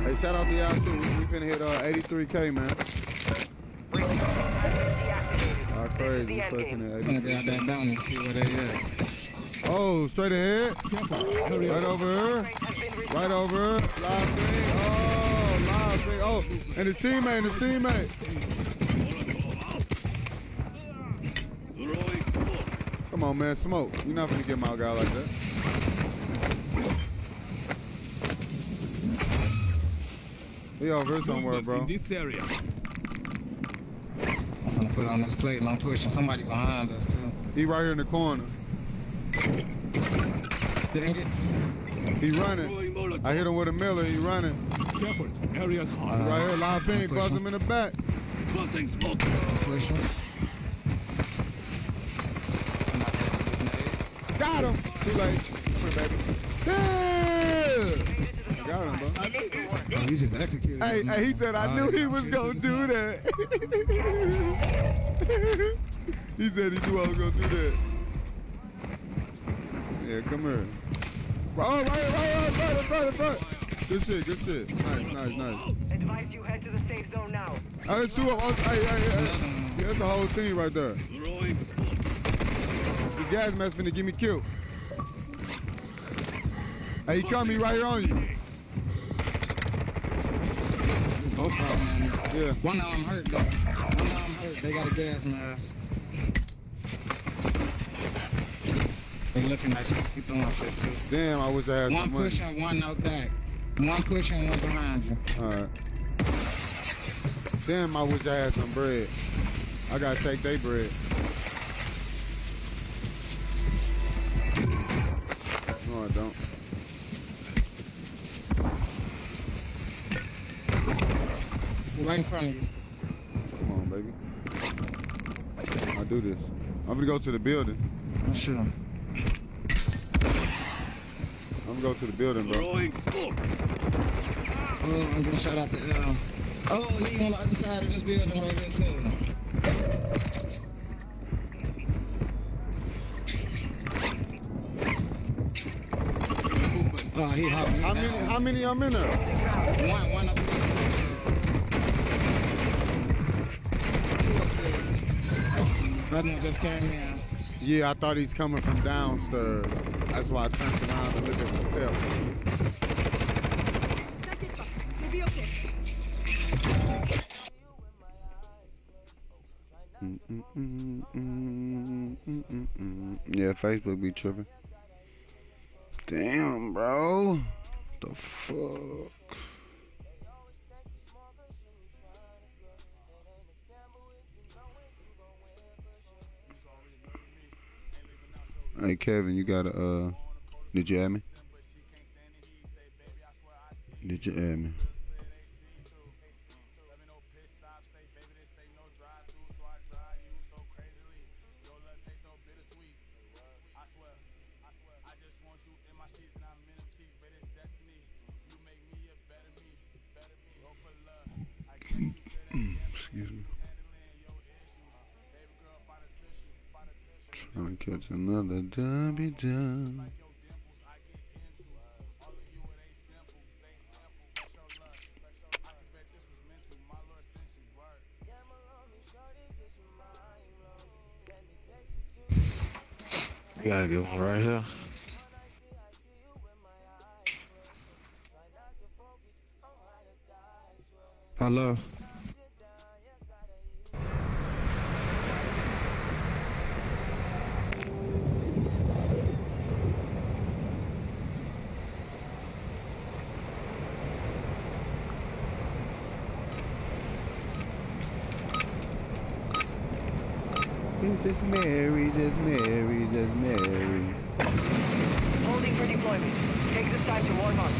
Hey, shout out to y'all too. We, we finna hit uh, 83k, man. Deactivated. Our This is crazy. the We end game. Trying to get out that down and see where they at. Oh, straight ahead. Right over here. Has been reached. Right over here. Live ping. Oh, live ping. Oh, and his teammate, his teammate. Come on, man, smoke. You're not gonna get my guy like that. He over here somewhere, Movement bro. in this area. I'm gonna put on this plate and I'm pushing somebody behind us too. He right here in the corner. Didn't get. He running. I hit him with a Miller. He running. Careful. Area's hot. He right here, live ping, buzz him. him in the back. Tossing smoke. Pushing. Got him. Too late. Come here, baby. Yeah. Got him, bro. Oh, you just executed. Hey, hey, he said I knew he was gonna do one. that. he said he knew I was gonna do that. Yeah, come here. Oh, right, right, right, right, right, right. Good shit, good shit. Nice, nice, nice. Advise you head to the safe zone now. Oh, that's two of us. Hey, hey, hey. Yeah, that's the whole team right there. The gas mask finna get me killed. Hey, he coming he right here on you. Both of them. Yeah. One of them I'm hurt though. One of them hurt. They got a gas mask. They looking at you. Keep doing shit too. Damn, I wish I had One money. pushing, one out back. One pushing, one behind you. All right. Damn, I wish I had some bread. I gotta take their bread. No, I don't. Right in front of you. Come on, baby. I do this. I'm gonna go to the building. Sure. I'm gonna go to the building, bro. Throwing. Oh, I'm gonna shout out the L. Oh, he on the other side of this building right there too. Oh, he hopping. How many? How many I'm in there? One, one up there. Just came in. Yeah, I thought he's coming from downstairs. That's why I turned around to look at the steps. Yeah, Facebook be tripping. Damn, bro. The fuck? Hey Kevin, you got a uh did you add me? Did you add me? Catch another W done. You gotta get one right here. Hello. Just Mary, just Mary, just Mary. Holding for deployment. Take this time to warm up.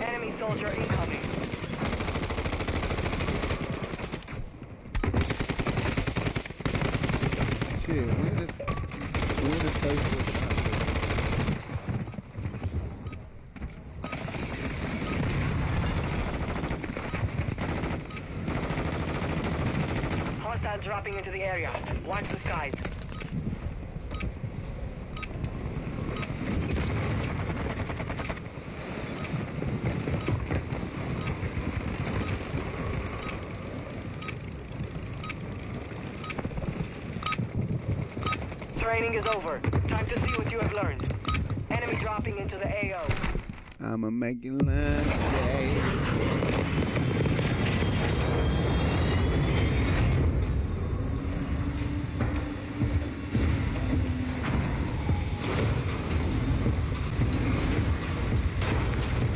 Enemy soldier incoming. Shit, when did when did Facebook Hostiles dropping into the area. Watch the skies. Training is over. Time to see what you have learned. Enemy dropping into the AO. I'm a making last day.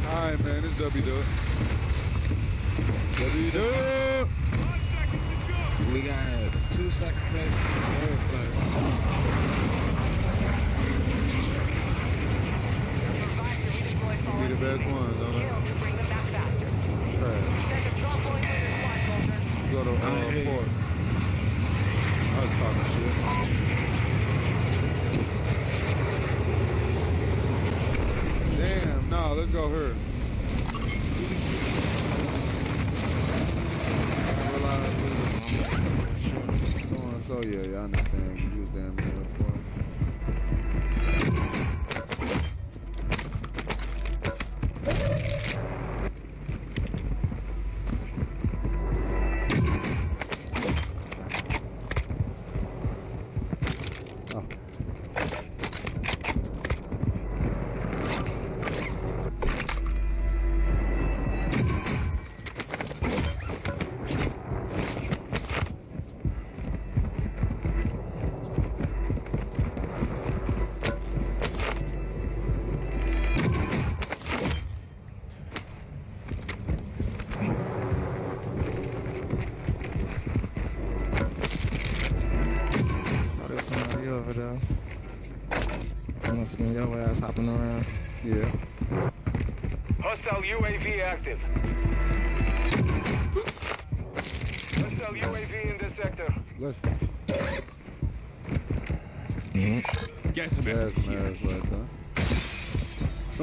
Alright man, it's W Dub.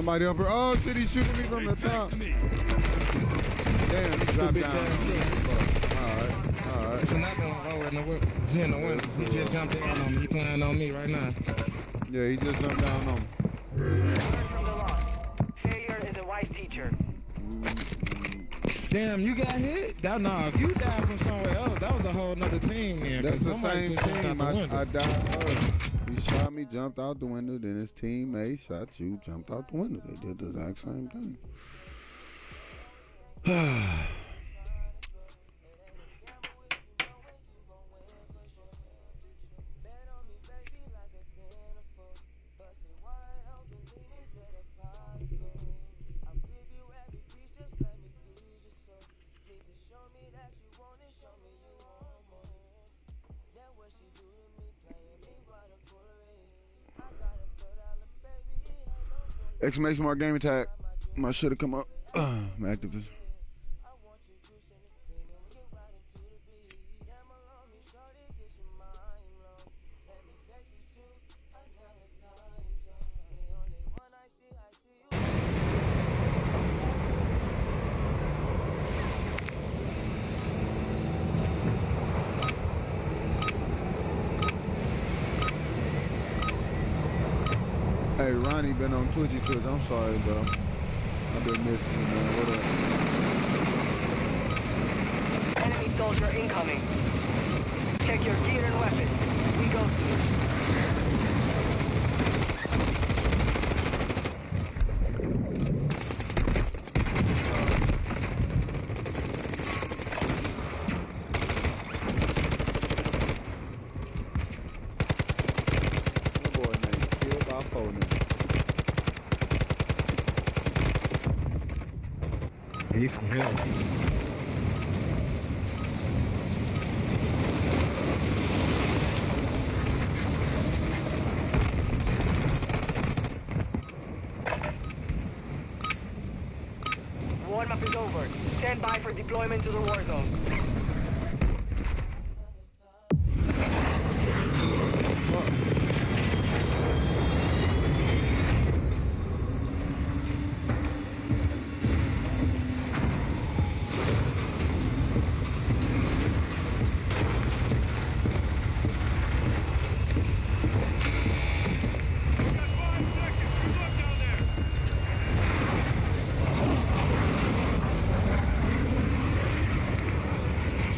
Somebody up here. Oh shit, he's shooting me from the top. to. Damn, he dropped down. Alright, alright. It's another one over in the whip. He in the window. He just jumped down on me. He playing on me right now. Yeah, he just jumped down on me. From the loss. Failure is a white teacher. Damn, you got hit? That nah, if you died from somewhere else, that was a whole nother team then. 'cause That's the somebody same just jumped team. out I. I died jumped out the window, then his teammate shot you, jumped out the window. They did the exact same thing. Exclamation mark gamer tag. My should have come up. I'm activist. Ronnie been on Twitchy Twitch. I'm sorry, bro. I've been missing you, man. What up? Enemy soldier incoming. Check your gear and weapons. We go through. My boy named Kill by Four now. He from here. Warm up is over. Stand by for deployment to the war zone.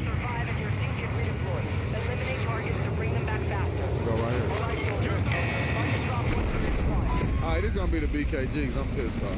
Survive and your team can redeploy. Eliminate targets to bring them back faster. Go right here. All right, soldiers. Target drop once you redeploy. All right, the BKGs. I'm pissed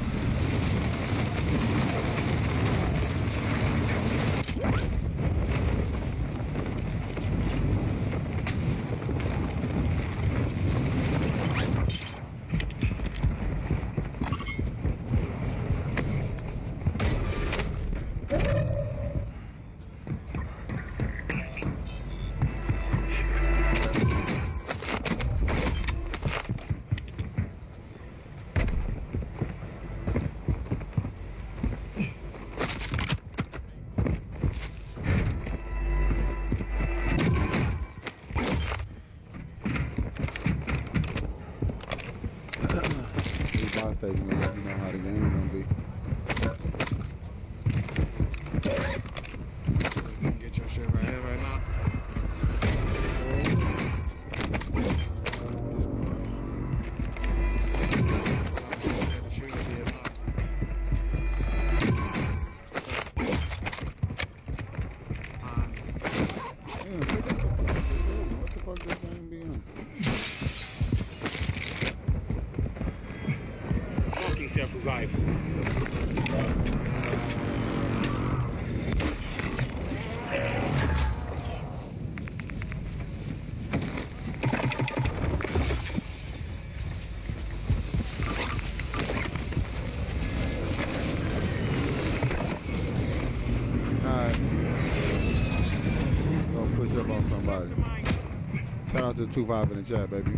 Shout out to the 2-5 in the chat, baby.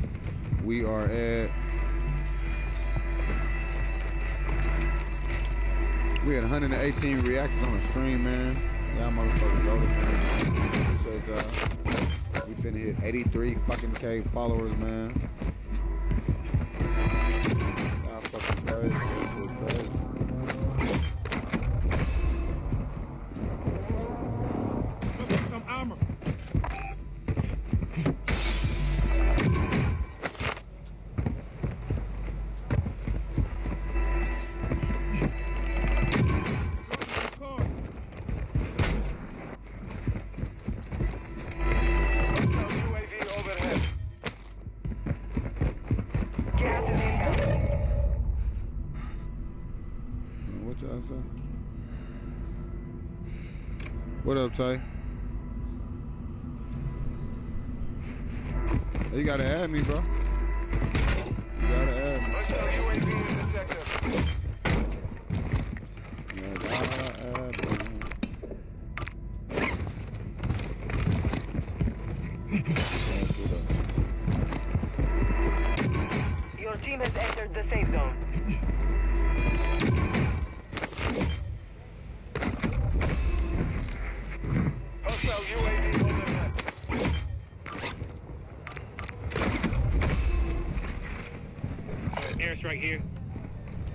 We are at We had 118 reactions on the stream, man. Y'all motherfuckers go man. Appreciate. We finna hit 83 fucking K followers, man. Y'all fucking crazy. Hey, You gotta add me, bro.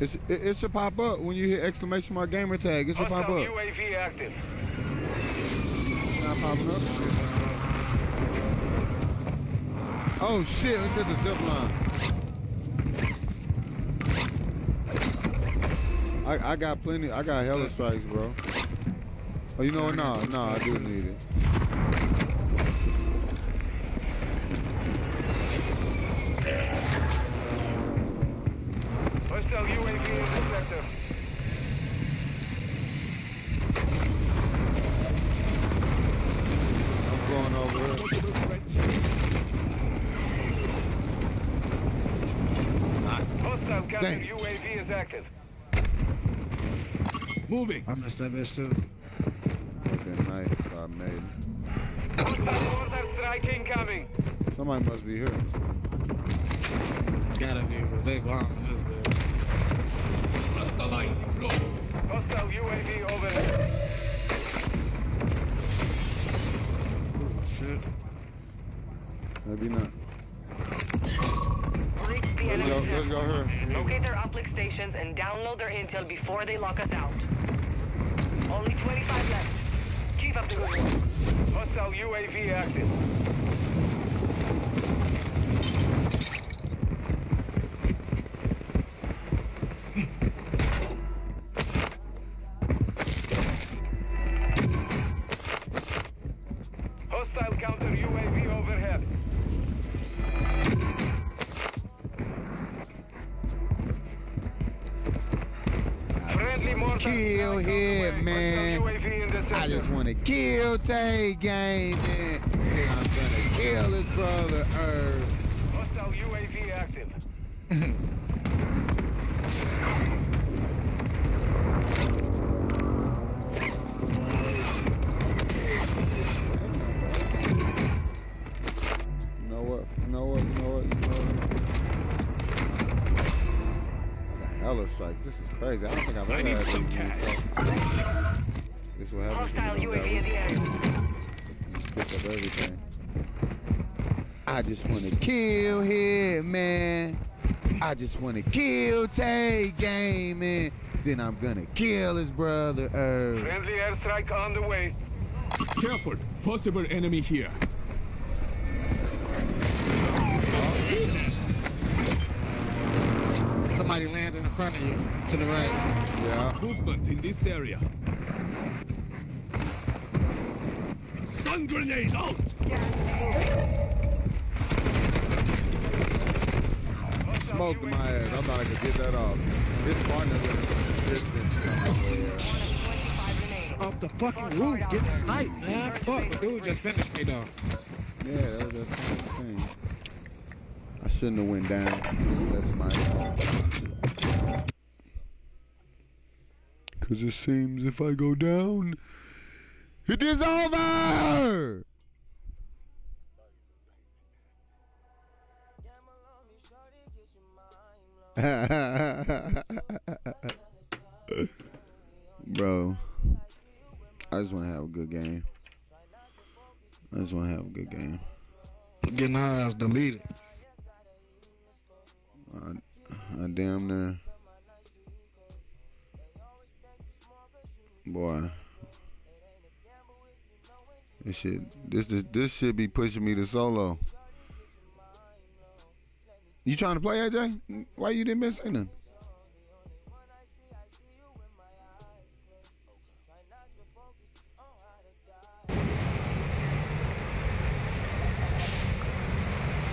It's, it, it should pop up when you hit exclamation mark gamer tag. It should pop up. UAV active. It's not popping up. Oh shit, let's hit the zip line. I, I got plenty, I got hella strikes, bro. Oh, you know what? No, no, I do need it. Moving. I missed that bitch too. Okay, nice. I made mortar strike incoming. Somebody must be here. Gotta be, but they gone. This bitch. Hostile line deployed. Hostile UAV overhead. Oh, shit. Maybe not. Breach the Let's go, let's go here. Locate their uplink stations and download their intel before they lock us out. Only 25 left. Keep up the good work. Hostile UAV active. Just want to kill Tay Game, man. Then I'm gonna kill his brother, Irv. Friendly airstrike on the way. Careful. Possible enemy here. Somebody landed in front of you, to the right. Yeah. Movement in this area. Stun grenade out! Hostile smoked my ass. I thought I could get that off. His partner. Off the fucking roof, getting sniped, man. Fuck, dude just finished me though. Yeah, that was just thing. I shouldn't have went down. That's my fault. Cause it seems if I go down, it is over. Bro, I just want to have a good game. I just want to have a good game. Getting our ass deleted. I, I damn near. Boy. This shit, this, this, this should be pushing me to solo. You trying to play, AJ? Why you didn't miss anything?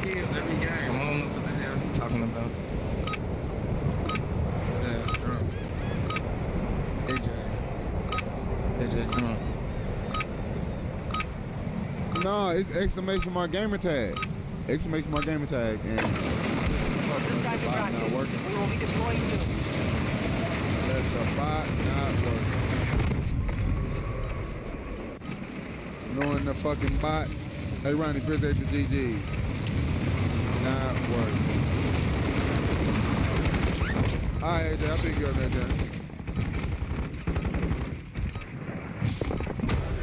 Kills every game. I don't know what the hell he talking about. Yeah, drunk. AJ. AJ drunk. No, it's exclamation mark gamer tag. Exclamation mark gamer tag. And bot not working. We will be deploying soon. That's the bot not working. Knowing the fucking bot. Hey, Ronnie, Chris at the GG. Not working. All right, AJ, I think you're there, John.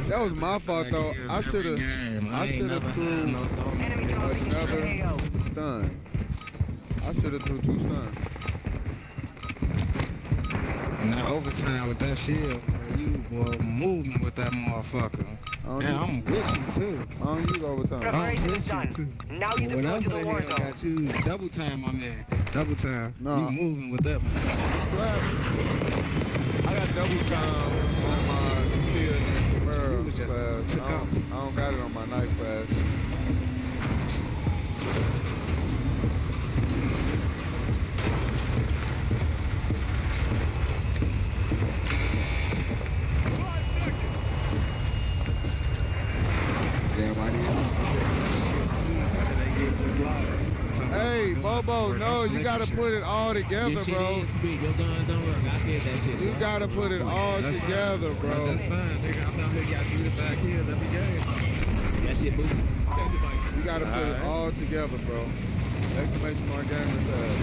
That was my fault, though. I should have. I should have threw Enemy another stun. I should have threw two stuns. Now overtime with that shield, boy, you boy moving with that motherfucker. I don't Yeah, use- I'm with you too. I don't use overtime. Preparation I'm is with you done. too. Now you deploy Whatever to the the war hell zone. got you double time, my man. Double time. No. You moving with that. I got double time on my shield and You barrel was just class. I don't, I don't got it on my knife class. Damn, I Hey, Bobo, no, you gotta put it all together, bro. Your don't work. I said that shit. You gotta put it all together, bro. That's fine, nigga. I'm out here, y'all do it back here. Let me go. That shit boo. You gotta put it all together, bro. Exclamation mark gamer tag.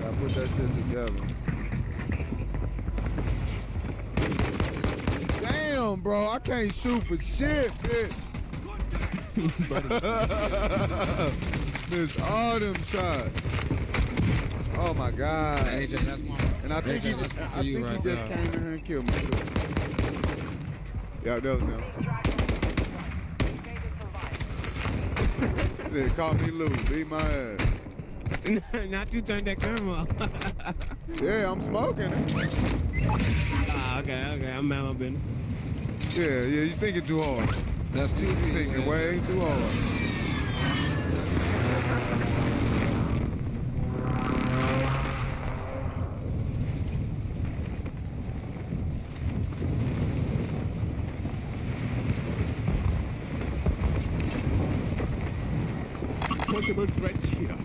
Gotta put that shit together. Damn, bro, I can't shoot for shit, bitch. Miss all them shots. Oh my god. AJ, that's one. And I think AJ, he, just, I think right he just there. came in here and killed me. Too. Yeah, that was him. Said, call me Lou, beat my ass. Not you turn that camera off. Yeah, I'm smoking it. ah, okay, okay. I'm out of business. Yeah, yeah, you thinking too hard. That's two You thinking way too hard. Possible threats here.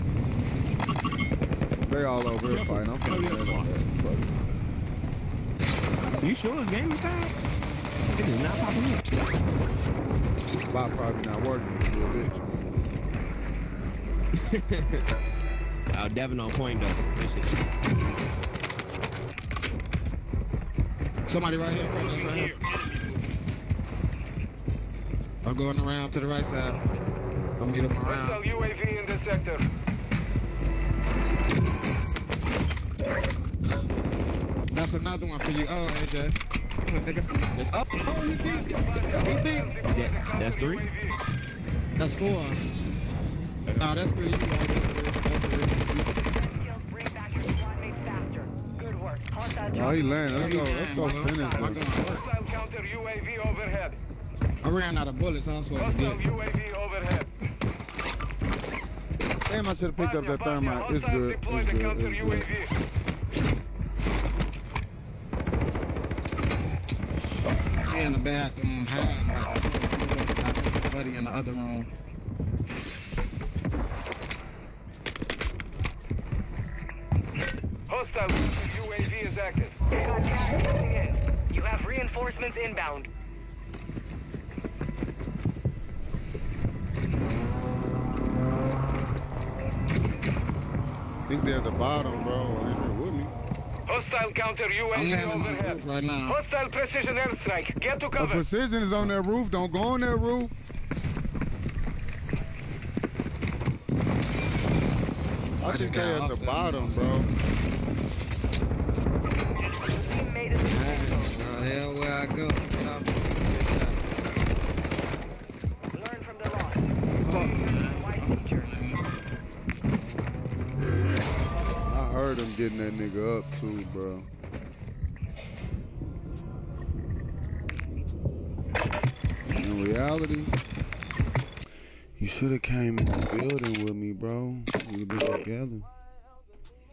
They all over here fighting. I'm Careful. You sure it's game time? It is not popping up. Bot probably not working. It's a bitch. Oh, Devin on point though. That shit. Somebody right here. Right here. I'm going around to the right side. I'll meet him Hostile around. UAV in the sector. That's another one for you. Oh, AJ. Come on, nigga. It's up. Oh, he beat. He beat. That, that's three? That's four. No, that's three. You right there. That's three. Kills bring back your squad mates faster. Good work. Hostile Oh, he landed. Let's go. Let's go finish bro. My this. gun work. Hostile counter UAV overhead. I ran out of bullets. I'm supposed to Hostile get. UAV overhead. Damn, I should have picked up that thermite. It's Hostiles good. It's good. It's good. UAV. In the bathroom hiding. Like, buddy in the other room. Hostile UAV is active. You got gas coming in. You have reinforcements inbound. I think they're at the bottom, bro. Ain't there with me. Hostile counter I'm UAV landing on the overhead. right now. Hostile precision airstrike. Get to The cover. precision is on that roof. Don't go on that roof. I think just they're got at the that bottom, bro. Teammate is in the Bro, hell where I go. Heard him getting that nigga up too, bro. In reality, you should have came in the building with me, bro. We been together.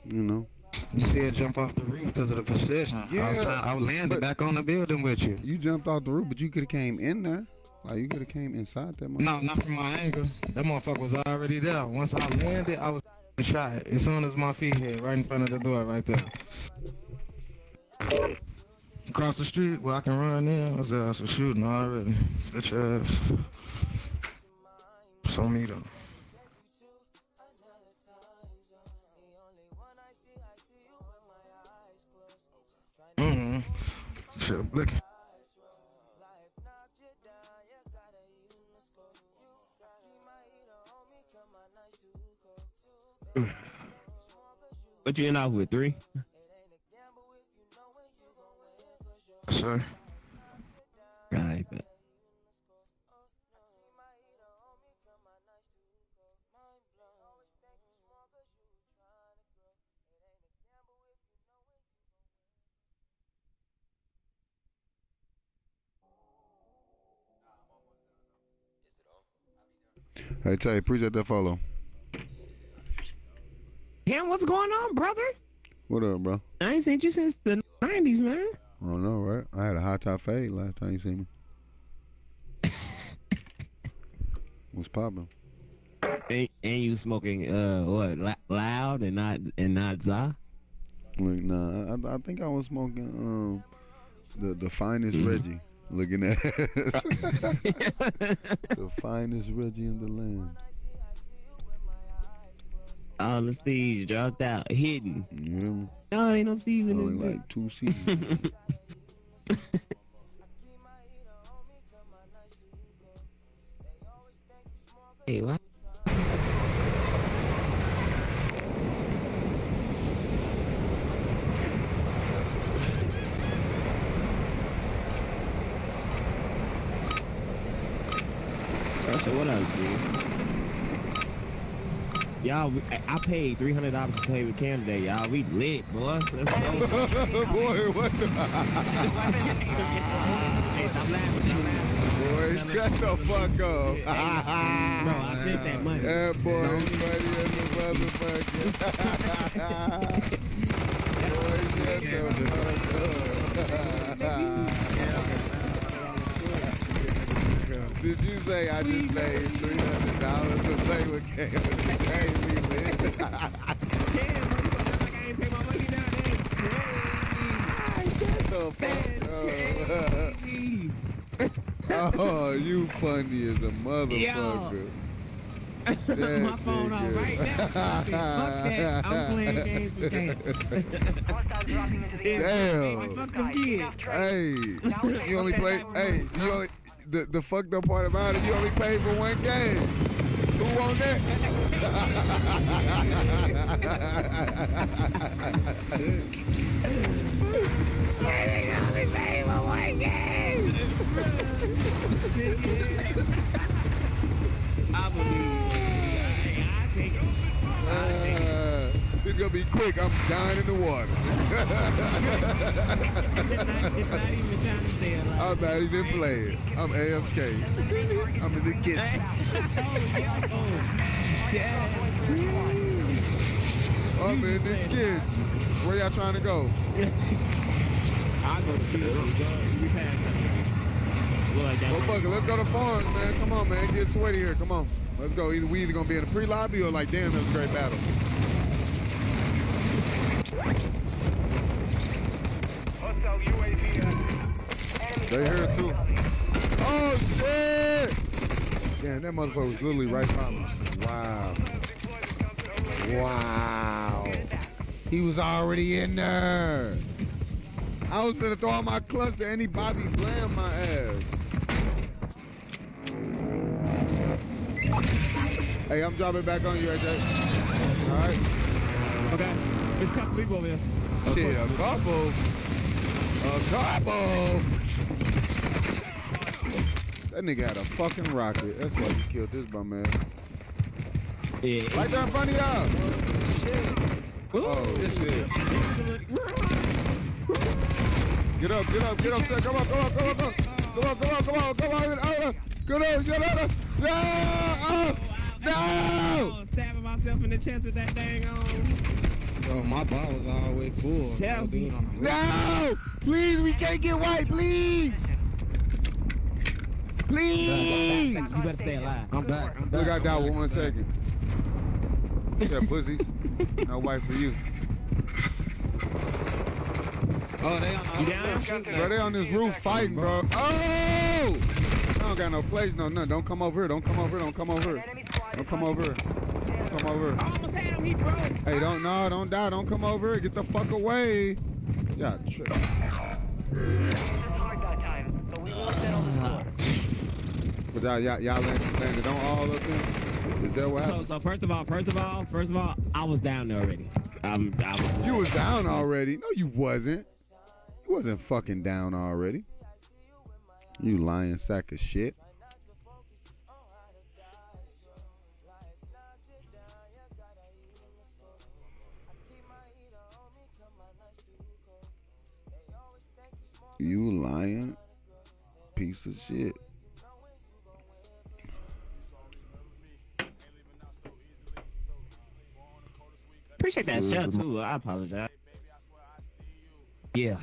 You know. You said jump off the roof because of the precision. I was, Yeah, trying, I landing back on the building with you. You jumped off the roof, but you could have came in there. Like you could have came inside that. motherfucker. No, not from my angle. That motherfucker was already there. Once I landed, I was shot. As soon as my feet hit, right in front of the door, right there. Across the street, where I can run in, I was I was shooting already. Bitch ass. So me though. Mm-hmm. Shit, look. What you end off with three? Sir. I bet. Hey Tay, appreciate that follow. Damn, what's going on, brother? What up, bro? I ain't seen you since the '90s, man. I don't know, right? I had a high top fade last time you seen me. What's poppin'? And, and you smoking uh what la- loud and not and not za? Look, nah, I, I think I was smoking um the the finest Reggie. Looking at the finest Reggie in the land. All the seeds dropped out, hidden. Hear me? No, ain't no seeds in Only like two seeds. Hey, what? Said, what else, dude? Y'all, I paid three hundred dollars to play with Cam today, y'all. We lit, boy. Let's go. Boy, what the hey, stop laughing, stop laughing. boy? Shut the fuck up. Bro, I sent that money. Yeah, boy, it's funny as a motherfucker. boy, shut the fuck up. Did you say I just paid three hundred dollars to play with Cam? Hey, we. Damn, bro, you gonna like I ain't pay my money down the fuck up. Oh, you funny as a motherfucker. My phone on right now. Fuck that. I'm playing games with Cam. Hostiles dropping the air. Damn. Fuck them kids. Hey, you only play. Hey, you only. The, the fucked up part about it, you only paid for one game. Who won that? I believe. Hey, I take it. I take it. Uh, it's gonna be quick. I'm dying in the water. It's not, it's not even trying to stay alive. I'm not even playing. I'm AFK. I'm in the kitchen. oh, yeah. I'm in the kitchen. Where y'all trying to go? I'll go to the field. We passed that. Well, fuck it. Let's go to farms, man. Come on, man. Get sweaty here. Come on. Let's go. Either we either gonna be in the pre-lobby or like, damn, that was a great battle. They here too. Oh shit! Damn, that motherfucker was literally right by me. Wow. Wow. He was already in there. I was gonna throw my cluster and he Bobby blam my ass. Hey, I'm dropping back on you, AJ. Alright? Okay. There's a couple people over here. Shit, a couple. A couple. That nigga had a fucking rocket. That's why he killed this bum man. Yeah. Right there in front of y'all. Oh, shit. Get up, get up, get up, sir. Come on, come on, come on, come on. Come on, come on, come on, come on. Get on, get on, get on. No! Oh, no! Oh, stabbing myself in the chest with that dang on. Bro, my ball was all the way full. Selfie. On the. No! Please, we can't get white, please! Please! You better stay alive. I'm back. I'm back. Look, I I'm died back. with one second. Yeah, pussies. No white for you. Oh, they on. You down? Bro, they on this roof fighting, bro. Oh! I don't got no place, no nothing. Don't come over here. Don't come over here. Don't come over here. Don't come over here. Come over. I almost had him. He broke. Hey, don't, no, don't die. Don't come over. Get the fuck away. Yeah, dot time, so we will settle the score. But y'all, y'all, y'all landed, landed on all of them? Is that what happened? so so first of all, first of all, first of all, I was down there already. Um, I was. You was down already. No, you wasn't. You wasn't fucking down already. You lying sack of shit. You lying piece of shit. Appreciate that shot too. I apologize. Yeah.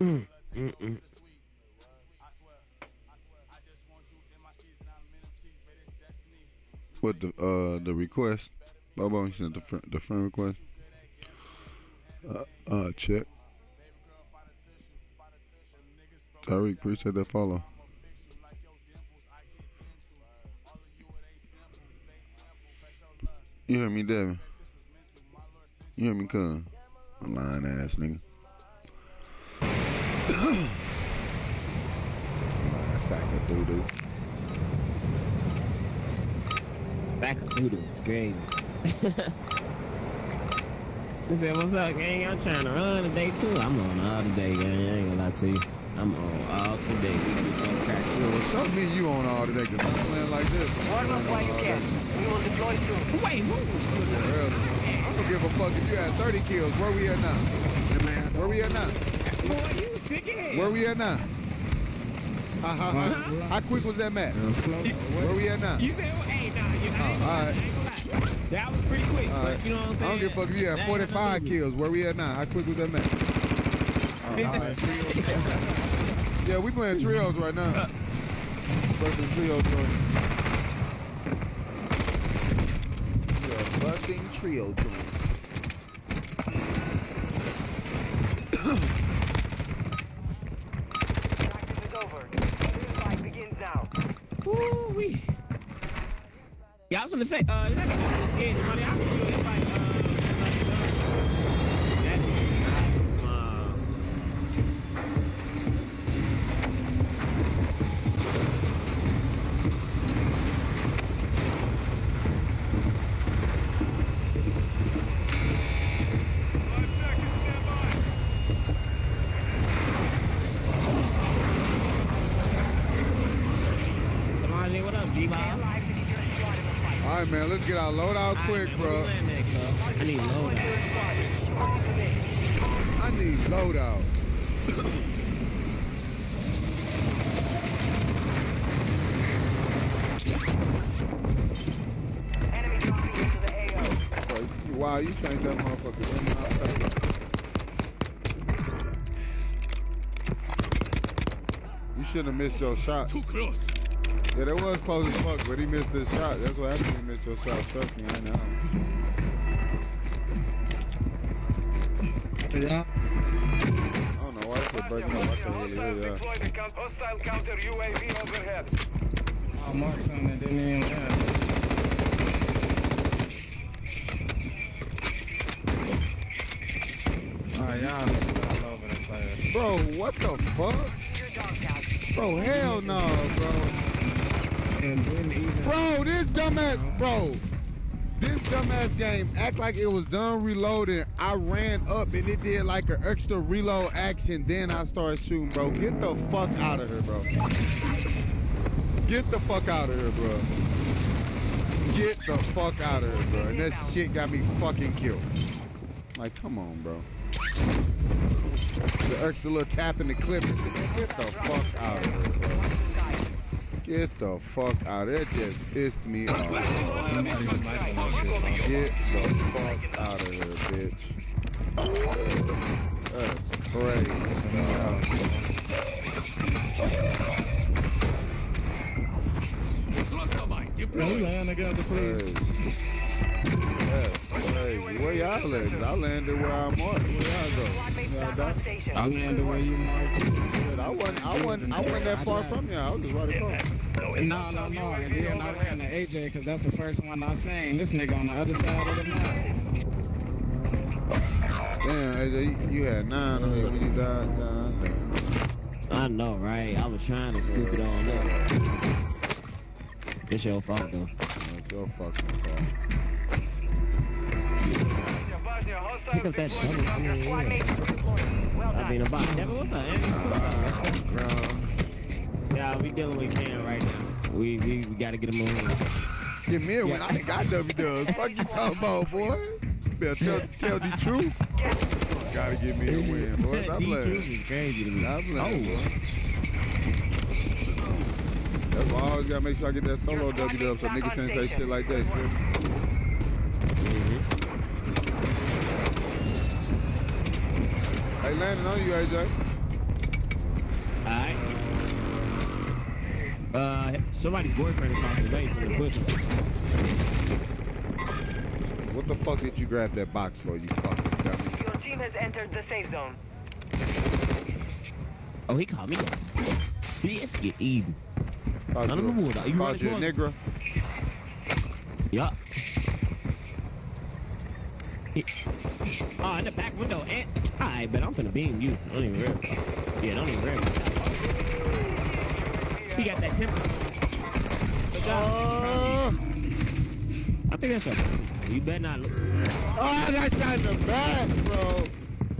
Mm, mm, mm. What the uh the request? Bobo, you sent the friend, request. Uh, uh, check. Tyreek, appreciate that follow. You hear me, Devin? You hear me, cuz? A lying ass nigga. lying sack of doo doo. Back of doodle. It's crazy. He said, what's up, gang? I'm trying to run today, too. I'm on all today, gang. I ain't gonna lie to you. I'm on all today. We can get crack. Well, show me you on all today, cause I'm playing like this. Warm up while you can. We will deploy soon. Wait, who? Early. I don't give a fuck if you had 30 kills. Where we at now? Where we at now? Boy, you sick of. Where we at now? How, how, how, how quick was that match? Where we at now? You said, hey, nah, you know, I ain't Oh, gonna lie, alright. I ain't gonna lie. That was pretty quick, All but you know what I'm saying? I saying? don't give a fuck if you had 45 nothing to do kills. Where we at now? How quick was that match? with it. Yeah, we playing trios right now. Busting trio joint. Yeah, busting trio joint. Practice is over. This fight begins now. Woo-wee. Yeah, I was gonna say, uh, is that money? I see you quick, bro. I need loadout. I need loadout. Wow, you think that motherfucker in my face. You should have missed your shot. Too close. Yeah, that was close as fuck, but he missed his shot. That's what happened. He missed your shot. Trust me, I know. Yeah. I don't know why it's Bosnia, breaking up. I can't really hear the count- hostile counter UAV overhead. Oh, Mark's on it. Didn't even have. Oh, all over the place. Bro, what the fuck? Bro, hell no, bro. Bro, this dumbass, bro. This dumbass game act like it was done reloading. I ran up and it did like an extra reload action. Then I started shooting, bro. Get the fuck out of here, bro. Get the fuck out of here, bro. Get the fuck out of here, bro. And that shit got me fucking killed. Like, come on, bro. The extra little tap in the clip. Get the fuck out of here, bro. Get the fuck out. That just pissed me off. Get the fuck out of here, bitch. That's crazy. Cluster mine Bro, deployed. we land That's. Where y'all landed? I landed where I marked. Where y'all go? I landed where you marked. I wasn't, I wasn't, I wasn't that far from y'all. I was just right across. No, no, no. And then I ran to AJ because that's the first one I seen. This nigga on the other side of the map. Damn, AJ, you, had nine on you when you died. Damn. I know, right? I was trying to scoop it all up. It's your fault though. That's your fucking fault. Bosnia, Bosnia, hostiles Pick up that deploy the shovel. counter Yeah, yeah. Well I done. mean, about Devin, what's up, Andy? Bro. Yeah, we dealing with Cam right now. We we, we gotta get him a win. Get me a win. I ain't got W dubs. Fuck you talking about, boy. Better tell, tell the truth. Gotta give me a win, boy. Stop D playing. Juice is crazy to me. Stop playing, Oh. boy. That's why I always gotta make sure I get that solo W dub so niggas can't say shit like that. you feel me? Mm-hmm. Hey, landing on you, AJ. Alright. Uh, somebody's boyfriend is across the way to the pussy. What the fuck did you grab that box for, you fucking dummy? Your team has entered the safe zone. Oh, he called me that. Biscuit eating. Called None of you, them wood. a- You called you a running nigga. Yeah. He- Oh, in the back window. And I bet I'm finna beam you. I Don't even worry. Yeah, don't even worry about. He got that temper. Good job. Oh, I think that's your. You better not. Look. oh, that shot in the back, bro.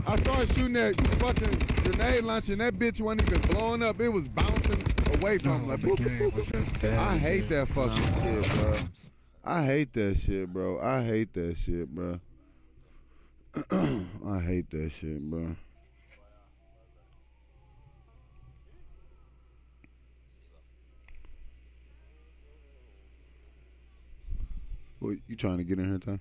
I started shooting that fucking grenade launcher and that bitch wasn't even blowing up. It was bouncing away from him. No, Like, the boop, boop, game boop, was boop. just bad. I hate shit. that fucking No. shit, bro. I hate that shit, bro. I hate that shit, bro. I hate that shit, bro. What, you trying to get in here?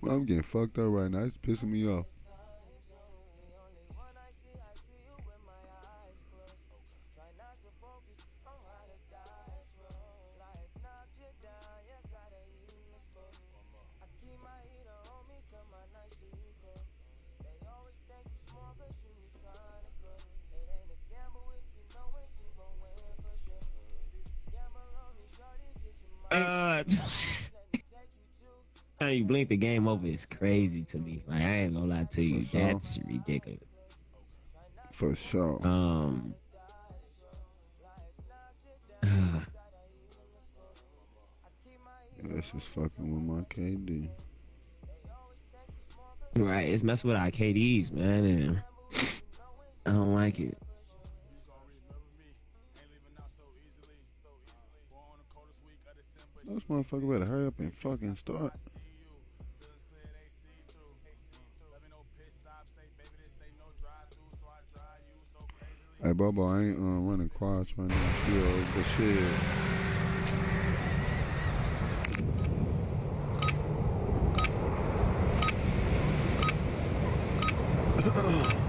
Well, I'm getting fucked up right now. It's pissing me off. Uh, time you blink, the game over is crazy to me. Like I ain't gonna lie to you, sure. that's ridiculous. For sure. Um. That's just fucking with my KD. Right, it's messing with our KDs, man, and I don't like it. Those motherfuckers better hurry up and fucking start. Hey, Bobo, I ain't uh, running quads right now, chill, but shit.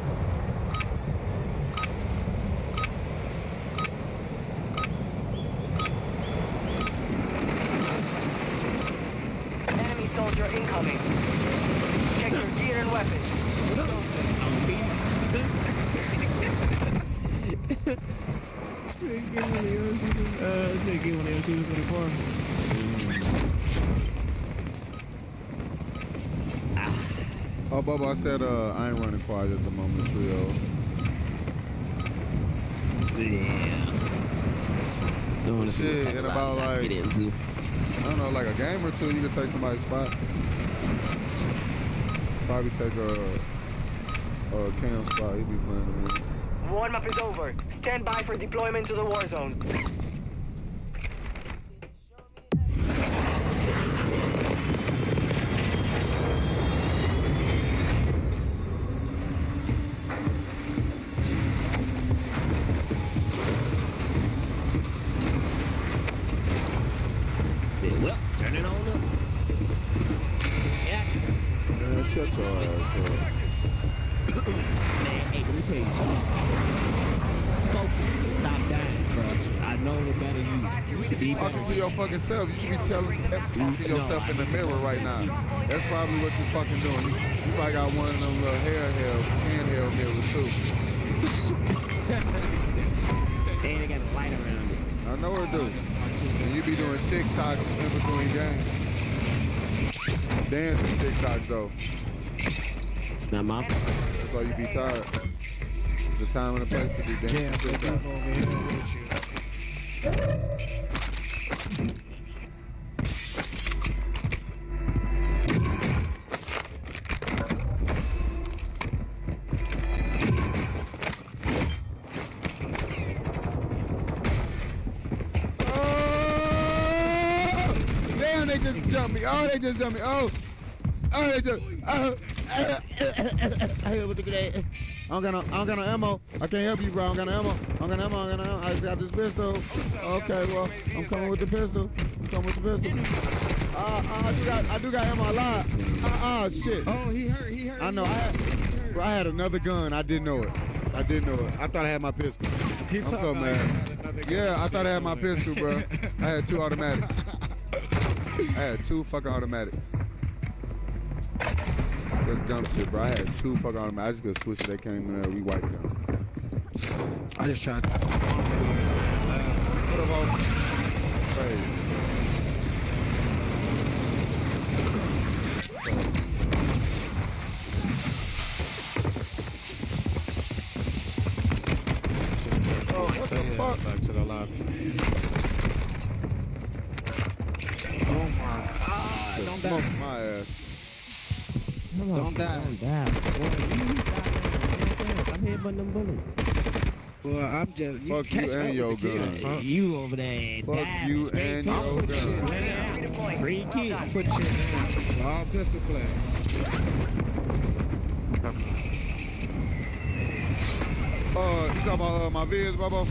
Enemy soldier incoming. Check your gear and weapons. Get one of your shooters. Uh, say get one of your shooters for the car. Oh, Bobo, I said uh, I ain't running quads at the moment, trio. Oh. Yeah. Don't want to see Shit, what in of about, I like- get into. I don't know, like a game or two, you can take somebody's spot. Probably take a, a cam spot. He'd be playing a minute. Warm up is over. Stand by for deployment to the war zone. Should be telling, talking to yourself in the mirror right now. That's probably what you're fucking doing. You, you probably got one of them little hair hair, handheld mirrors too. They ain't got a light around it. I know it do. And you be doing TikTok in between games. Dancing TikTok though. It's not my fault. That's why you be tired. The time and the place to be Jam, dancing put TikTok. Just jumped me. Oh, oh, they just. Oh. I hit with the grenade. I don't got no, I don't got no ammo. I can't help you, bro. I don't got no ammo. I don't got no ammo. I, don't got no ammo. I just got this pistol. Okay, well, I'm coming with the pistol. I'm coming with the pistol. Uh, uh, I do got, I do got ammo lot. Uh, uh, shit. Oh, he hurt. He hurt. I know. I had, bro, I had another gun. I didn't know it. I didn't know it. I thought I had my pistol. He I'm so mad. he had another gun. Yeah, I thought I had my pistol, bro. I had two automatics. I had two fucking automatics. That's dumb shit, bro. I had two fucking automatics. I just could switch it. They came in there, we wiped them. I just tried. What about crazy? Oh, what the fuck? Back to the lobby. Die. my ass. Don't die. Don't die. Boy, you die. I'm headbutting them bullets. Well, I'm just. You Fuck you catch up and your gun. huh? You over there Fuck diving you straight and to your it. gun. Yeah. Free kids. Put your hand. All pistol play. Uh, you talking about uh, my vids, Bobo?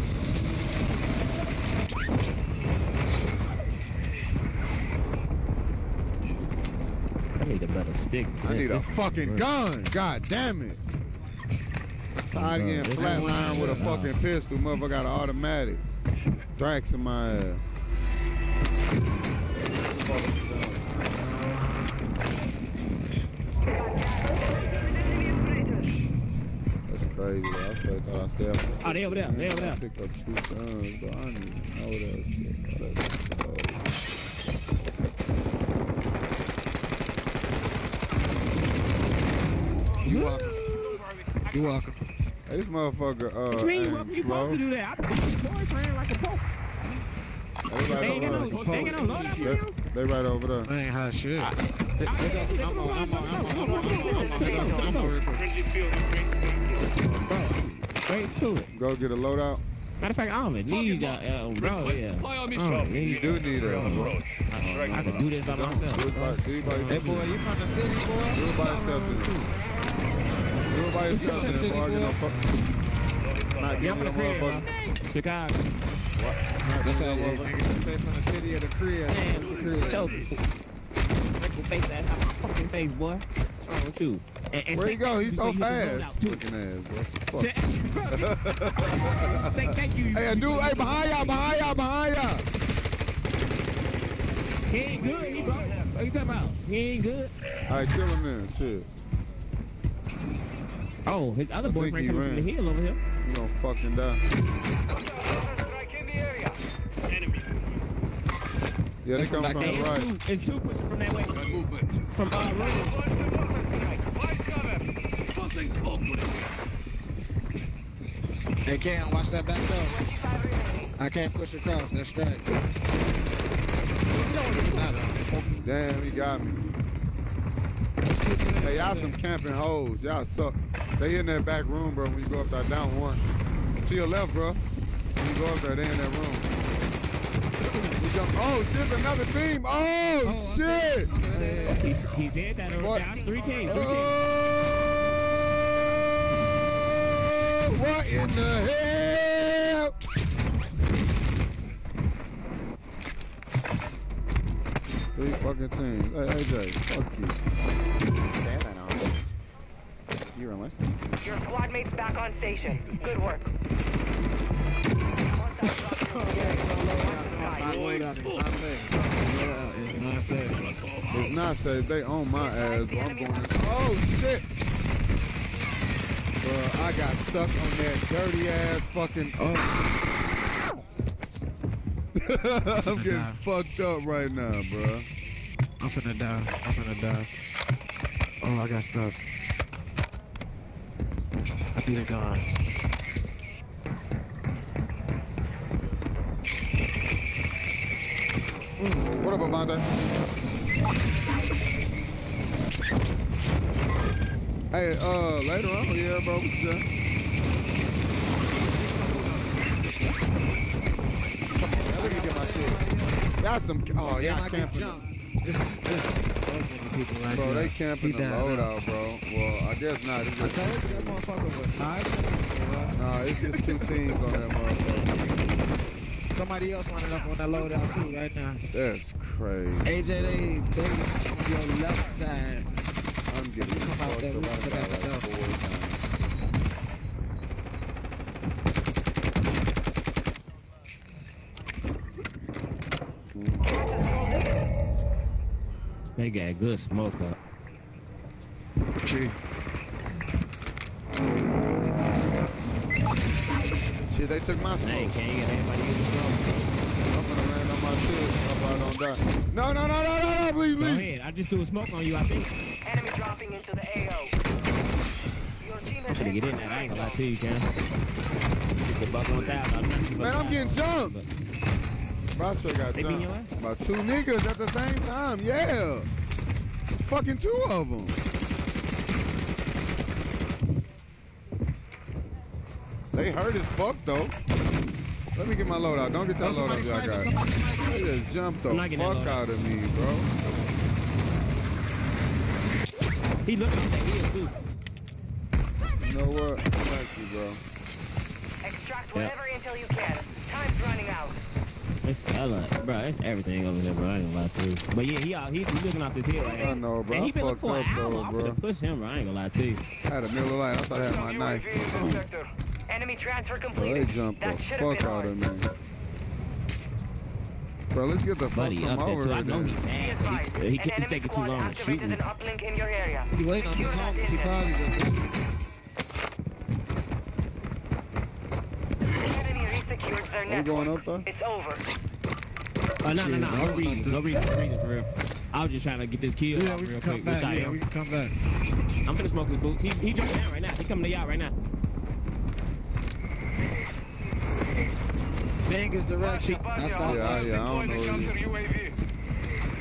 I need a better stick. I need a fucking gun. God damn it. I bro, getting this flatline with a fucking pistol. Motherfucker got an automatic. Drax in my ass. That's crazy. I thought I still. Oh, they over there. They over there. Pick up two guns, but I didn't even know that shit. bro. That's so- You welcome. You welcome. Hey, this motherfucker, uh, What you mean? ain't What you supposed to do that? I put your boyfriend like a poke. Everybody They ain't got over no, there. they ain't got no loadout They, they right over there. I ain't hot shit. I- I'm on, I'm on, I'm on, I'm on. Bro, straight to it. Go get a loadout. Matter of fact, I don't even need y'all, uh, bro, yeah. I mission. don't You do need a. Approach. I can do this by myself. Do it by, do it by Hey boy, you from the city, boy? Do it by yourself. Then. Do it by yourself. then, boy. You know, fuck- Snipe Yeah, me, the little crib, motherfucker. Chicago. That's how you say from the city of the crib. Man, the crib. Your face ass out my fucking face, boy. What's wrong with you? And, and Where you go? He's so before you hit this load fast. Looking ass. Say, say thank you. Hey, dude, hey, behind y'all, behind y'all, behind y'all. He ain't good, he broke. What you talking about? He ain't good. All right, kill him then. Shit. Oh, his other I boyfriend he coming from the hill over here. You gonna fucking die. Strike in the area. Enemy. Yeah, they come from there. the It's right. two, it's two pushing from that way. Got movement. From uh, Rose. Watch the water cover. Tossing smoke grenade. Hey, Cam, watch that back door. I can't push across. That's straight. Damn, he got me. Hey, y'all some camping hoes. Y'all suck. They in that back room, bro, when you go up that down one. To your left, bro. When you go up there, they in that room. Jump. Oh, shit, another team. Oh, Oh, shit. He's, he's in that over What? there. Three teams. Three teams. Oh, what in the hell? Three fucking teams. Hey, AJ, fuck you. You're on Your squad mates back on station. Good work. It's not safe. It's not safe. They on my ass. Bro. I'm going. Oh shit! Bro, I got stuck on that dirty ass fucking. Oh. I'm getting fucked up right now, bro. I'm finna die. I'm finna die. Oh, I got stuck. I think they're gone. What up, Avante? Hey, uh, later on, yeah, bro. What you let me get my shit. Y'all some, oh, Yeah, y'all I can camping. jump. It's, it's so many people right Bro, there. they camping He the loadout, bro. Well, I guess not. It's I just, told you that motherfucker was high. nah, it's just two teams on that motherfucker. Somebody else running up on that loadout too right now. That's crazy. AJ, they, they on your left side. I'm getting Come out fucked there, up we about put like four times. They got good smoke up. Gee. Shit, they took my Hey, smoke. can't get anybody in the smoke. I'm gonna land on my shit. Hope I don't die. No, no, no, no, no, no, please, Go please. ahead. I just threw a smoke on you, I think. Enemy dropping into the AO. Your team I'm has gonna get in there. I ain't gonna lie to you, Cam. Get the buck on thousand. I'm not too much Man, I'm time. getting jumped. Bro, I sure got They beat your jumped. ass? By two niggas at the same time, yeah. Fucking two of them. They hurt as fuck though. Let me get my load out. Don't get that load out y'all sniping, got. somebody. They just jumped the not getting that fuck out. out of me, bro. He looking off that hill, too. You know what? Thank you, bro. Extract Yeah. whatever intel you can. Time's. It's, I like, bro, it's everything over there, bro. I ain't gonna lie to you. But yeah, he out, he, he looking off this hill right I here. know, bro. And I he been looking for an up hour. though, I'm gonna push him, bro. I ain't gonna lie to you. I had a Miller Lite. I thought I had my knife. in the sector. Enemy transfer Bro, they completed. jumped that the fuck been out ours. of me. Bro, let's get the fuck Buddy, from up there, too. I here. know he's Be mad. He, he, an he enemy taking too long to shoot activated me. an uplink in your area. He waiting on his Secure home. that He intel. probably just. The enemy resecured their Are we network. going up though? It's over. Uh, no, no, no. Shit, No bro. reason. No reason. No reason for real. I was just trying to get this kill Yeah, off we real come quick, back. which I Yeah, am. we can come back. I'm finna smoke his boots. He, he jumping down right now. He coming to y'all right now. Vegas direction. That's Bosnia, the Yeah, yeah, I don't the know counter UAV.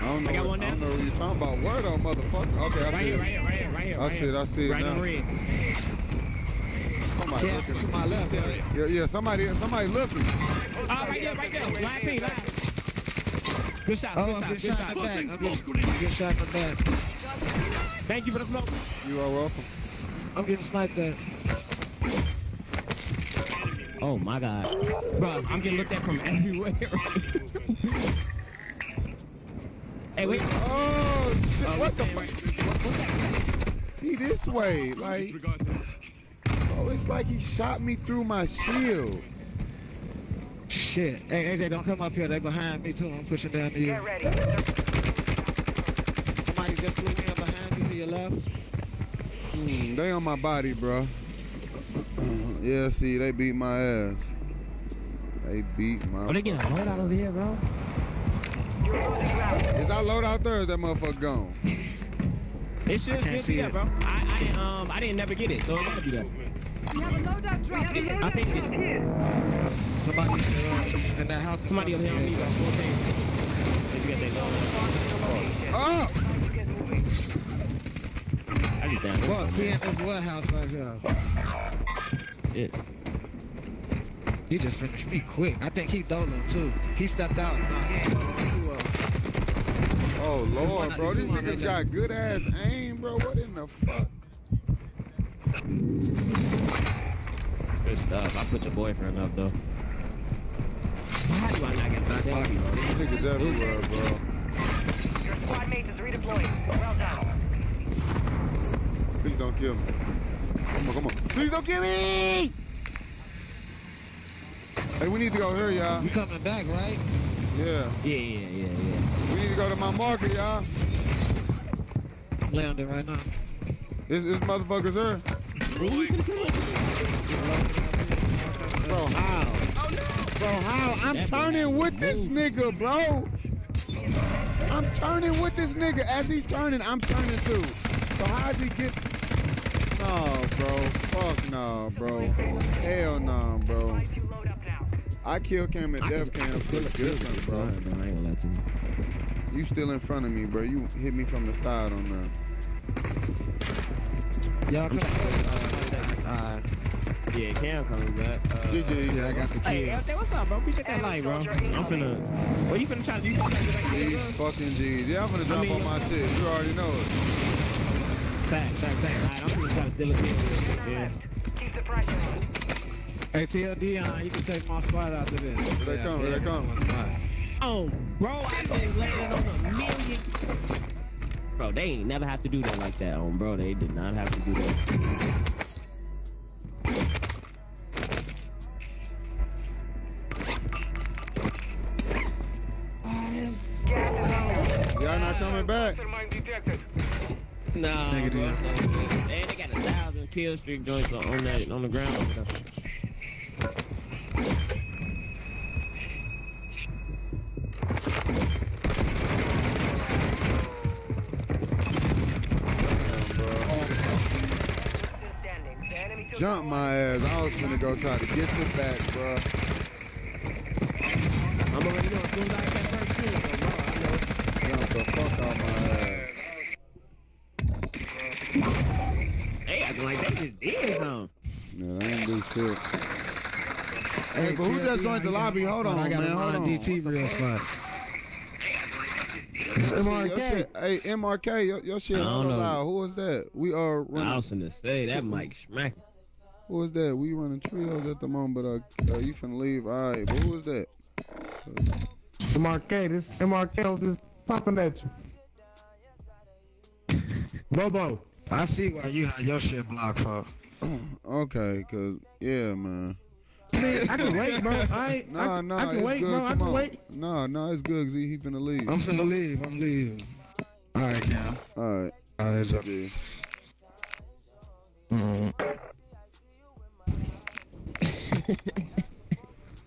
I don't know. I got what- one I don't know what you're talking about. Where though, motherfucker? Okay, I Right see here, it. right here, right here, right here. I right see here. it, I see it Right now. the red. Somebody Camp to looking. my left, right? Yeah, yeah, somebody, somebody looking. Oh, right there, right there. Live feed, live. Good shot, Oh, good shot, getting good shot shot. in the back. I'm Smoke getting, grenade. I'm getting shot in the back. Thank you for the smoke. You are welcome. I'm getting sniped at. Oh my god. Bro, I'm getting looked at from everywhere. hey, wait. Oh, shit. Uh, what the fuck? stand right- He this way. Like, Disregard that. Oh, it's like he shot me through my shield. Shit. Hey, AJ, don't come up here. They're behind me too. I'm pushing down to you. Get ready. Somebody just flew in behind you to your left. Hmm, they on my body, bro. yeah, see, they beat my ass. They beat my. Oh, they getting a load out over here, bro. You're losing ground. Is that load out there? Or is that motherfucker gone? It should can't be there, it. bro. I, I didn't, um, I didn't never get it, so it gotta be there. We have a loadout drop here. I think it's Somebody uh, in that house. somebody over here on me, bro. 14. If you got that load. Oh! I just down. What? He in this warehouse right here. Shit. He just finished me quick. I think he dolo too. He stepped out. No, he ain't dolo too, Oh lord, There's bro, two these on niggas got good ass aim, bro. What in the fuck? Good stuff. I put your boyfriend up, though. How do I not get that selfie, bro? These niggas everywhere, bro. Your squad mate is redeploying. Well done. Please don't kill me. Come on, come on. Please don't kill me! Hey, we need to go here, y'all. You coming back, right? Yeah. Yeah, yeah, yeah, yeah. We need to go to my market, y'all. Landing right now. This, this motherfucker's here. Bro, how? Bro, how? I'm That turning with this nigga, bro. I'm turning with this nigga. As he's turning, I'm turning too. So how'd he get... No, bro. Fuck no, bro. Hell no, bro. Five you load up now. I kill cam at death cam. Still different, bro. I ain't gonna lie to you. You still in front of me, bro. You hit me from the side on there. Y'all come. Uh, yeah, Cam coming back. Uh, GG. Yeah, I got the Hey. LJ, what's up, bro? Appreciate that light, bro. I'm finna. What you finna try to do? You finna try to get back to These fucking G's. Yeah, I'm gonna drop mean, on my shit. You already know it. Fact, fact, fact. Alright, I'm finna try to steal a kill real yeah. Keep the pressure on. Hey, tell Dion, you can take my spot after this. They come, they come. My spot. Oh, bro, I just landed on a million. Bro, they ain't never have to do that like that, um, bro. They did not have to do that. Y'all not coming back. Nah, Nigga, bro, dude. it's. And they got a thousand kill streak joints on on that on the ground. over there. Standing. The enemy took Jump my ass. I was gonna go try to get you back, bro. I'm already soon as I get that first kill, bro, bro, I know. Jump the fuck out my ass. They acting like they just did something. Yeah, they ain't do shit. Hey, but who just joined the lobby? Hold on, I got man. a Hold on. DT real spot. Your shit- Hey, MRK, your, your shit I don't know. loud. Who is that? We are I running. was finna say that mic smack. Who is that? We running trios at the moment, but uh, uh you finna leave. All right, but who is that? MRK, this MRK just popping at you. Bobo. I see why you had your shit blocked for. Okay, cause yeah, man. I mean, I can wait, bro. I, ain't- Nah, I, nah, I can it's wait, good. bro. I can on. wait. Nah, nah, it's good. Cause he, he finna leave. I'm finna leave. I'm leaving. All right, Cam. All right. All right, Joe. Yeah. Mm.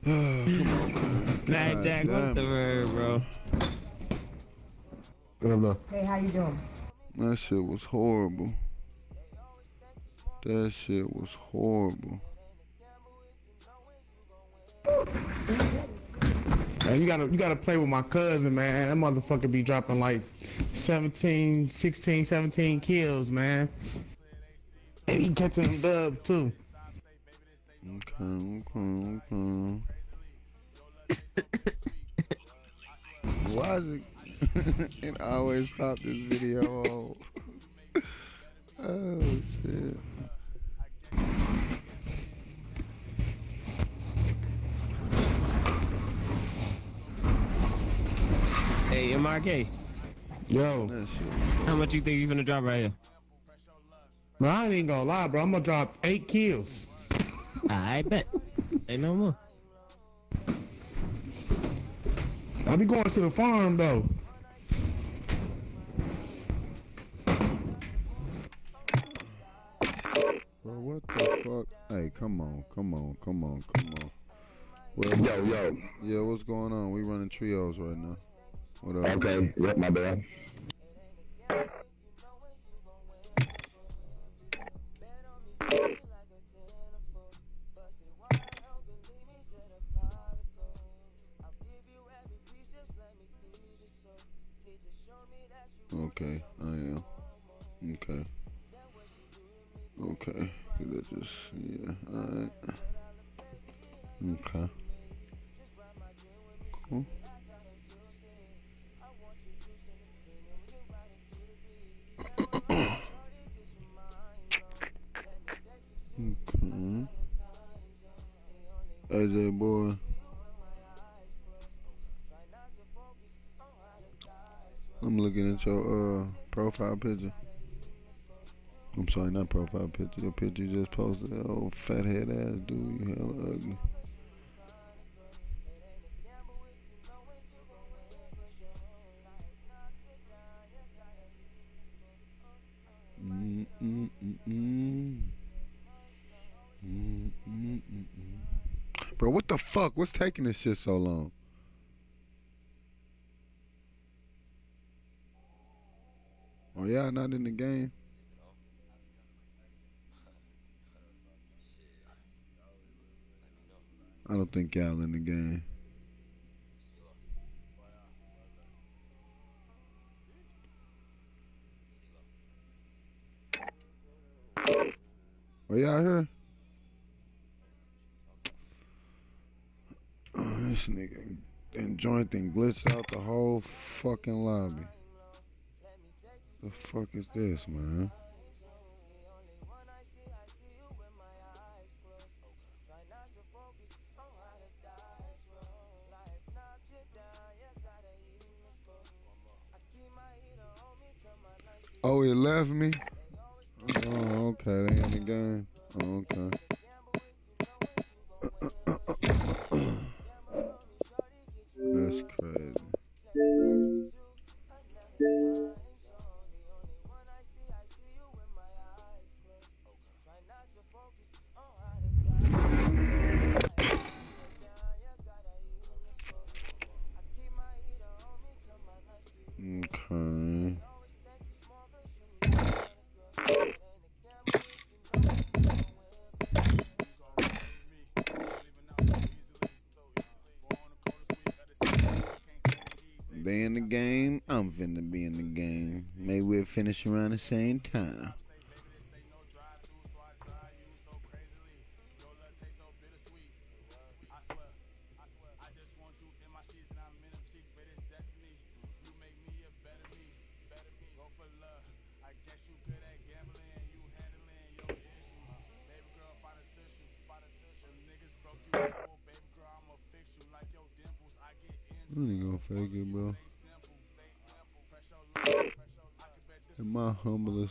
Come on, man. Mad God Jack, what's the word, bro? Good luck. Hey, how you doing? That shit was horrible. That shit was horrible. Man, you gotta you gotta play with my cousin, man. That motherfucker be dropping like 17, 16, 17 kills, man. And he catching dubs too. Okay, okay, okay. Why is it? it always pop this video oh shit. MRK. Yo. How much you think you finna drop right here? Bro, I ain't even gonna lie, bro. I'm gonna drop eight kills. I bet. Ain't no more. I'll be going to the farm though. Bro, what the fuck? Hey, come on, come on, come on, come on. Well, Yo, yo. Yeah, what's going on? We running trios right now. What up? Okay, yep, my bad. Okay, I am. Okay. Okay. Let's just yeah. Alright. Okay. Cool. Okay. AJ boy. I'm looking at your uh profile picture. I'm sorry, not profile picture. Your picture you just posted. Old fat head ass dude. You hella ugly. Bro, what the fuck? What's taking this shit so long? Oh, y'all not in the game? I don't think y'all in the game. Are y'all here? Oh, this nigga and joint and glitched out the whole fucking lobby. The fuck is this, man? Oh, it left me? Oh, okay. They. Oh, okay. Game. I'm finna be in the game. Maybe we'll finish around the same time.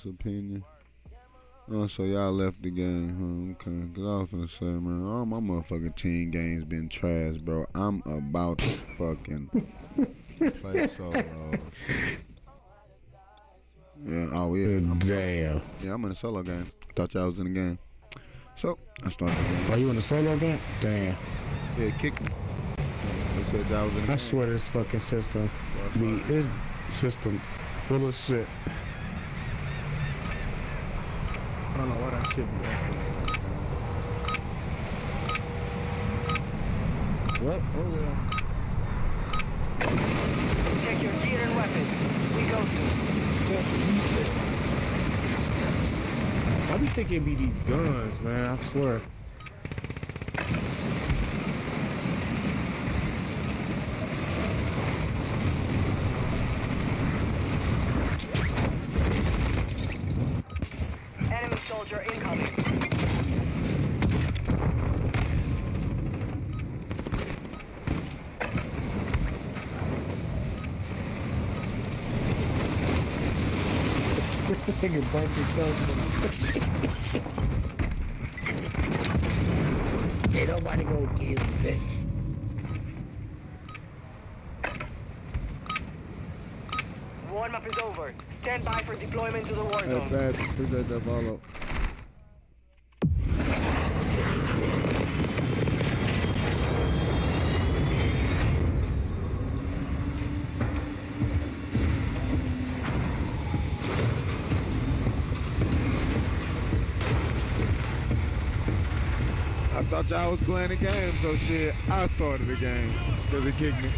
Opinion. Oh, so y'all left the game, huh? Okay. Cause I was gonna say, man, all my motherfucking team games been trash, bro. I'm about to fucking play solo. Yeah, oh yeah. Oh, damn. Yeah, I'm in a solo game. Thought y'all was in the game. So, I started the game. Are you in a solo game? Damn. Yeah, kick me. They said y'all was in the I game. swear this fucking system, be this system full of shit. I don't know what I should be asking. What? Oh well. Check your gear and weapons. We go I be thinking it be these guns, man. I swear. point yourself. Ain't nobody gonna kill you, bitch. Warm-up is over. Stand by for deployment to the war zone. That's bad. Who does that follow? y'all was playing the game, so shit, I started the game because he kicked me.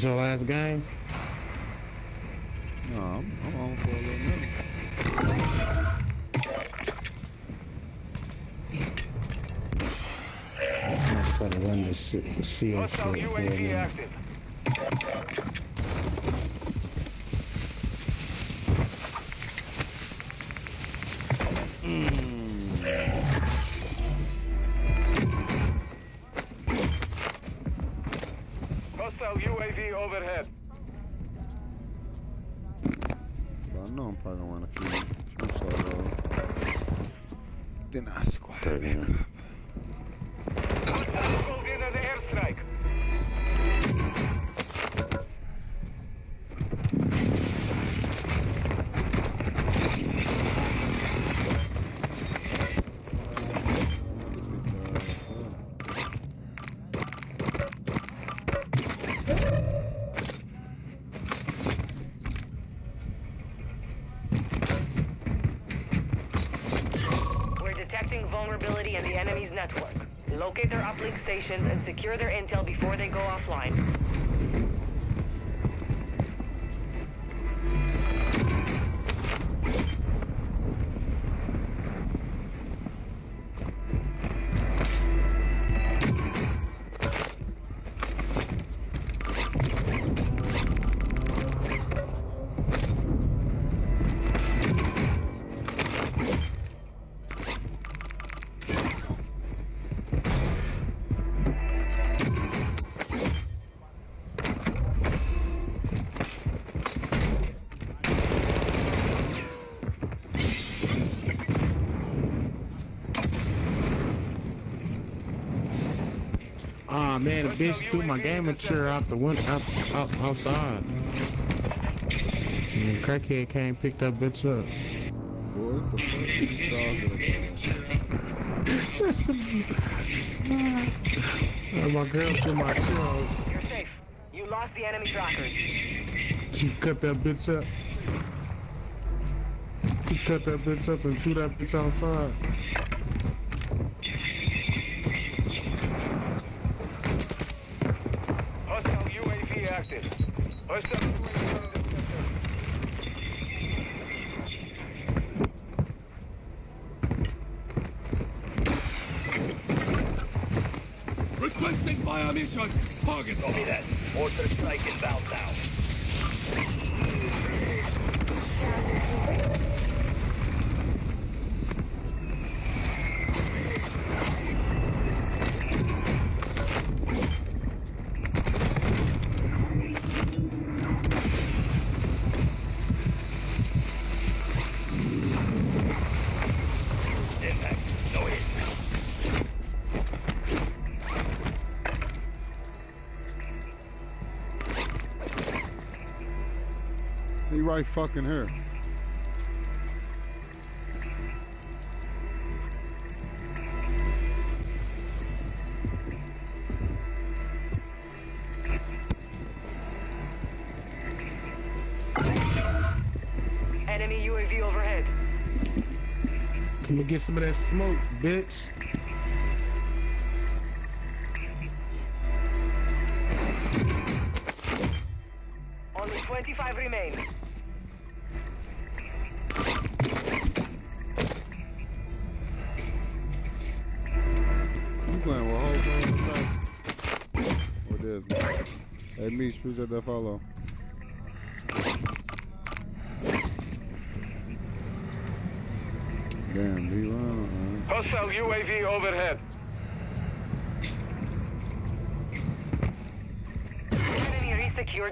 It's your last game? No, I'm, I'm on for a little minute. I'm to run this, bitch threw my gaming chair out the window, out, out, outside. And the crackhead came picked that bitch up. Boy, what the fuck you talking about? And my girl threw my chair out. You're safe. You lost the enemy trackers. She cut that bitch up. She cut that bitch up and threw that bitch outside. Fucking here. Enemy UAV overhead. Come and get some of that smoke, bitch.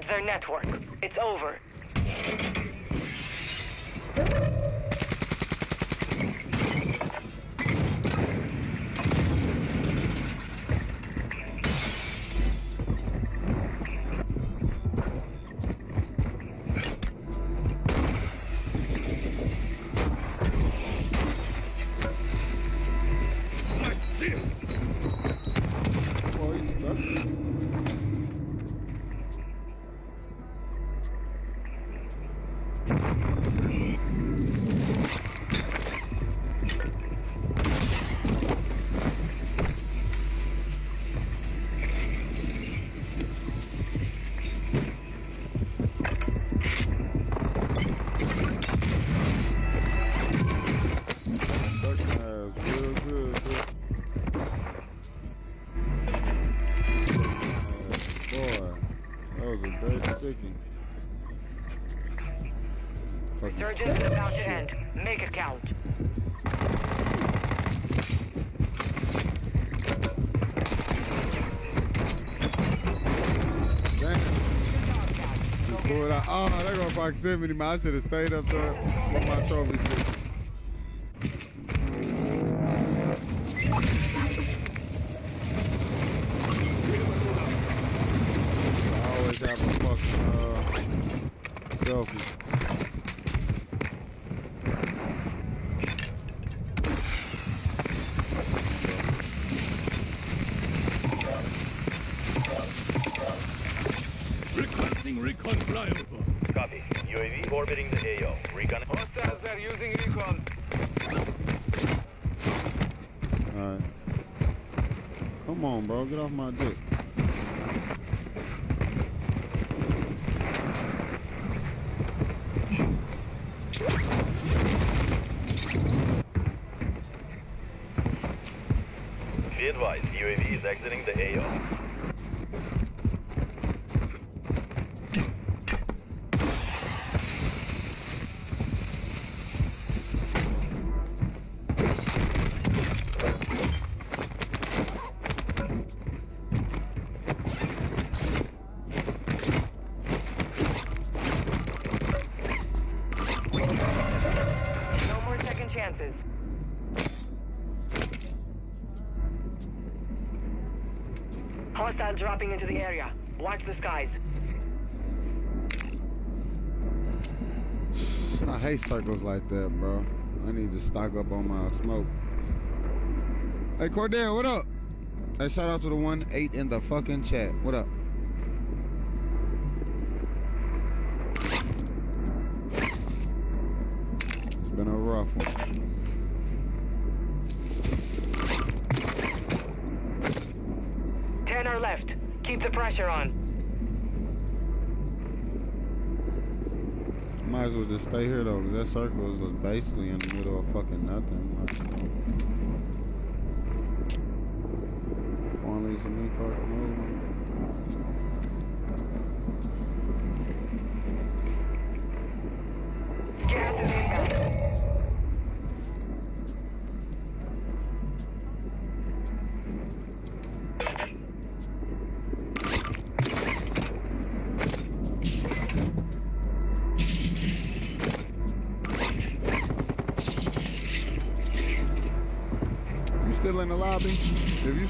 Their network. It's over. Ah, oh, they go proximity, man. I should have stayed up there with my trophy. Like that, bro. I need to stock up on my smoke. Hey, Cordell, what up? Hey, shout out to the one eight in the fucking chat. What up? Here though, 'cause that circle is just basically in the middle of fucking nothing. Like, one leaves of me fucking moving.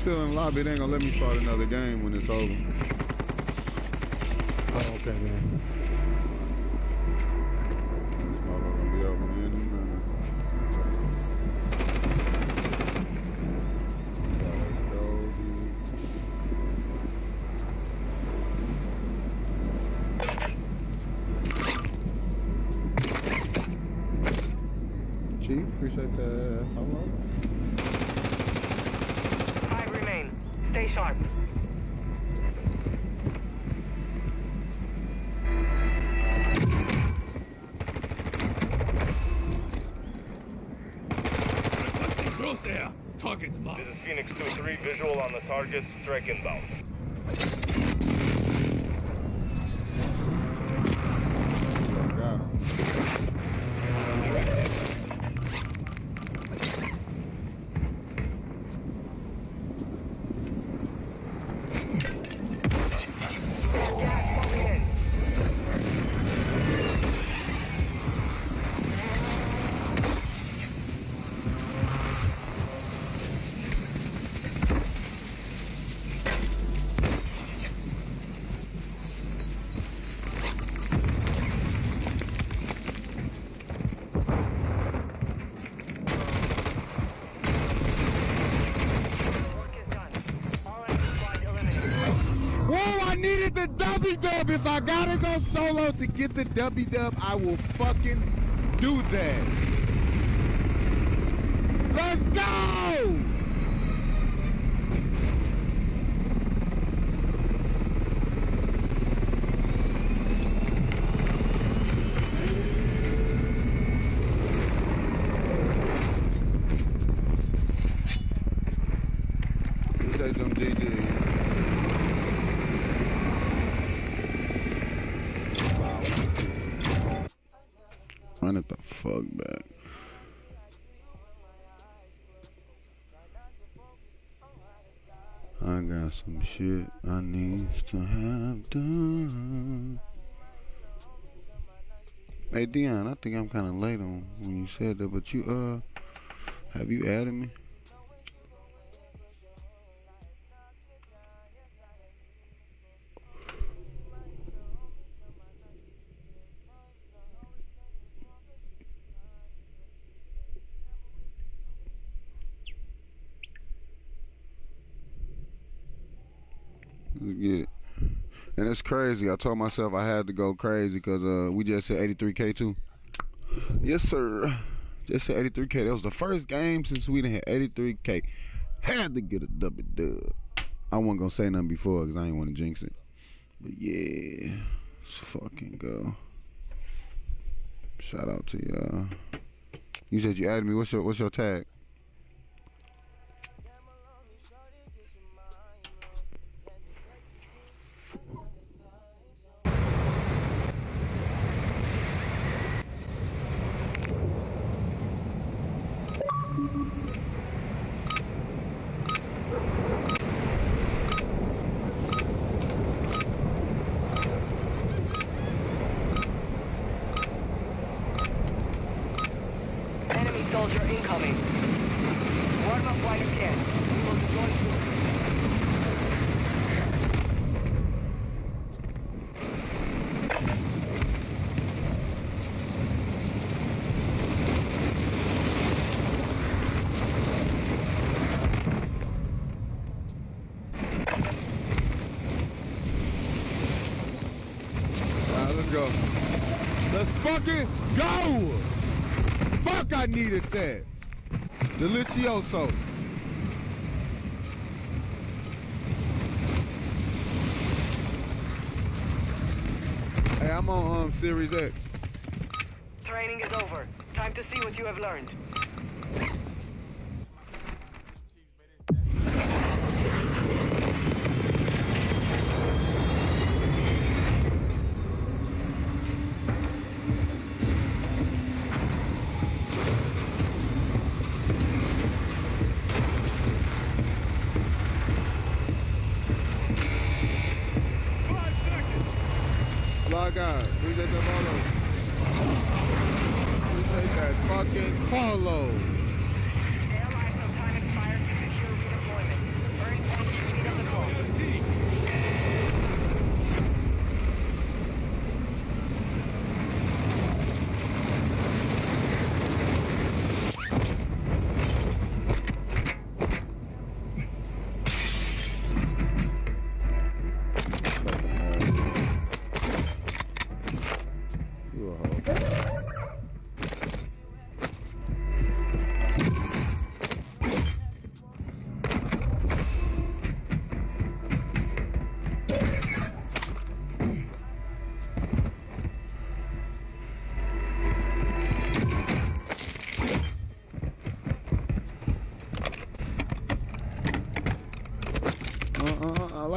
Still in lobby, they ain't gonna let me start another game when it's over. Oh, okay, man. Dub. If I gotta go solo to get the W dub, I will fucking do that. Let's go! Hey Dion, I think I'm kind of late on when you said that, but you uh, have you added me? And it's crazy. I told myself I had to go crazy because uh, we just hit 83K too. Yes, sir. Just hit 83K. That was the first game since we didn't hit 83K. Had to get a double dub. I wasn't going to say nothing before because I didn't want to jinx it. But yeah, let's fucking go. Shout out to y'all. You said you added me. What's your, what's your tag? Series X. Training is over. Time to see what you have learned.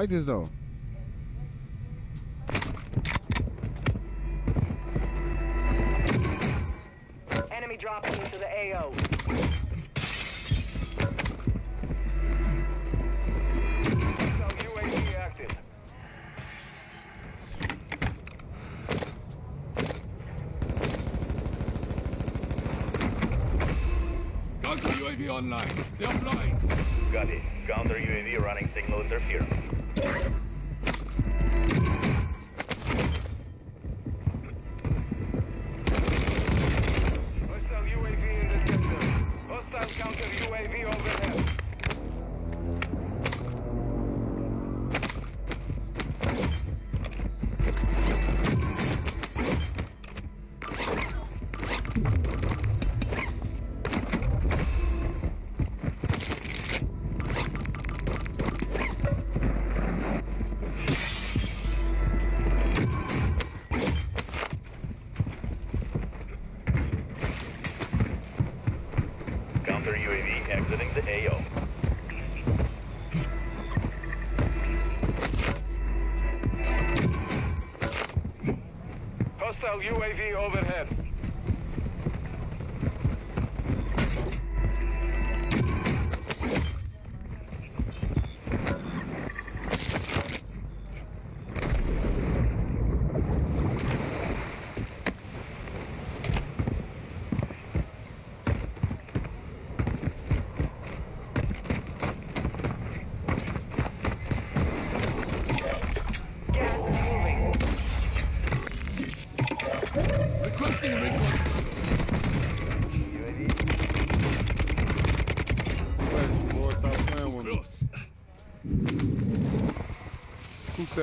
like this though. Enemy dropping into the AO. Some active. Got UAV online. They're flying.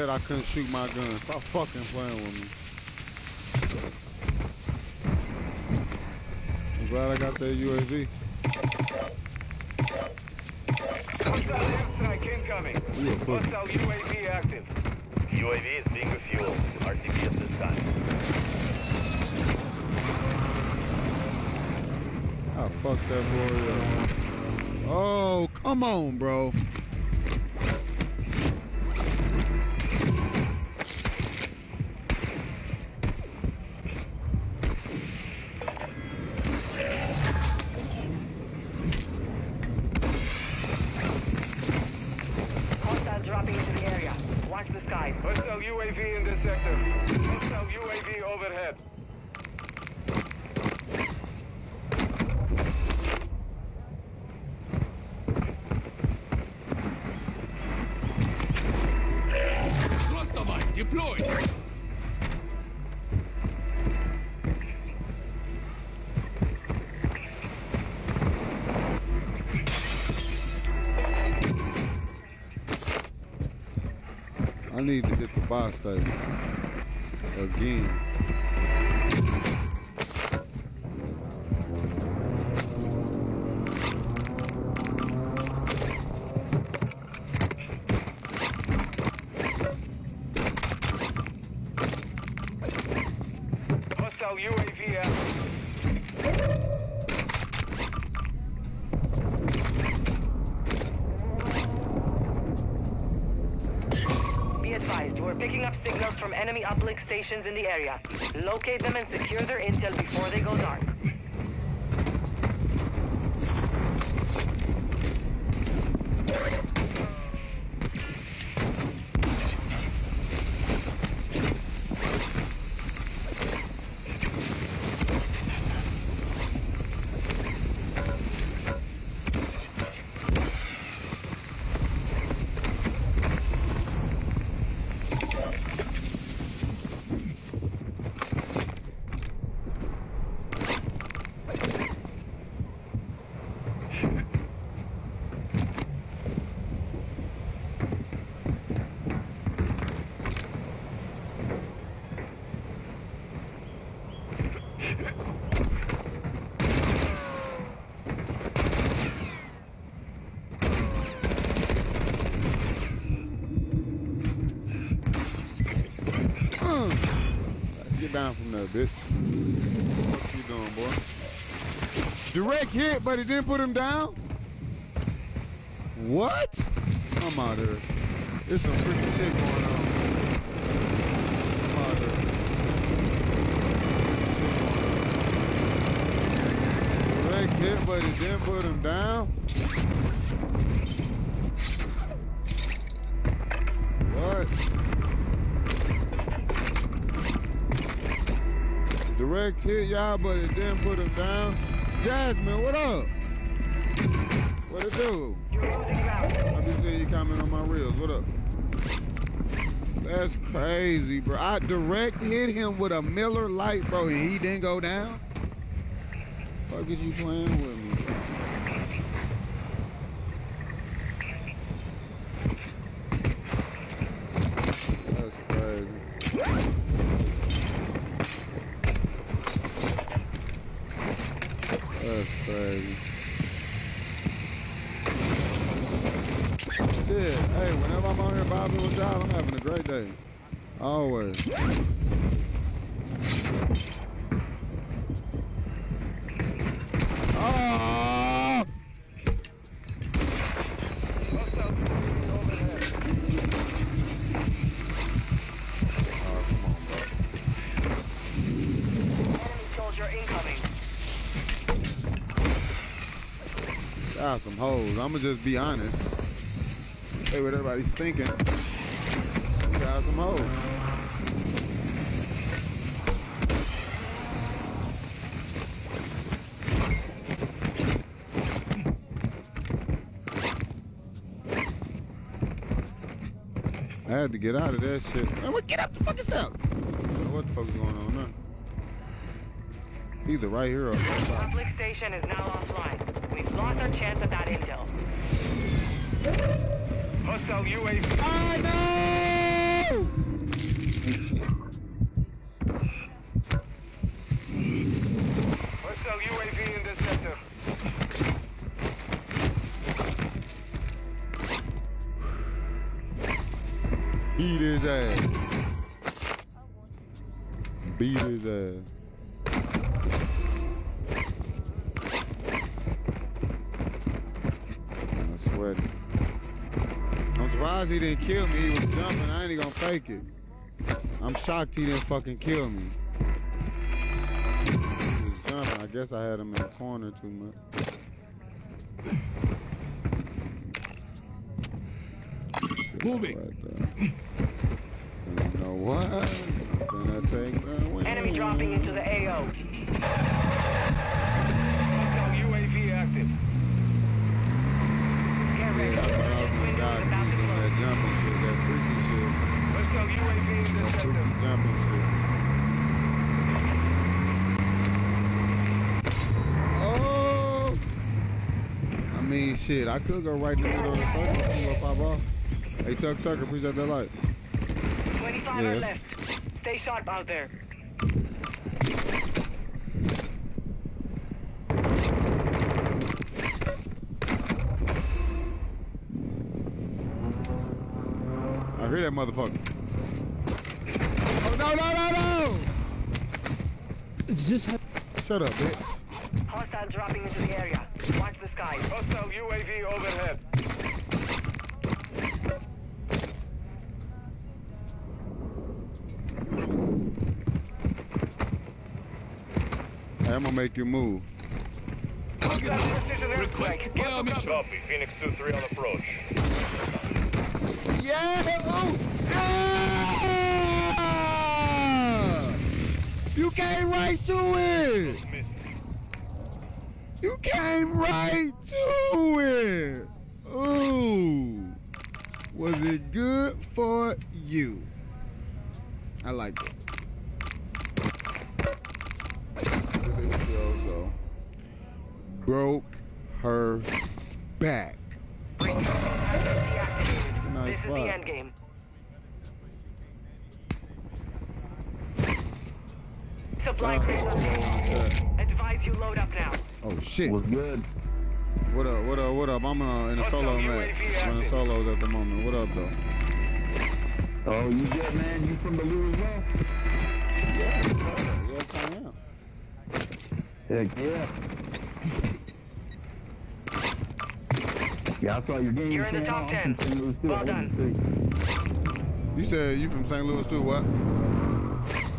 said I couldn't shoot my gun. Stop fucking playing with me. I'm glad I got that UAV. You a pussy. UAV active. UAV is being refueled. RTB at this time. Ah, I fucked that boy up. Oh, come on, bro. Station again. Direct hit, but it didn't put him down? What? I'm out here. There's some freaking shit going on. Direct hit, but it didn't put him down? What? Direct hit y'all, but it didn't put him down. Jasmine, what up? What it do? I be seeing you comment on my reels. What up? That's crazy, bro. I direct hit him with a Miller Lite, bro, and he didn't go down. Fuck is you playing with me? bro? That's crazy. That's crazy. Shit, hey, whenever I'm out here vibing with y'all, I'm having a great day. Always. Oh! Some hoes. I'ma just be honest. Hey, what everybody's thinking. Y'all some hoes. I had to get out of that shit. Man, what, get up the fucking step. What the fuck is going on now? Either right here or right side. Uplink station is now offline. We've lost our chance at that intel. Hostile UAV. I I ain't even gonna fake it. I'm shocked he didn't fucking kill me. He was jumping. I guess I had him in the corner too much. Moving. Shit, I could go right in the middle of the circle. See what pop off. Hey, Chuck Tucker, appreciate that light. 25 Yeah. are left. Stay sharp out there. I hear that motherfucker. Oh, no, no, no, no! Just Shut up, bitch. Hostile dropping into the area. Watch the skies. Hostile UAV overhead. Hey, I'm gonna make you move. Request airstrike. fire mission. Copy. Phoenix 2-3 on approach. Yeah! Oh! Yeah! You came right to it! You came right to it! Ooh! Was it good for you? I like it. Broke her back. Nice This is the spot. end game. Supply Uh, crates uh, Advise you load up now. Oh shit. Was good. What up, what up, what up? I'm uh, in a solo UAV match. I'm in active. solos at the moment. What up though? Oh, you good, man? You from the Lou as well? Yeah, yes I am. Heck yeah. Yeah, I saw your game You're in the top I'm 10. from too. Well I wanted done. You said you from St. Louis too, what?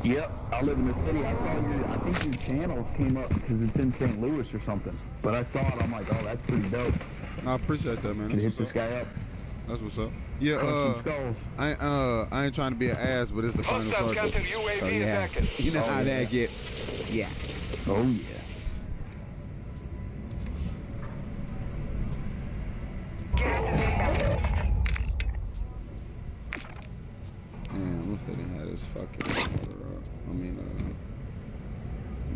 Yep, I live in the city. I saw your, I think your channel came up because it's in St. Louis or something. But I saw it, I'm like, oh, that's pretty dope. I appreciate that, man. Can That's hit this up. guy up. That's what's up. Yeah, uh. I ain't, uh, I ain't trying to be an ass, but it's the final Hostile circle. counter UAV So, is yeah, active. you know Oh, how yeah. that get. Yeah. Oh, yeah. Inbound. Man, wish they didn't have this fucking motor up. I uh,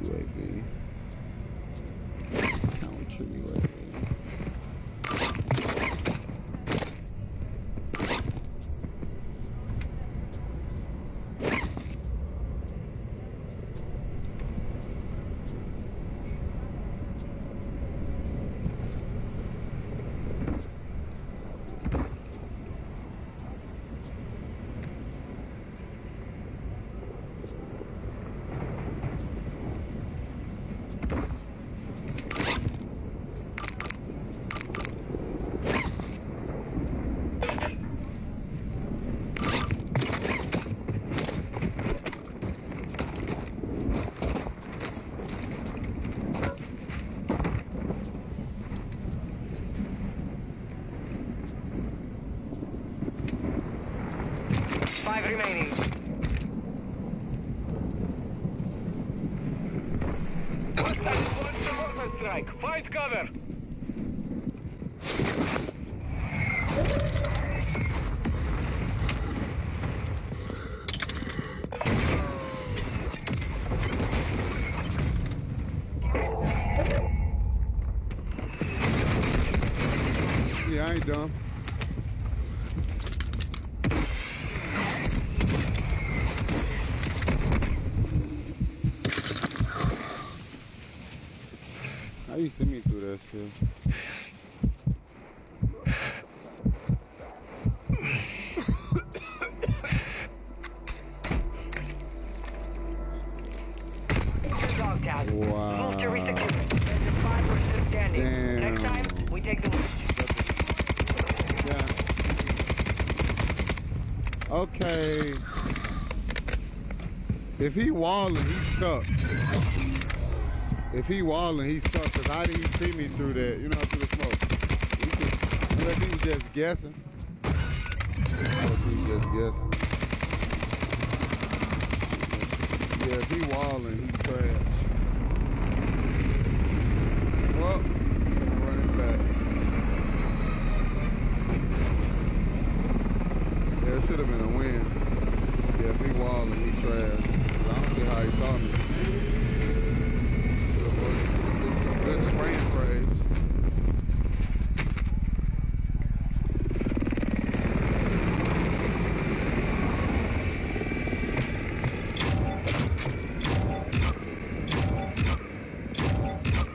UAV. If he walling, he's stuck. If he walling, he's stuck. Cause how did he see me through that? You know, through the smoke. He he was just guessing. Unless he was just guessing. Yeah, if he walling, he's trash. Well, running back. Yeah, it should have been a win. Yeah, if he walling, he trash. I don't see how he saw me. Good spraying phrase.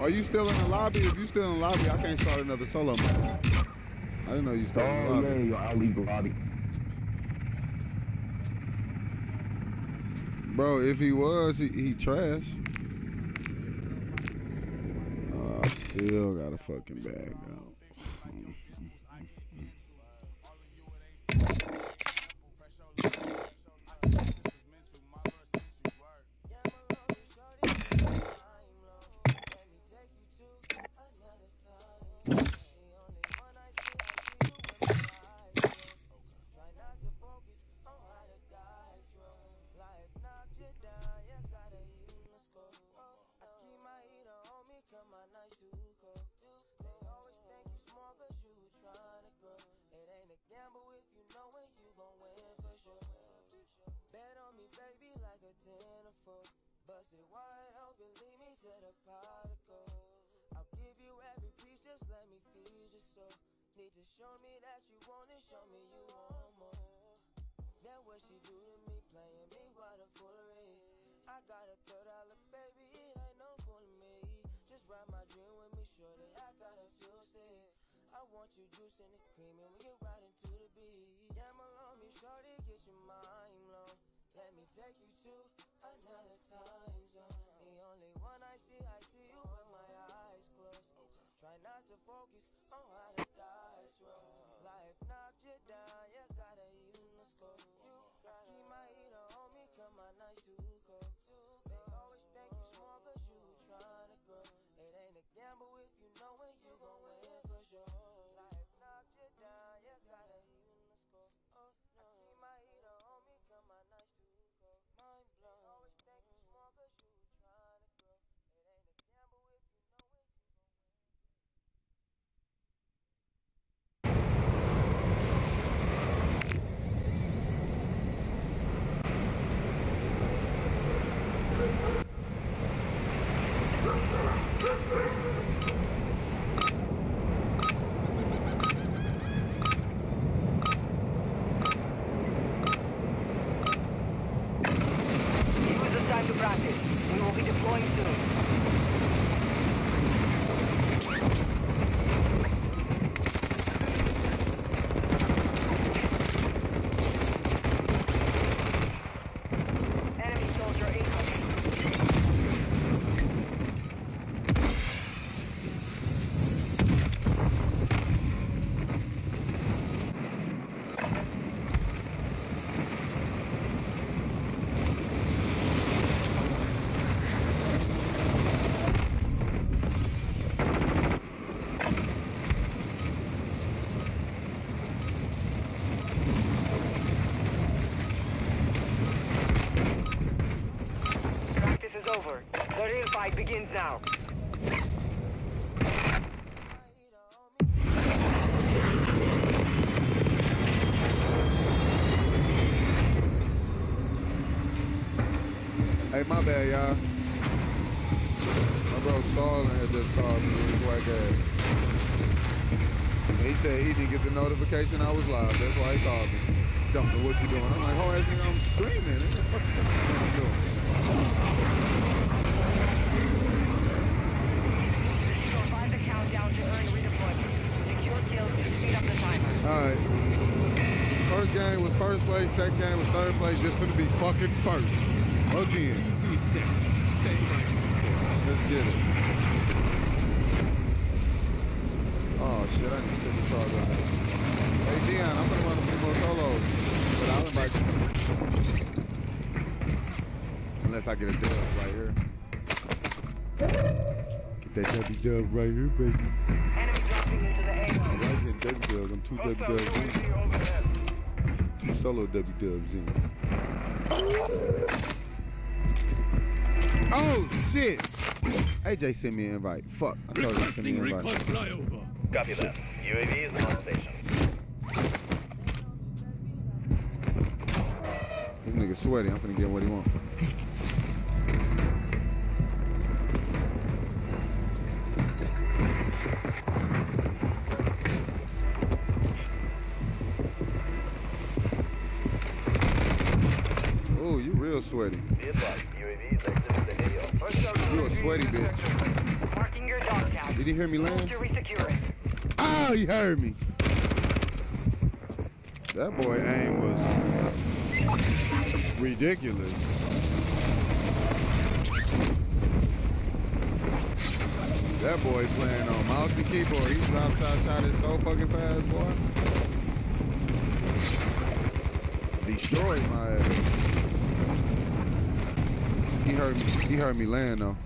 Are you still in the lobby? If you still in the lobby, I can't start another solo match. I didn't know you started in the Oh, lobby. yeah, I'll leave the lobby. Bro, if he was, he, he trash. Uh, I still got a fucking bag out. My bad, y'all. My bro Starlin had just called me his white ass. He said he didn't get the notification I was live. That's why he called me. Don't know what you doing. I'm like, oh, nigga, I'm streaming. Nigga, What the fuck you doing? Survive the countdown to earn redeployment. Secure kills to speed up the timer. All right. First game was first place. Second game was third place. This gonna be fucking first. Again. Easy set. Stay right. Let's get it. Oh shit, I need to take the charge on. Hey Dion, I'm gonna run a few more solos. But I'll you. Unless I get a dub right here. Get that W dub right here, baby. Enemy dropping into the AO. I like getting W dubs. I'm two W dubs in. Two solo W dubs in. Oh shit! AJ sent me an invite. Fuck. I told him to send me Requesting an recon invite. flyover. Copy that. UAV is on station. This nigga sweaty. I'm finna get what he want. Oh, you real sweaty. Dog tag. Did he hear me land? to resecure it. Oh, he heard me. That boy aim was ridiculous. That boy playing on mouse and keyboard. He dropped shot shot it so fucking fast, boy. Destroyed my ass. He heard me. He heard me land though.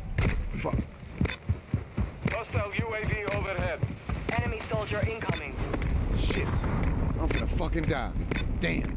Incoming. Shit. I'm gonna fucking die. Damn.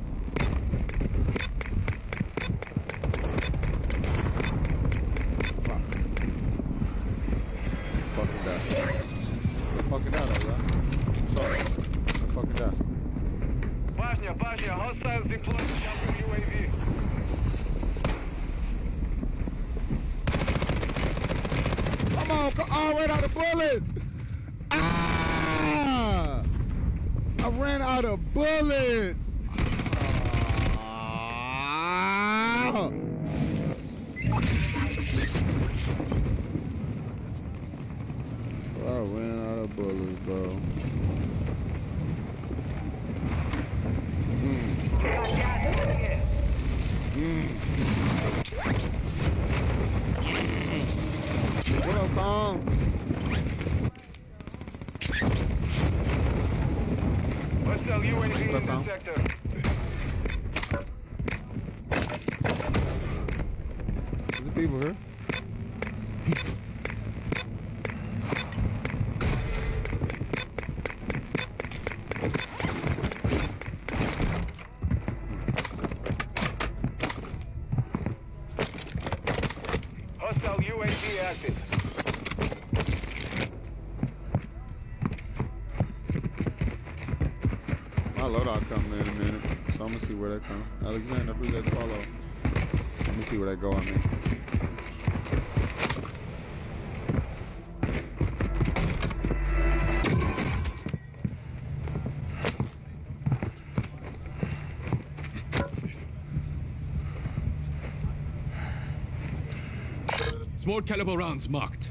Small caliber rounds marked.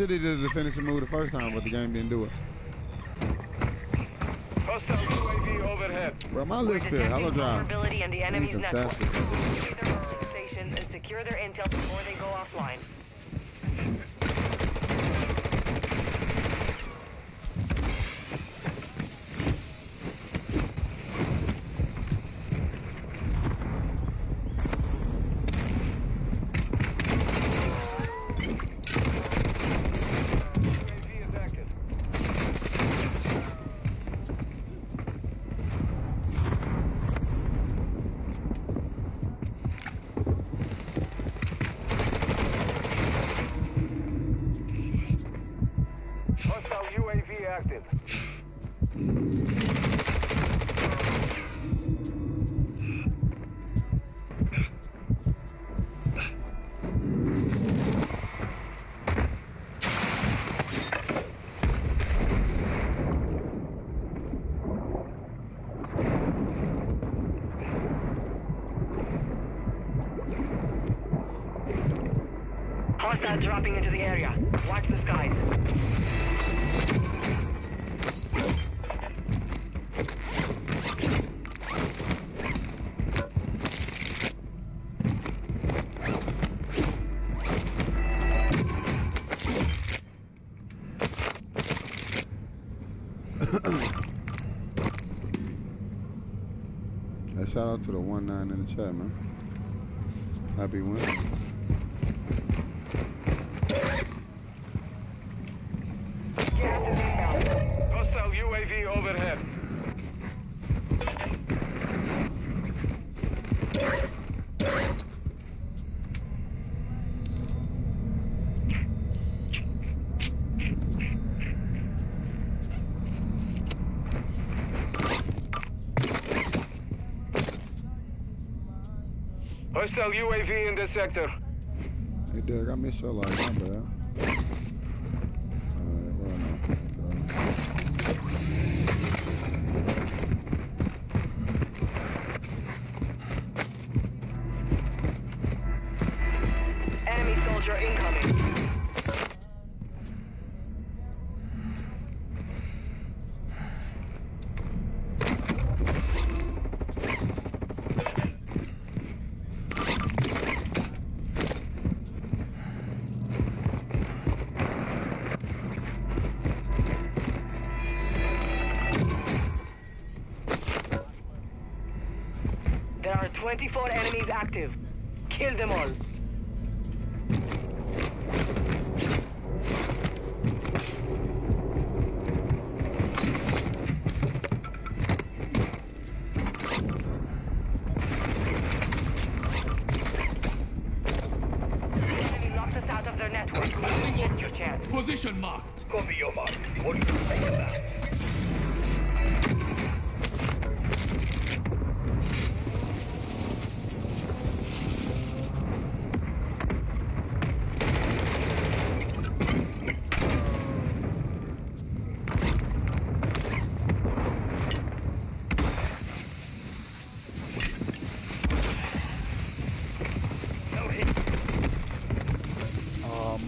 I said he did the finishing move the first time, but the game didn't do it. Hostile UAV overhead. Bro, my We're lips feel hella detecting dry. vulnerability in the enemy's network. their uplink and secure their intel before they go offline. Shout out to the one nine in the chat, man. Happy win. UAV in this sector. Hey, Derek, I missed your life. My bad.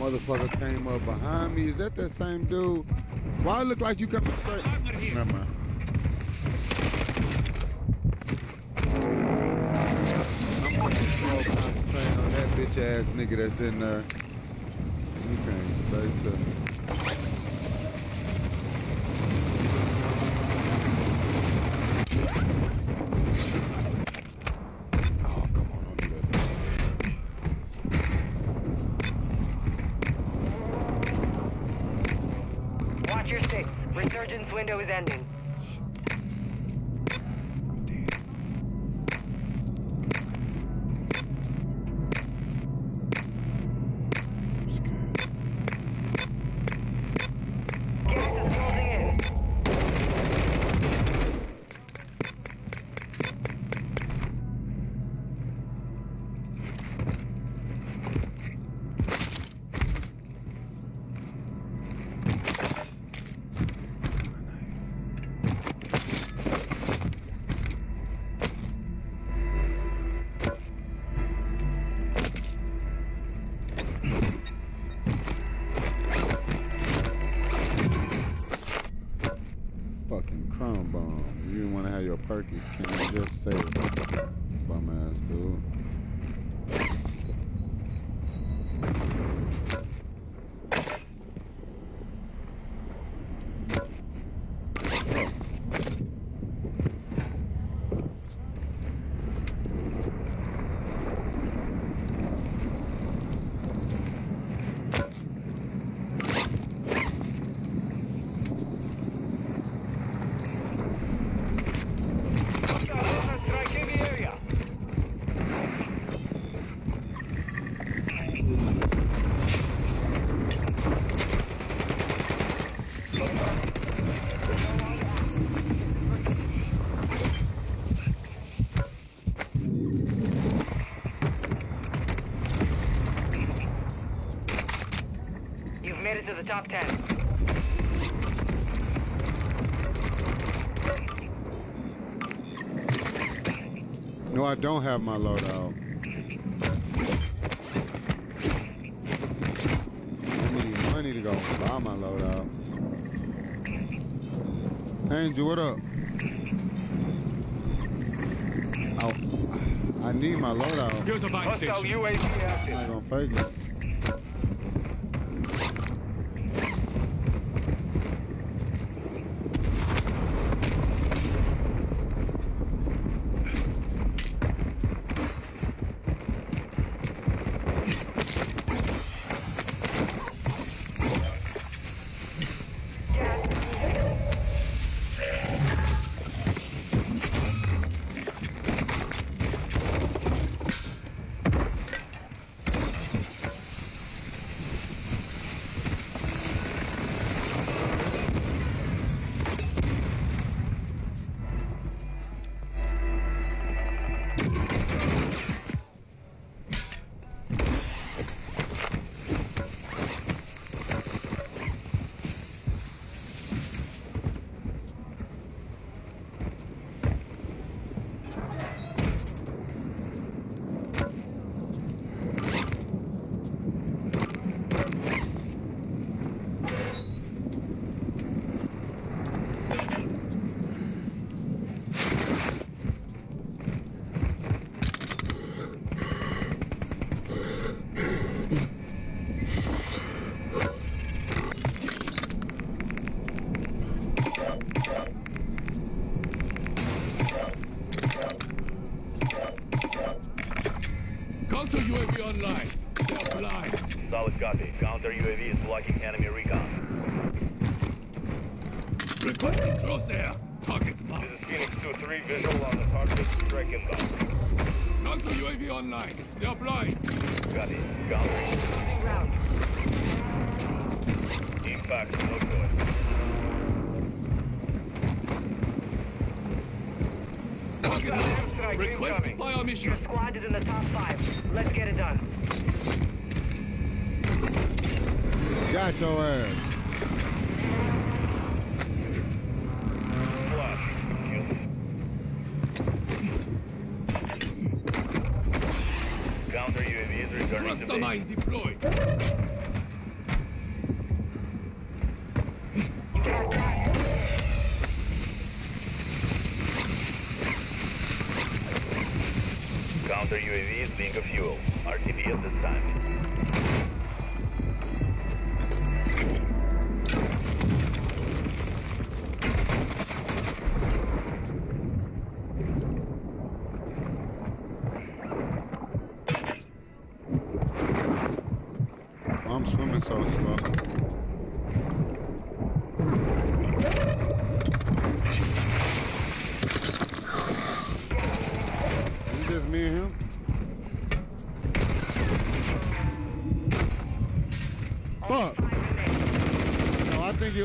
Motherfucker came up behind me. Is that that same dude? Why it look like you coming straight? Never mind. I'm concentrating on that bitch ass nigga that's in there. He came top 10. No, I don't have my loadout. I need money to go buy my loadout. Angel, what up? Oh, I need my loadout. Here's a buy Hostile station. I'm active. not gonna fake it.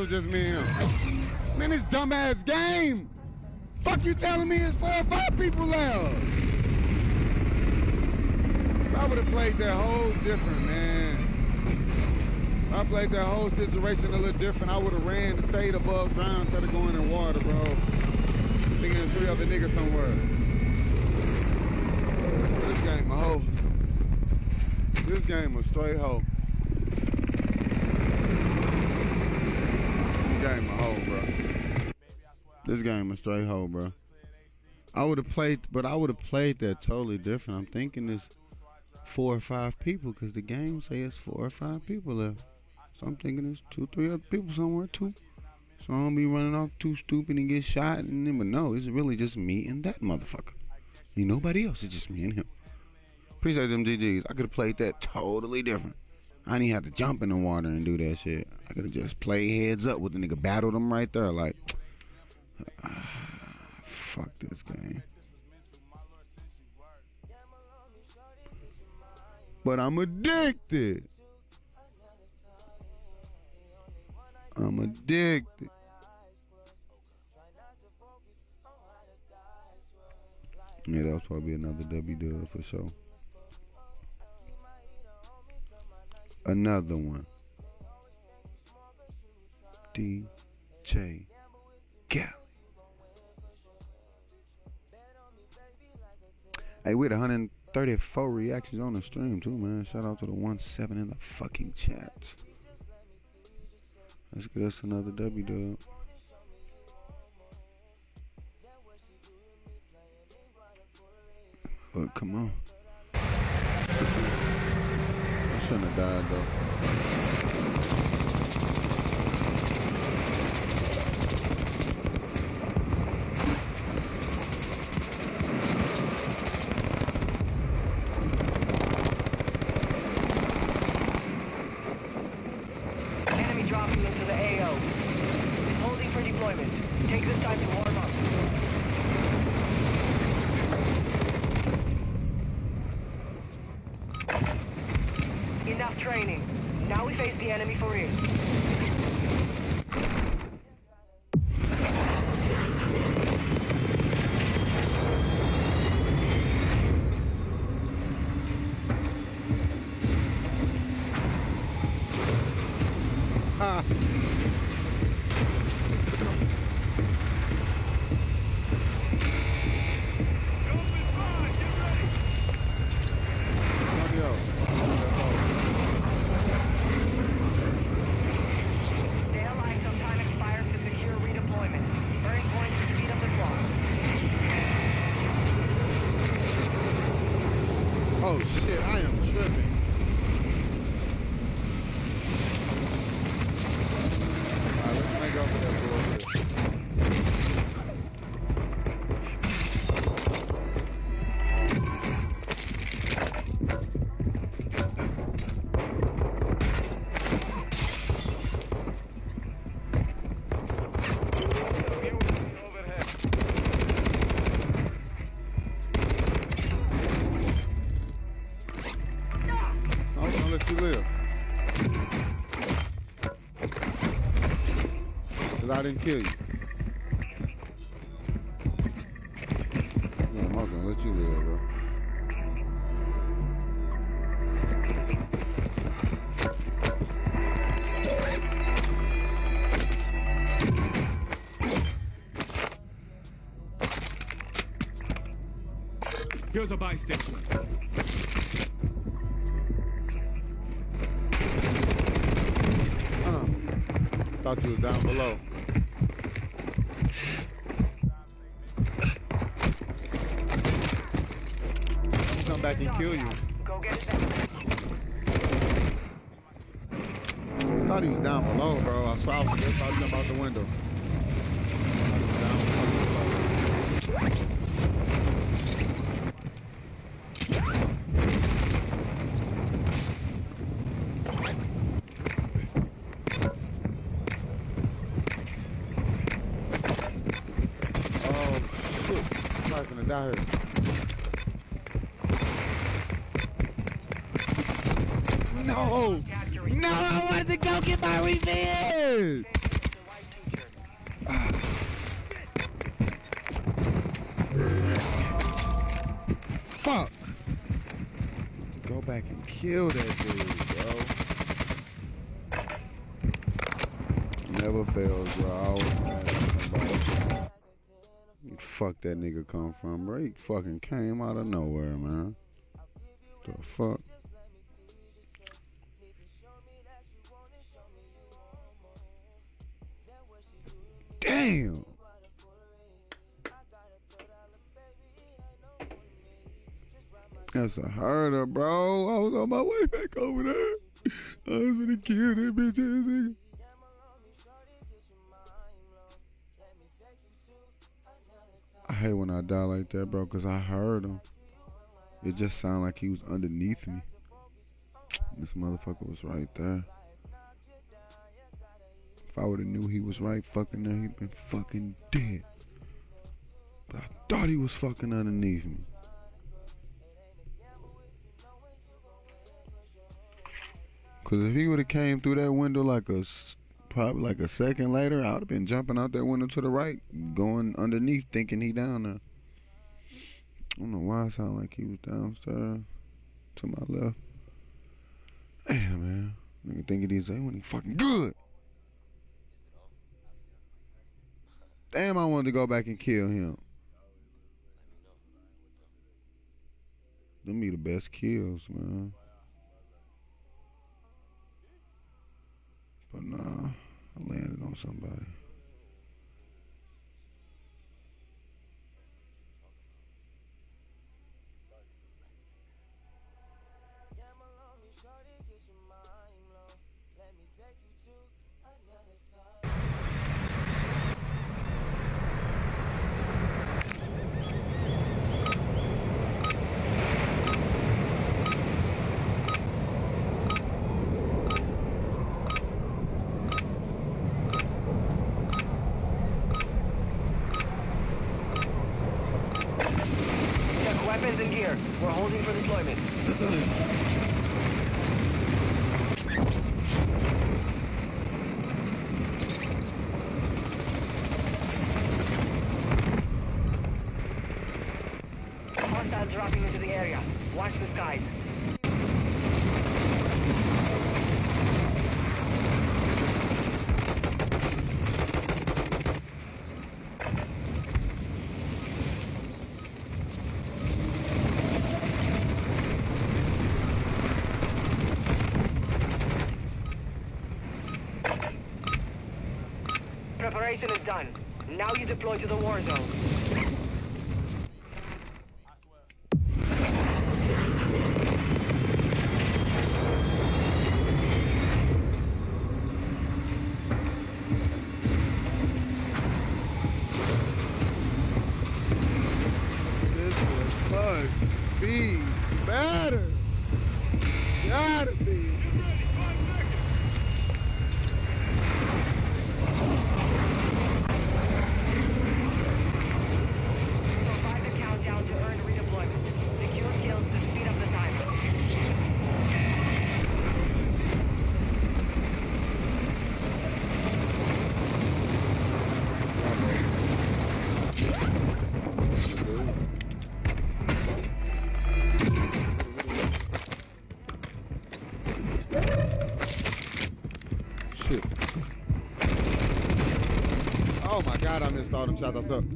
Was just me and him. Man, this dumbass game. Fuck you telling me it's four or five people left. I would have played that whole different, man. If I played that whole situation a little different. I would have ran and stayed above ground instead of going in water, bro. Thinking three other niggas somewhere. This game a hoe. This game a straight hoe. This game a hoe, bro. This game a straight hole, bro. I would have played, but I would have played that totally different. I'm thinking it's four or five people because the game say it's four or five people left. So I'm thinking it's two, three other people somewhere too. So I don't be running off too stupid and get shot. And then, but no, it's really just me and that motherfucker. Ain't nobody else. It's just me and him. Appreciate them GGs. I could have played that totally different. I didn't have to jump in the water and do that shit. I could have just played heads up with the nigga, battled him right there. Like, fuck this game. But I'm addicted. I'm addicted. Yeah, that'll probably another W dub for sure. Another one. DJ Galley. Hey, we had 134 reactions on the stream too, man. Shout out to the one seven in the fucking chat. Let's get us another W dub. But come on. I shouldn't have died though. I didn't kill you. Yeah, I was gonna let you live, bro. Here's a buy station. Uh, thought you was down below. Kill you. Go get. I thought he was down below, bro. I saw him just out the window. Oh, shit. I'm not gonna die here. No! No, I wanted to go get my revenge! Fuck! Go back and kill that dude, bro. Never fails, bro. I always mad at somebody. You fuck that nigga come from, bro? He fucking came out of nowhere, man. The fuck? Damn. That's a herder, bro. I was on my way back over there. I was gonna kill that bitch. Hate when I die like that, bro, because I heard him. It just sounded like he was underneath me. This motherfucker was right there. If I would have knew he was right fucking there, he'd been fucking dead. But I thought he was fucking underneath me. Cause if he would have came through that window like a probably like a second later, I would have been jumping out that window to the right, going underneath, thinking he down there. I don't know why I sound like he was downstairs to my left. Damn, man. Nigga thinking these ain't fucking good. Damn, I wanted to go back and kill him. Them be the best kills, man. But nah. I landed on somebody. deployed to the war zone. Tchau, tchau.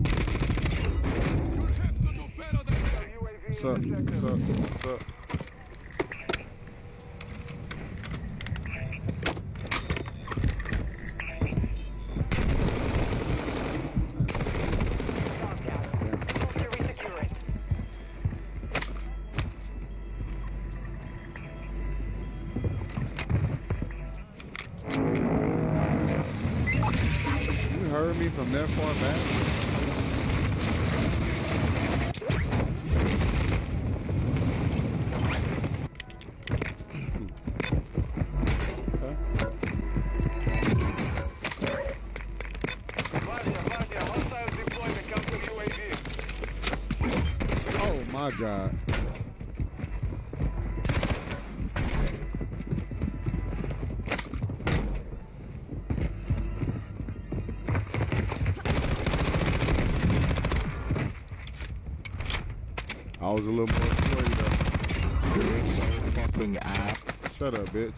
god. I was a little more afraid of. Shut up, bitch.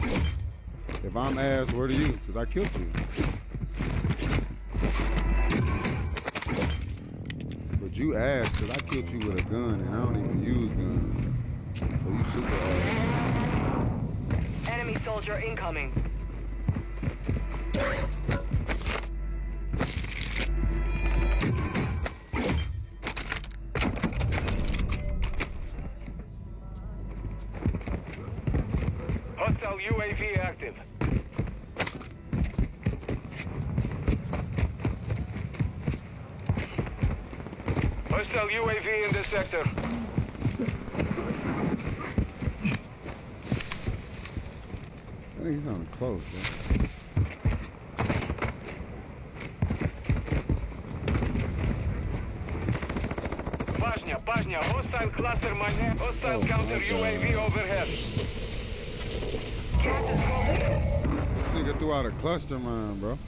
If I'm ass, where are you? Because I killed you. coming. cluster mine. Hostile oh, counter UAV overhead. Captain, This nigga threw out a cluster mine, bro.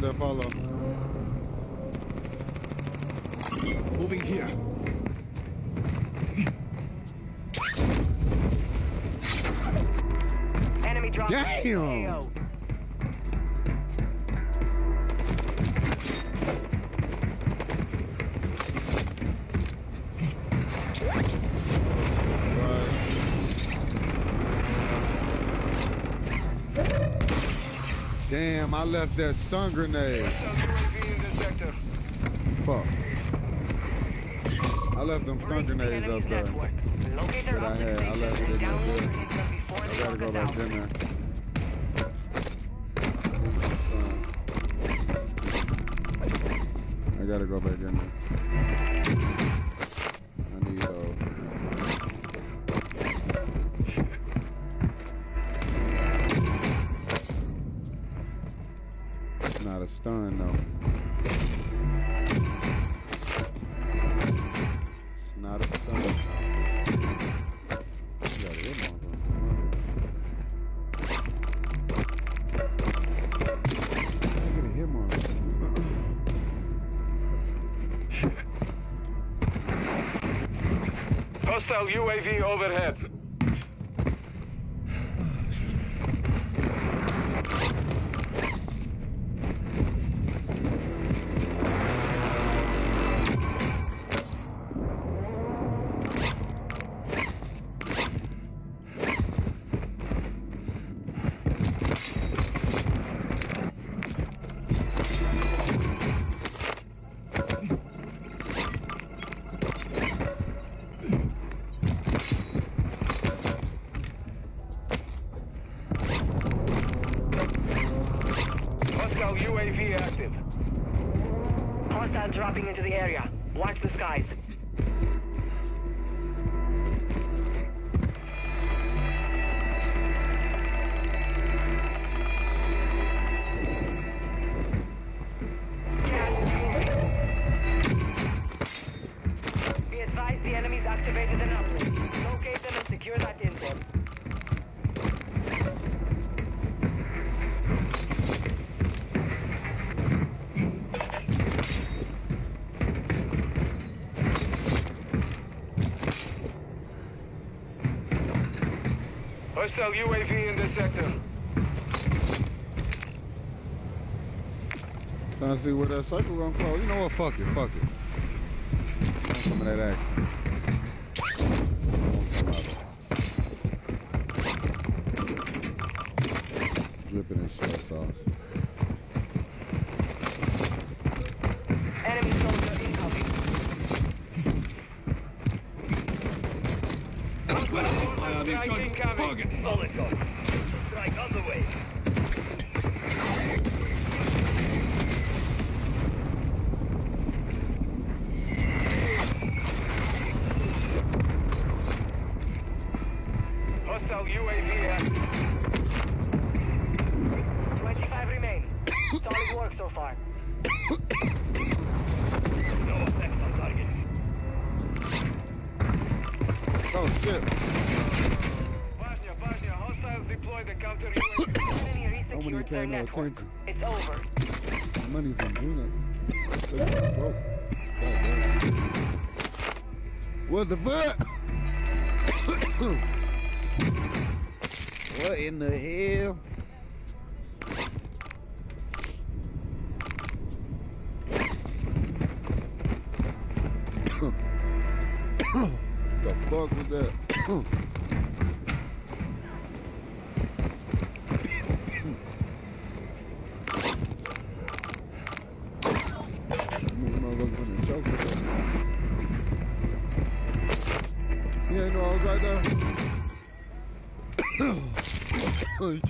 defalar Damn, I left that stun grenade. Fuck. I left them stun grenades up there. hostile UAV overhead. Hostile UAV in this sector. Trying to see where that cycle gonna close. You know what? Fuck it. Fuck it. Network. It's over. Money's in unit. Oh, what the fuck?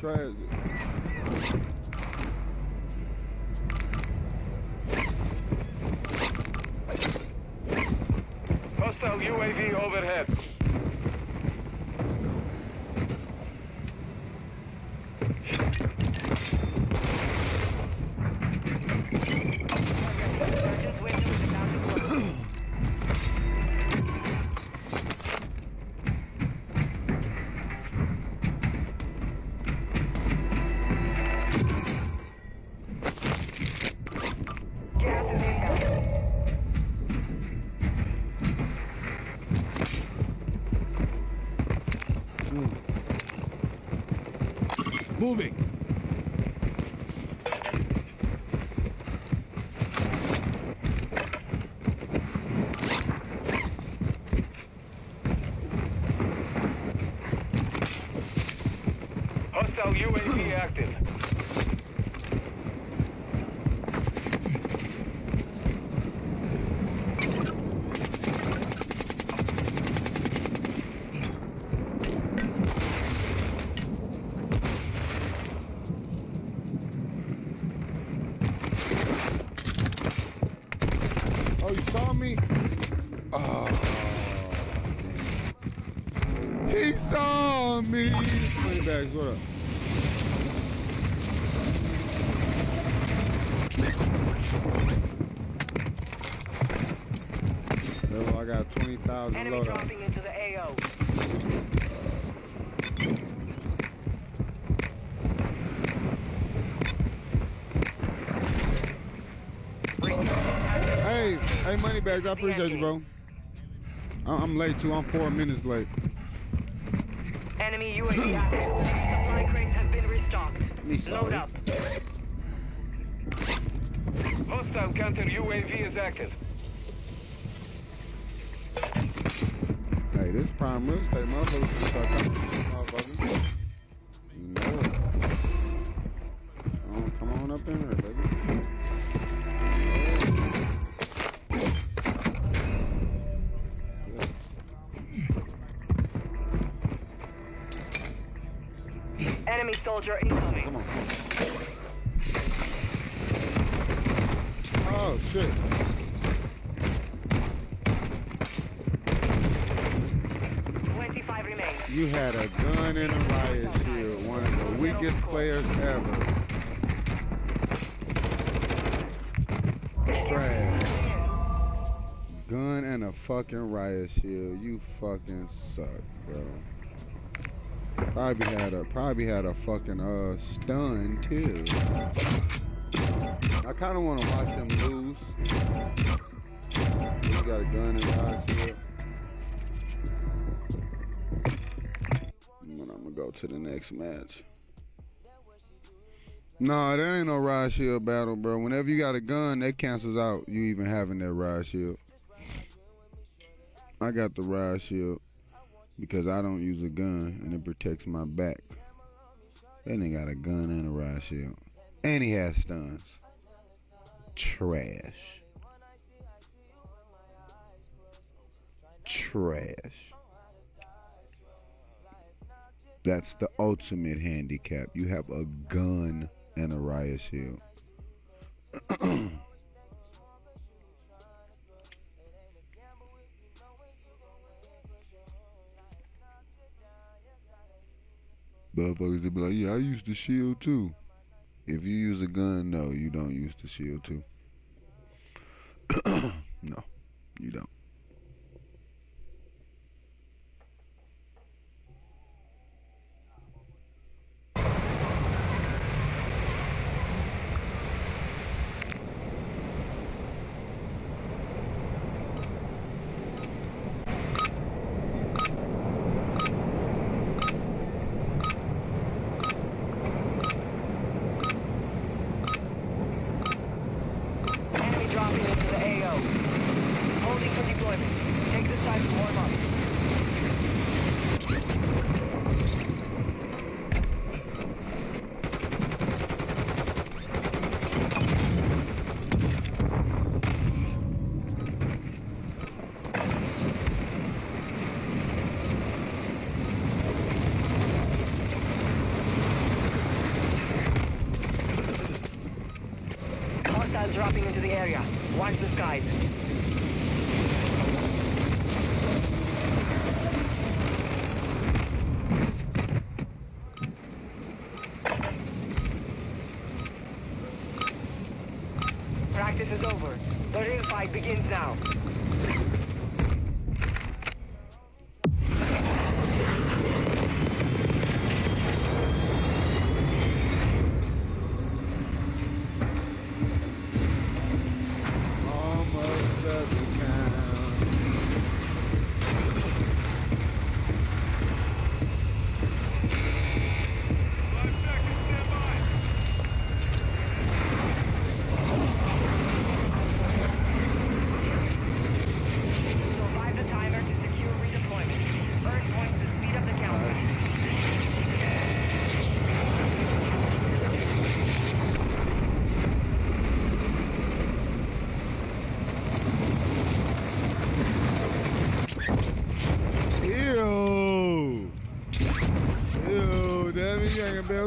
Oh, bags, I appreciate you, bro. I'm late too. I'm four minutes late. Enemy UAV active. Supply crates have been restocked. Load up. Hostile counter UAV is active. Fucking riot shield. You fucking suck, bro. Probably had a probably had a fucking uh stun too. I kind of want to watch him lose. He got a gun in a riot shield. And I'm gonna go to the next match. No, that ain't no riot shield battle, bro. Whenever you got a gun, that cancels out you even having that riot shield. I got the riot shield because I don't use a gun and it protects my back. That nigga got a gun and a riot shield. And he has stuns. Trash. Trash. That's the ultimate handicap. You have a gun and a riot shield. Motherfuckers will be like, yeah, I use the shield too. If you use a gun, no, you don't use the shield too. no, you don't.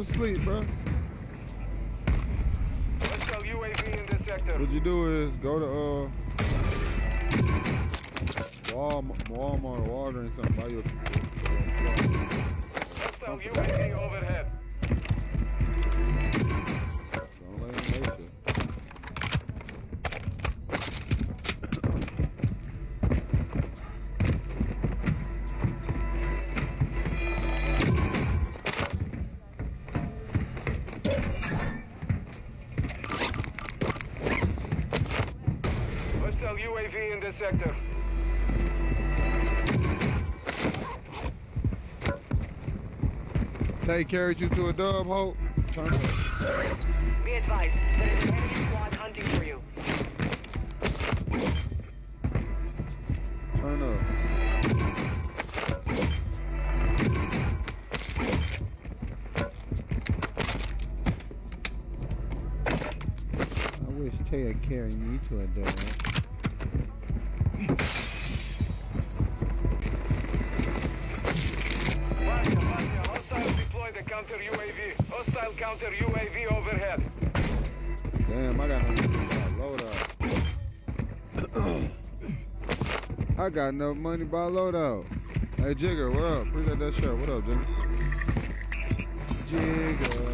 To sleep, Tay carried you to a dub, Hope. Turn it. Be advised, there is an enemy squad hunting for you. Turn up. I wish Tay had carried me to a dub. Counter UAV. Hostile counter UAV overhead. Damn, I got no loadout. I got enough money by loadout. Hey Jigger, what up? Appreciate that shirt. What up, Jigger? Jigger.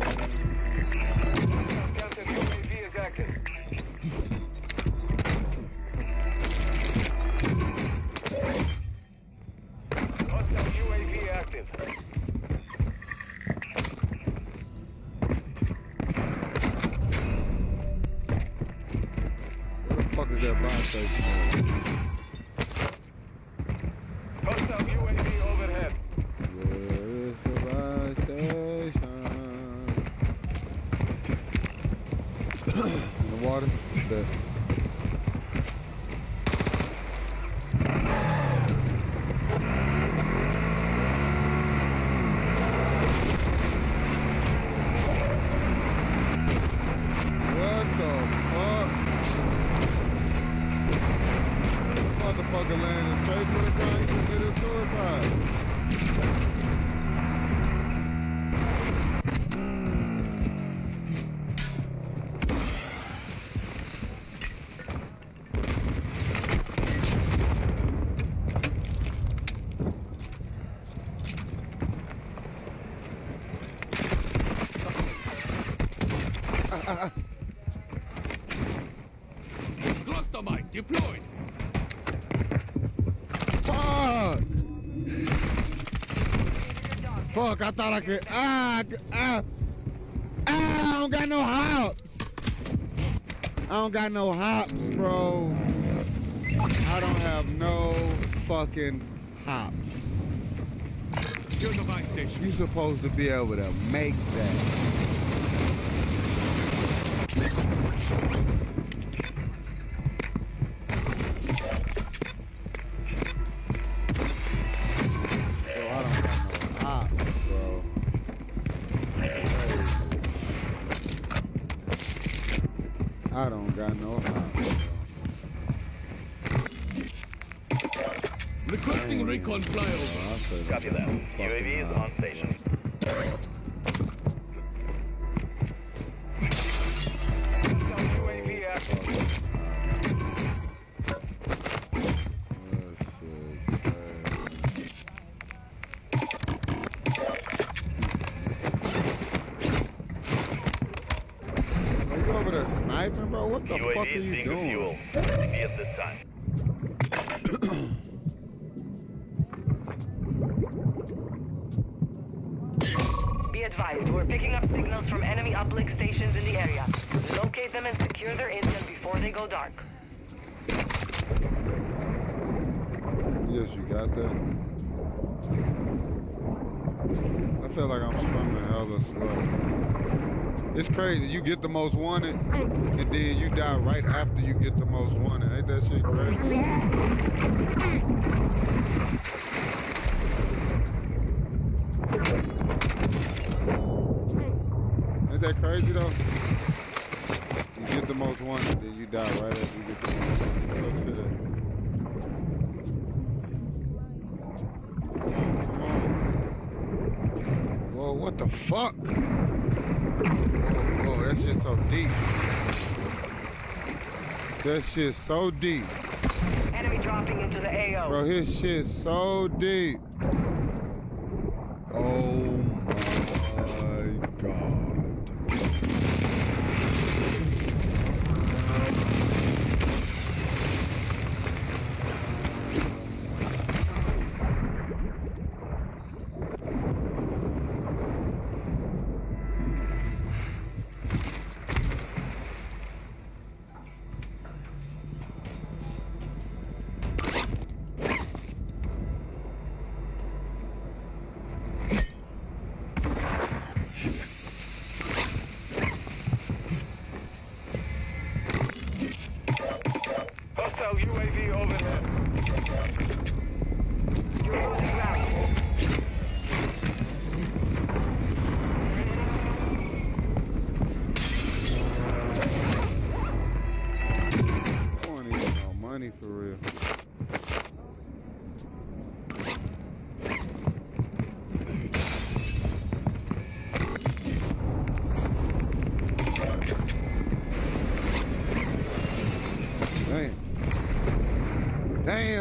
Fuck, I thought I could. Ah, ah, ah, I don't got no hops. I don't got no hops, bro. I don't have no fucking hops. The buy station. You supposed to be able to make that. crazy. You get the most wanted, and then you die right after you get the most wanted. That shit's so deep. Enemy dropping into the AO. Bro, his shit's so deep.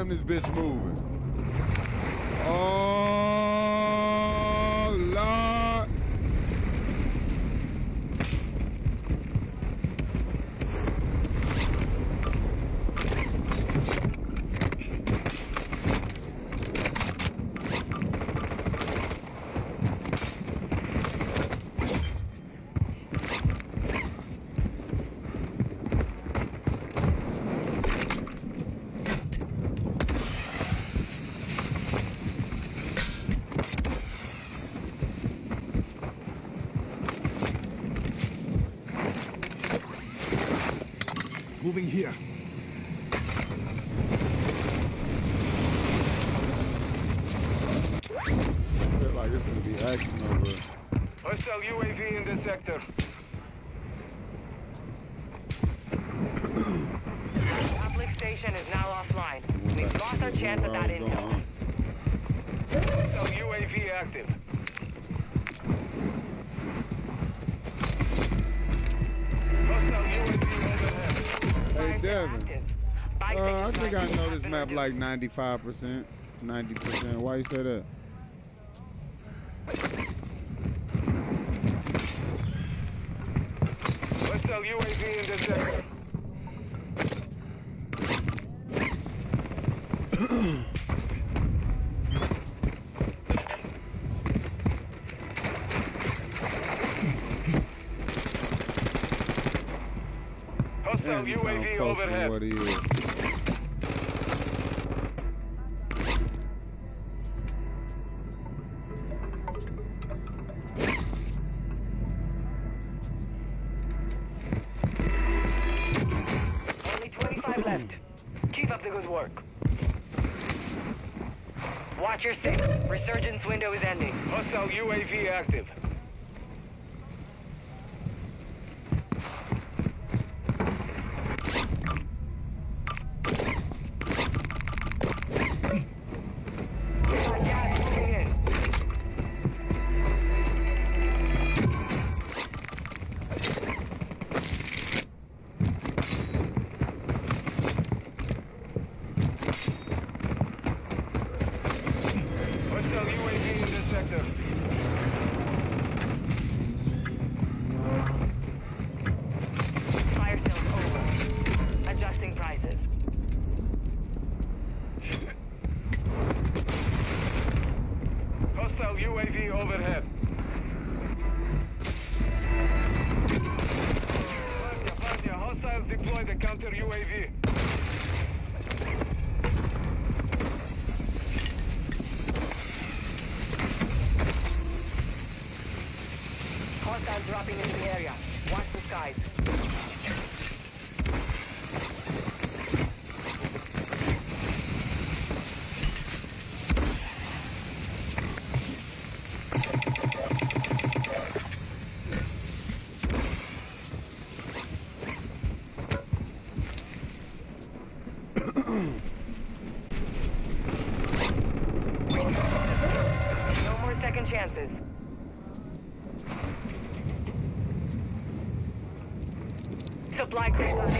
this bitch move. like 95%, 90%. Why you say that? UAV in this area. Hostile UAV overhead.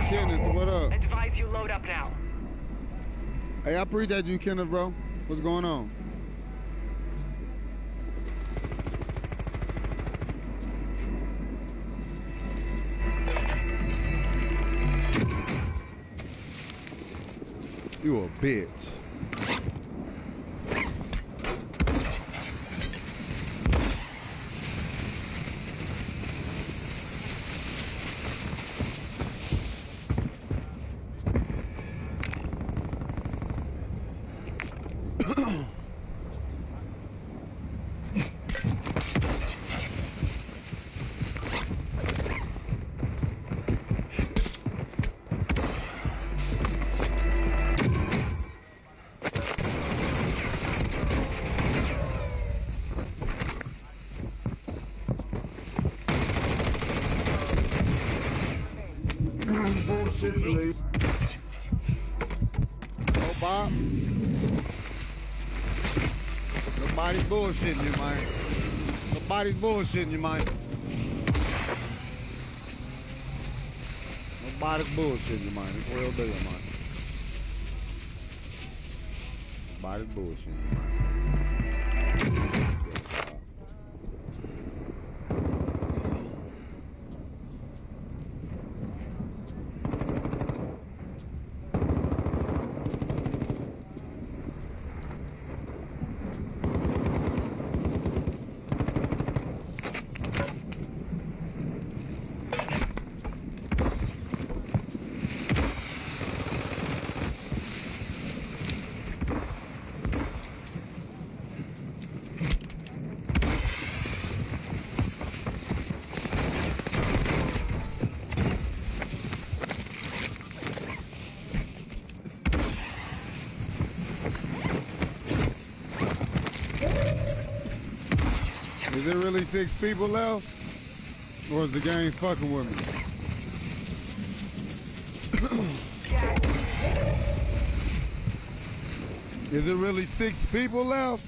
Kenneth, what up? Advise you load up now. Hey, I appreciate you, Kenneth, bro. What's going on? You a bitch. Bullshitting you, man. Nobody's bullshitting you, man. Nobody's bullshitting you, man. It's real deal, man. Nobody's bullshitting you, man. Is there really six people left? Or is the game fucking with me? is it really six people left?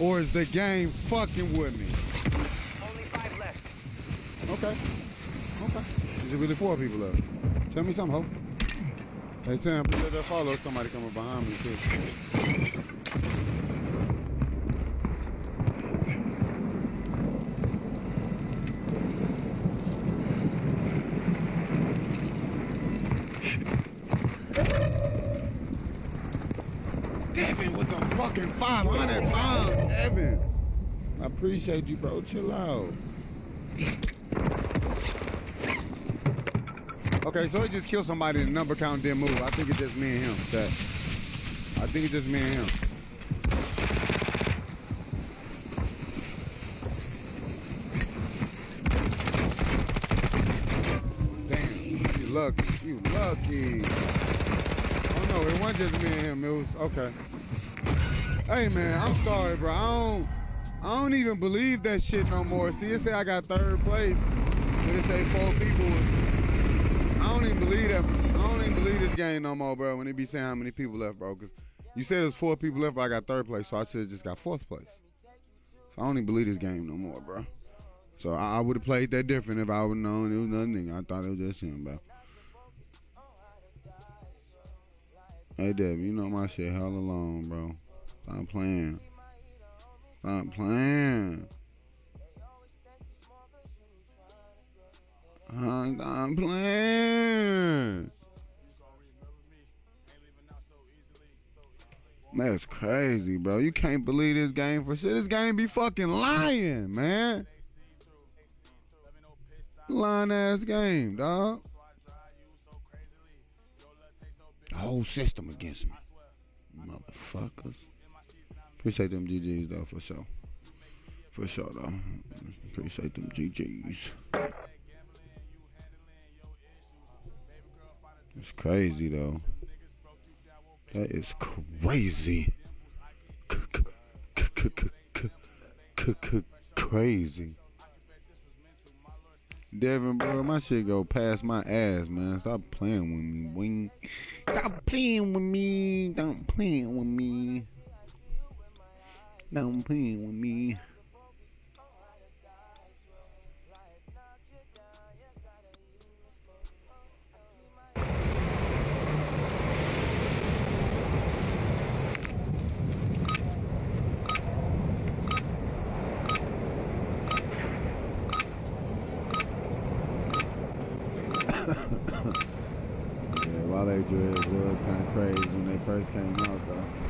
Or is the game fucking with me? Only five left. Okay. Okay. Is it really four people left? Tell me something, ho. Hey Sam, please let follow somebody coming behind me too. Devin with the fucking 500 pounds, Devin. I appreciate you, bro. Chill out. Okay, so he just killed somebody and the number count didn't move. I think it's just me and him, chat. I think it's just me and him. Damn, you lucky. You lucky. Oh no, it wasn't just me and him. It was okay. Hey man, I'm sorry, bro. I don't I don't even believe that shit no more. See, it say I got third place, but it say four people. I don't even believe that. I don't even believe this game no more, bro. When it be saying how many people left, bro. Cause you said there's four people left, but I got third place, so I should have just got fourth place. So I don't even believe this game no more, bro. So I, I would have played that different if I would known it was nothing. I thought it was just him, bro. Hey, Deb, you know my shit hella long, bro. Stop playing. Stop playing. Stop playing. That's crazy, bro. You can't believe this game for shit. This game be fucking lying, man. Lying ass game, dog. The whole system against me. Motherfuckers. Appreciate them GGs though, for sure. For sure though. Appreciate them GGs. It's crazy though. That is crazy. Crazy. Devin, bro, my shit go past my ass, man. Stop playing with me, wing. Stop playing with me. Don't playing with me. Stop playing with me. yeah, Wale Dreads was kind of crazy when they first came out, though.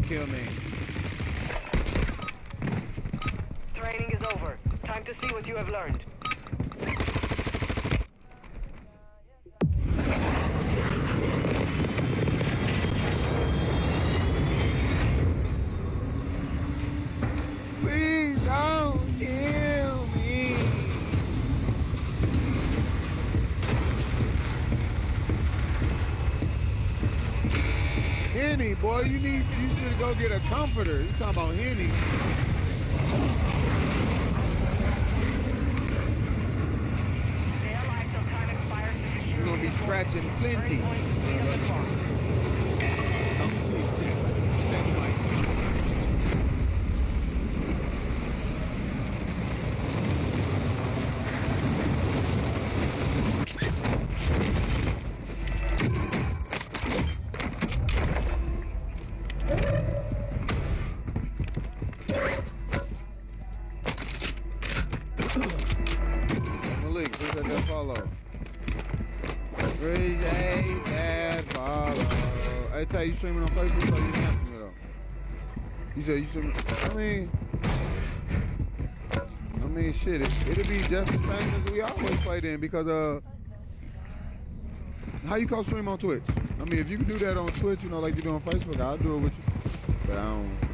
kill me. Training is over. Time to see what you have learned. Get a comforter. You talking about Henny? Stay alive till time expires to secure You're gonna be scratching plenty. You. I mean, I mean, shit, it, it'll be just the same as we always play then because, uh, how you call stream on Twitch? I mean, if you can do that on Twitch, you know, like you do on Facebook, I'll do it with you. But I don't.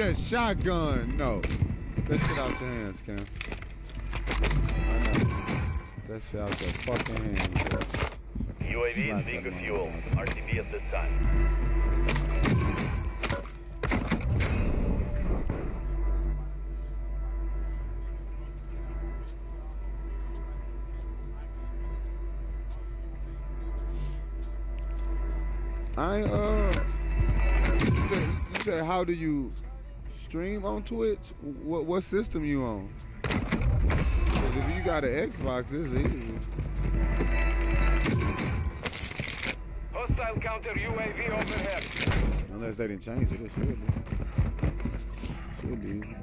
That shotgun. No. That shit out your hands, Cam. I know. That shit out your fucking hands, bro. UAV is being refueled. RTB at this time. I uh you said, you said how do you stream on Twitch? What what system you on? 'Cause if you got an Xbox, it's easy. Hostile counter UAV overhead. Unless they didn't change it, it should be. Should be.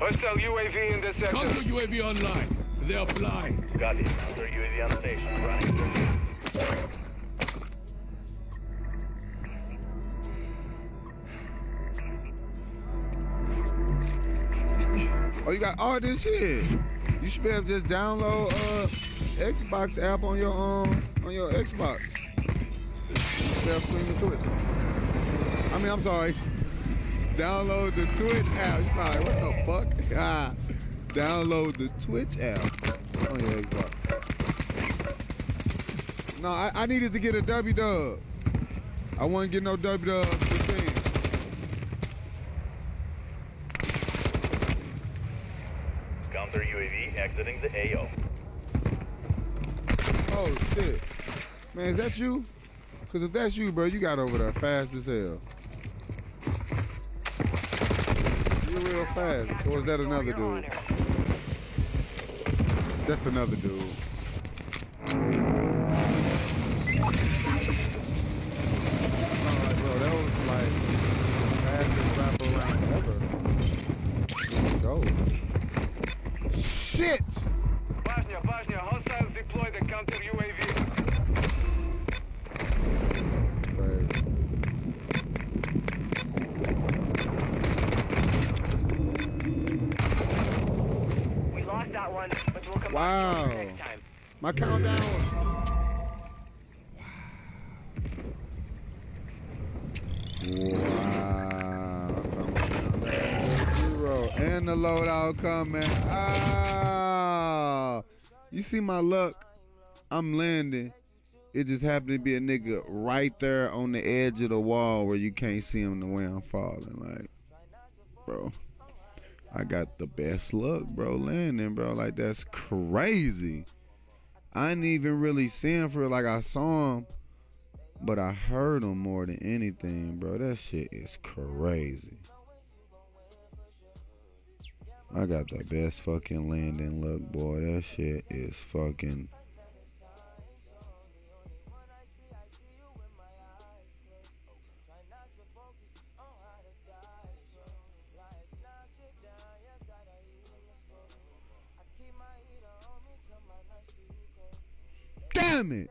Hostile UAV in the sector. Counter. UAV online. They are blind. Got it. Counter UAV on station. Running. Oh, you got all this shit. You should be able to just download uh Xbox app on your um on your Xbox. Instead of streaming Twitch. I mean, I'm sorry. Download the Twitch app. You probably what the fuck? Ah, download the Twitch app on your Xbox. No, I, I needed to get a W dub. I wasn't getting no W dub. Just saying. Counter UAV exiting the AO. Oh shit. Man, is that you? Cause if that's you, bro, you got over there fast as hell. You're real fast. Or is that another dude? That's another dude. Alright, bro, that was like the fastest rapper around ever. Let's go. Shit! Hostiles deploy the counter UAV. We lost that one, but we'll come Wow. back next time. My countdown. Wow. Zero. And the loadout coming. Ah. See my luck? I'm landing. It just happened to be a nigga right there on the edge of the wall where you can't see him the way I'm falling. Like, bro. I got the best luck, bro, landing, bro. Like that's crazy. I didn't even really see him for like I saw him, but I heard him more than anything, bro. That shit is crazy. I got the best fucking landing look, boy. That shit is fucking. Damn it!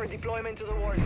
for deployment to the war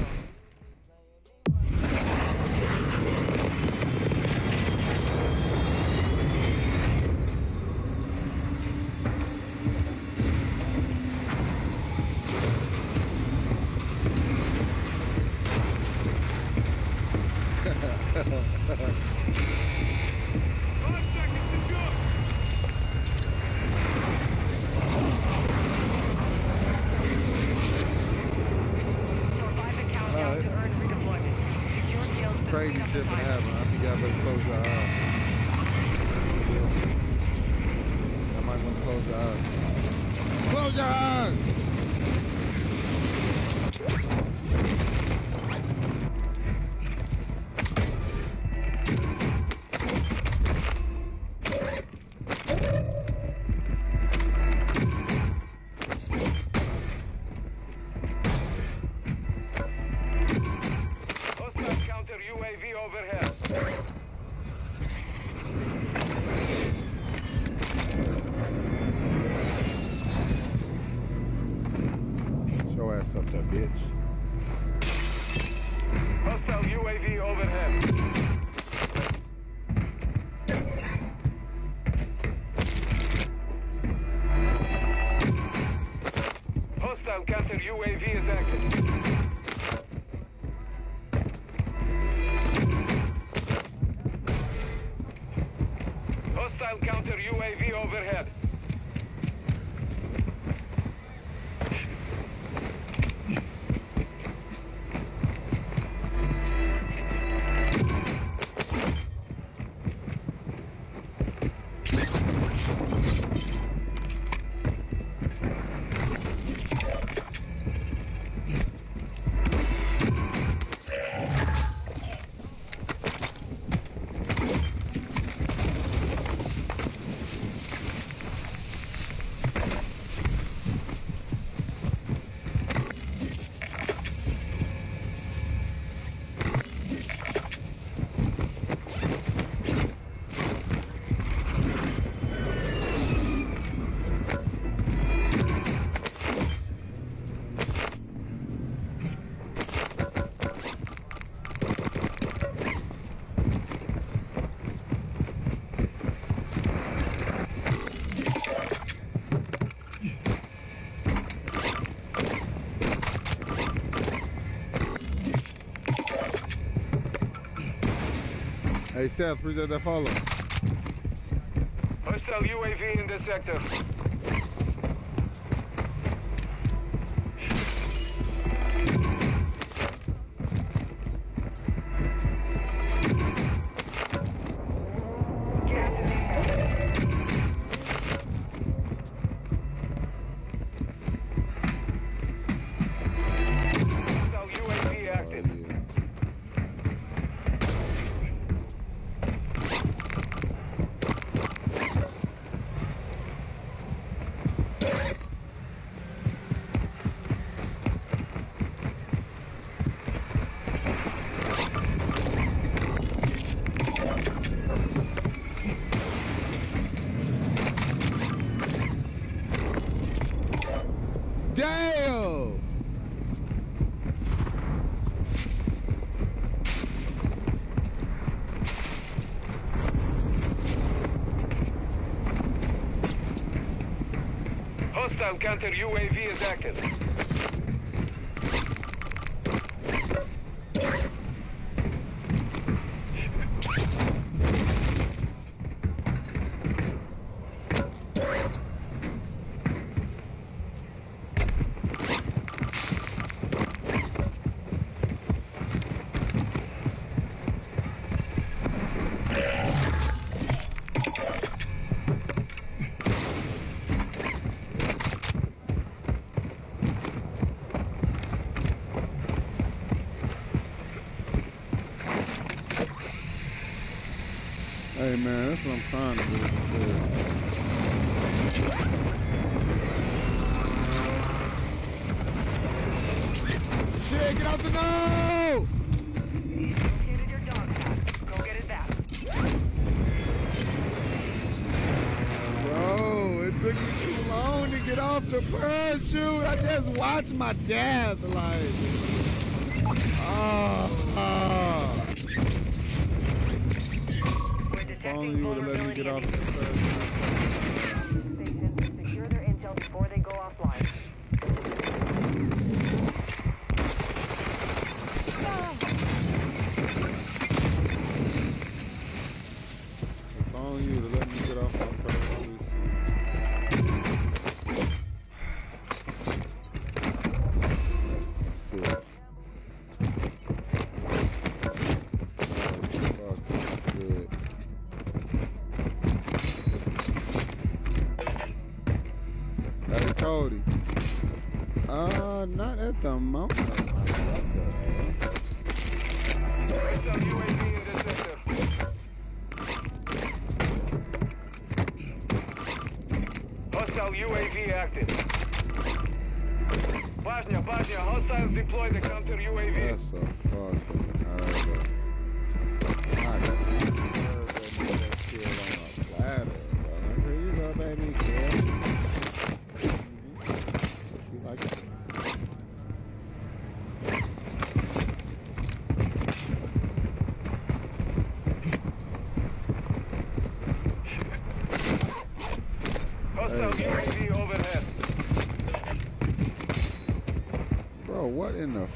Hey, Seth, appreciate that follow. Hostile UAV in the sector. Counter UAV is active. My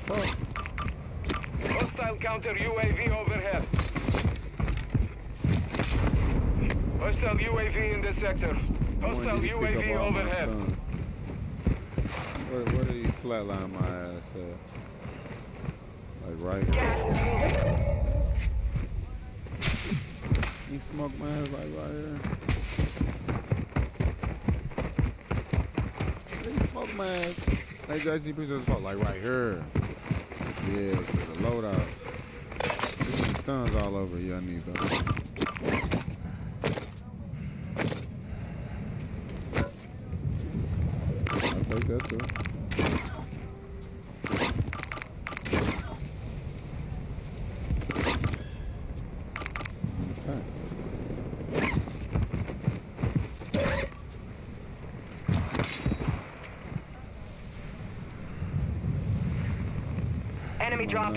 Hostile counter UAV overhead. Hostile UAV in the sector. Hostile wanted you to pick UAV up all my overhead. sons. Where, where did he flatline my ass at? Like right here. He smoked my ass like right here. He smoked my ass. Hey, Jason, picture of the spot, like right here. Yeah, to the loadout. There's some stuns all over you, I need them. I'll take that too. Okay.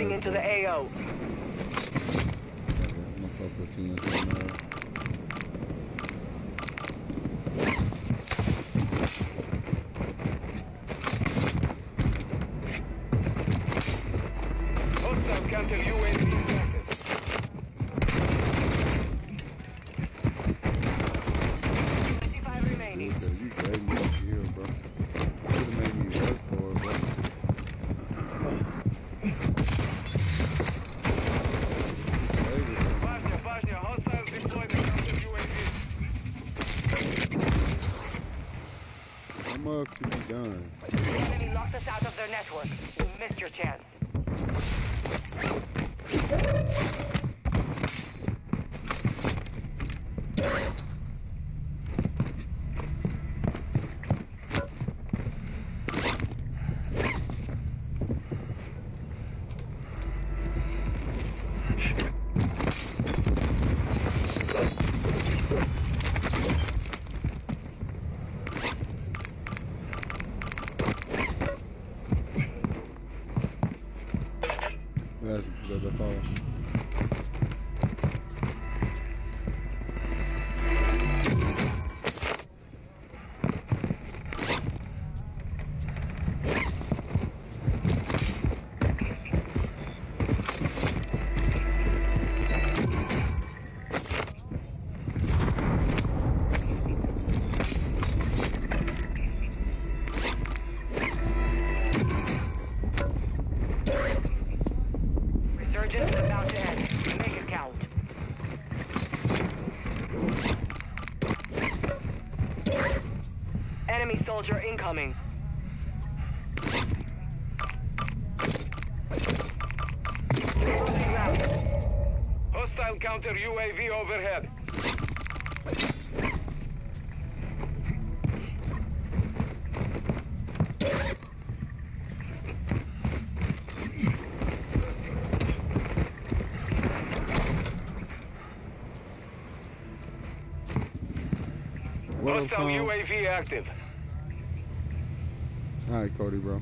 Dropping into the AO. Hostile. UAV active. All right, Cody, bro.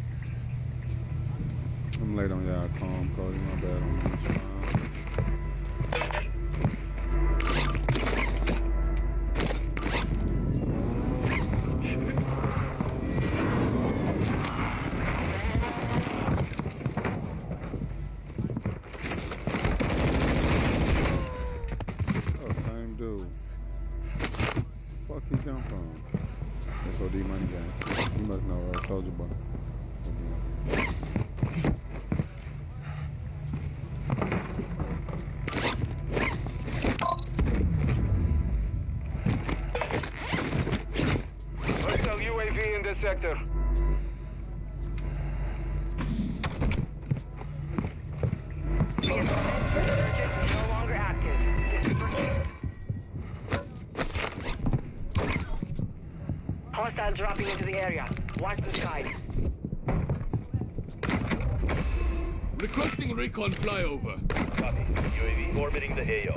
Recon flyover. Copy. UAV orbiting the AO.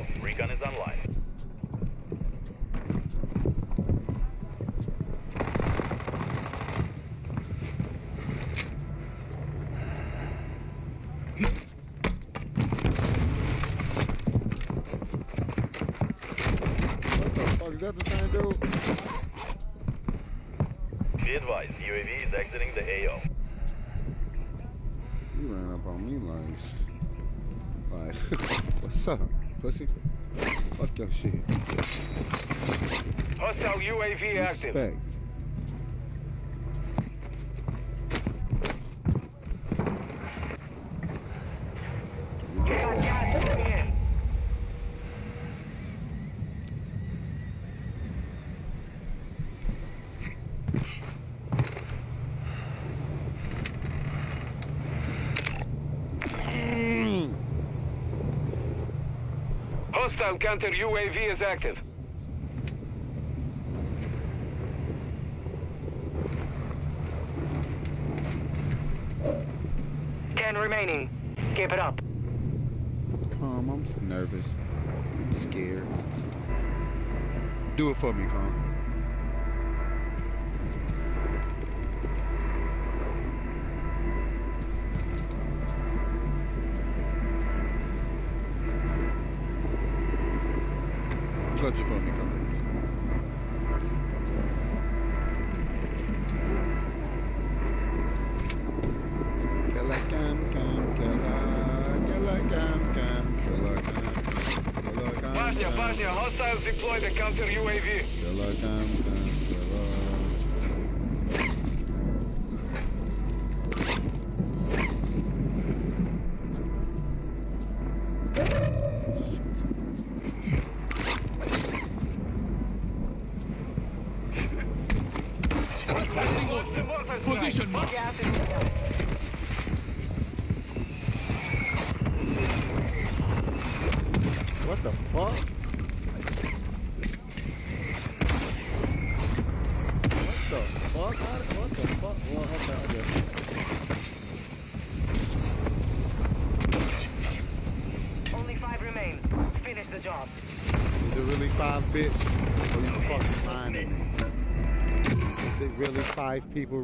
Hostile counter UAV is active. technology for me. Five people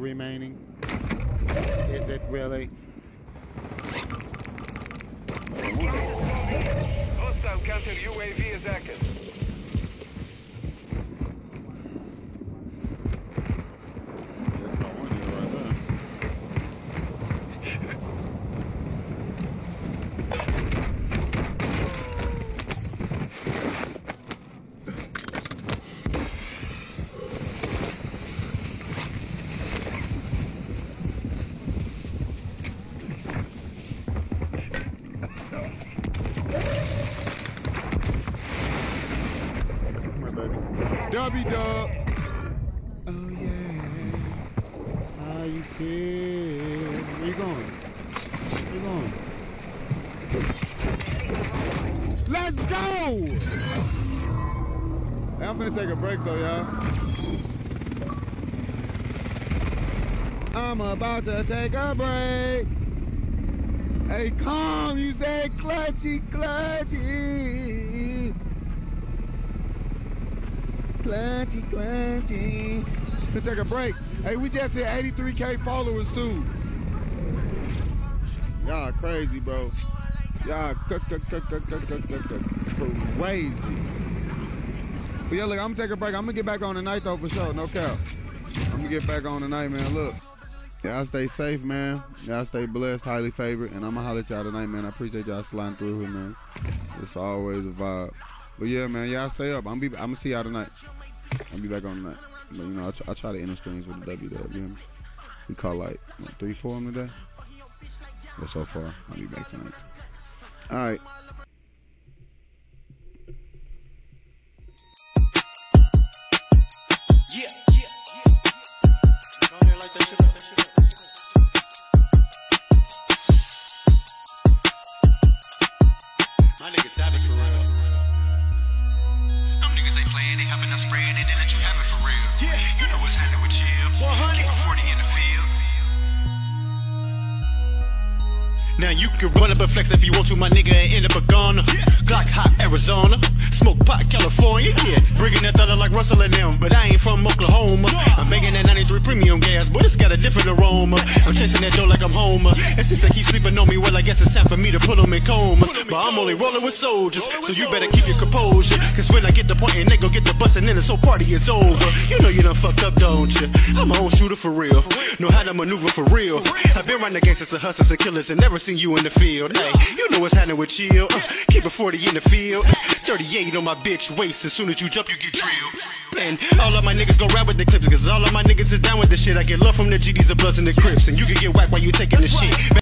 W dub. Oh yeah. How you feel? Where you going? Where you going? Let's go! Hey, I'm gonna take a break though, y'all. I'm about to take a break. Hey, calm, you say clutchy, clutchy. Clancy, Clancy. Let's take a break. Hey, we just hit 83K followers, too. Y'all crazy, bro. Y'all crazy. But yeah, look, I'm gonna take a break. I'm gonna get back on tonight, though, for sure. No cap. I'm gonna get back on tonight, man. Look. Y'all stay safe, man. Y'all stay blessed, highly favored. And I'm gonna holler at y'all tonight, man. I appreciate y'all sliding through here, man. It's always a vibe. But yeah, man, y'all stay up. I'm, be, I'm gonna see y'all tonight. I'll be back on tonight. But you know, I, try, try to end the streams with the W dub. You know, we call like what, three, four of the day. But so far, I'll be back tonight. All right. That that that. My niggas savage for real. Them niggas ain't playing, they hopping and spraying, and they let you have it for real. Yeah, you know what's happening with you. 100. Keep a 40 in the field. Now you can run up and flex if you want to, my nigga, and end up a goner. Glock hot, Arizona. Smoke pot, California. Yeah, bringing that dollar like Russell and them, but I ain't from Oklahoma. I'm making that 93 premium gas, but it's got a different aroma. I'm chasing that dough like I'm Homer. And since they keep sleeping on me, well, I guess it's time for me to put them in comas. But I'm only rolling with soldiers, so you better keep your composure. Cause when I get the point and they go get the bus and then this whole party is over. You know you done fucked up, don't you? I'm my own shooter for real. Know how to maneuver for real. I've been around the gangsters and hustlers and killers and never seen you in the field. Hey, you know what's happening with chill. Uh, keep it 40 in the field. 38 on my bitch waist. As soon as you jump, you get drilled. And all of my niggas go rap with the clips. Cause all of my niggas is down with the shit. I get love from the GDs, the Bloods, and the Crips. And you can get whacked while you taking the shit.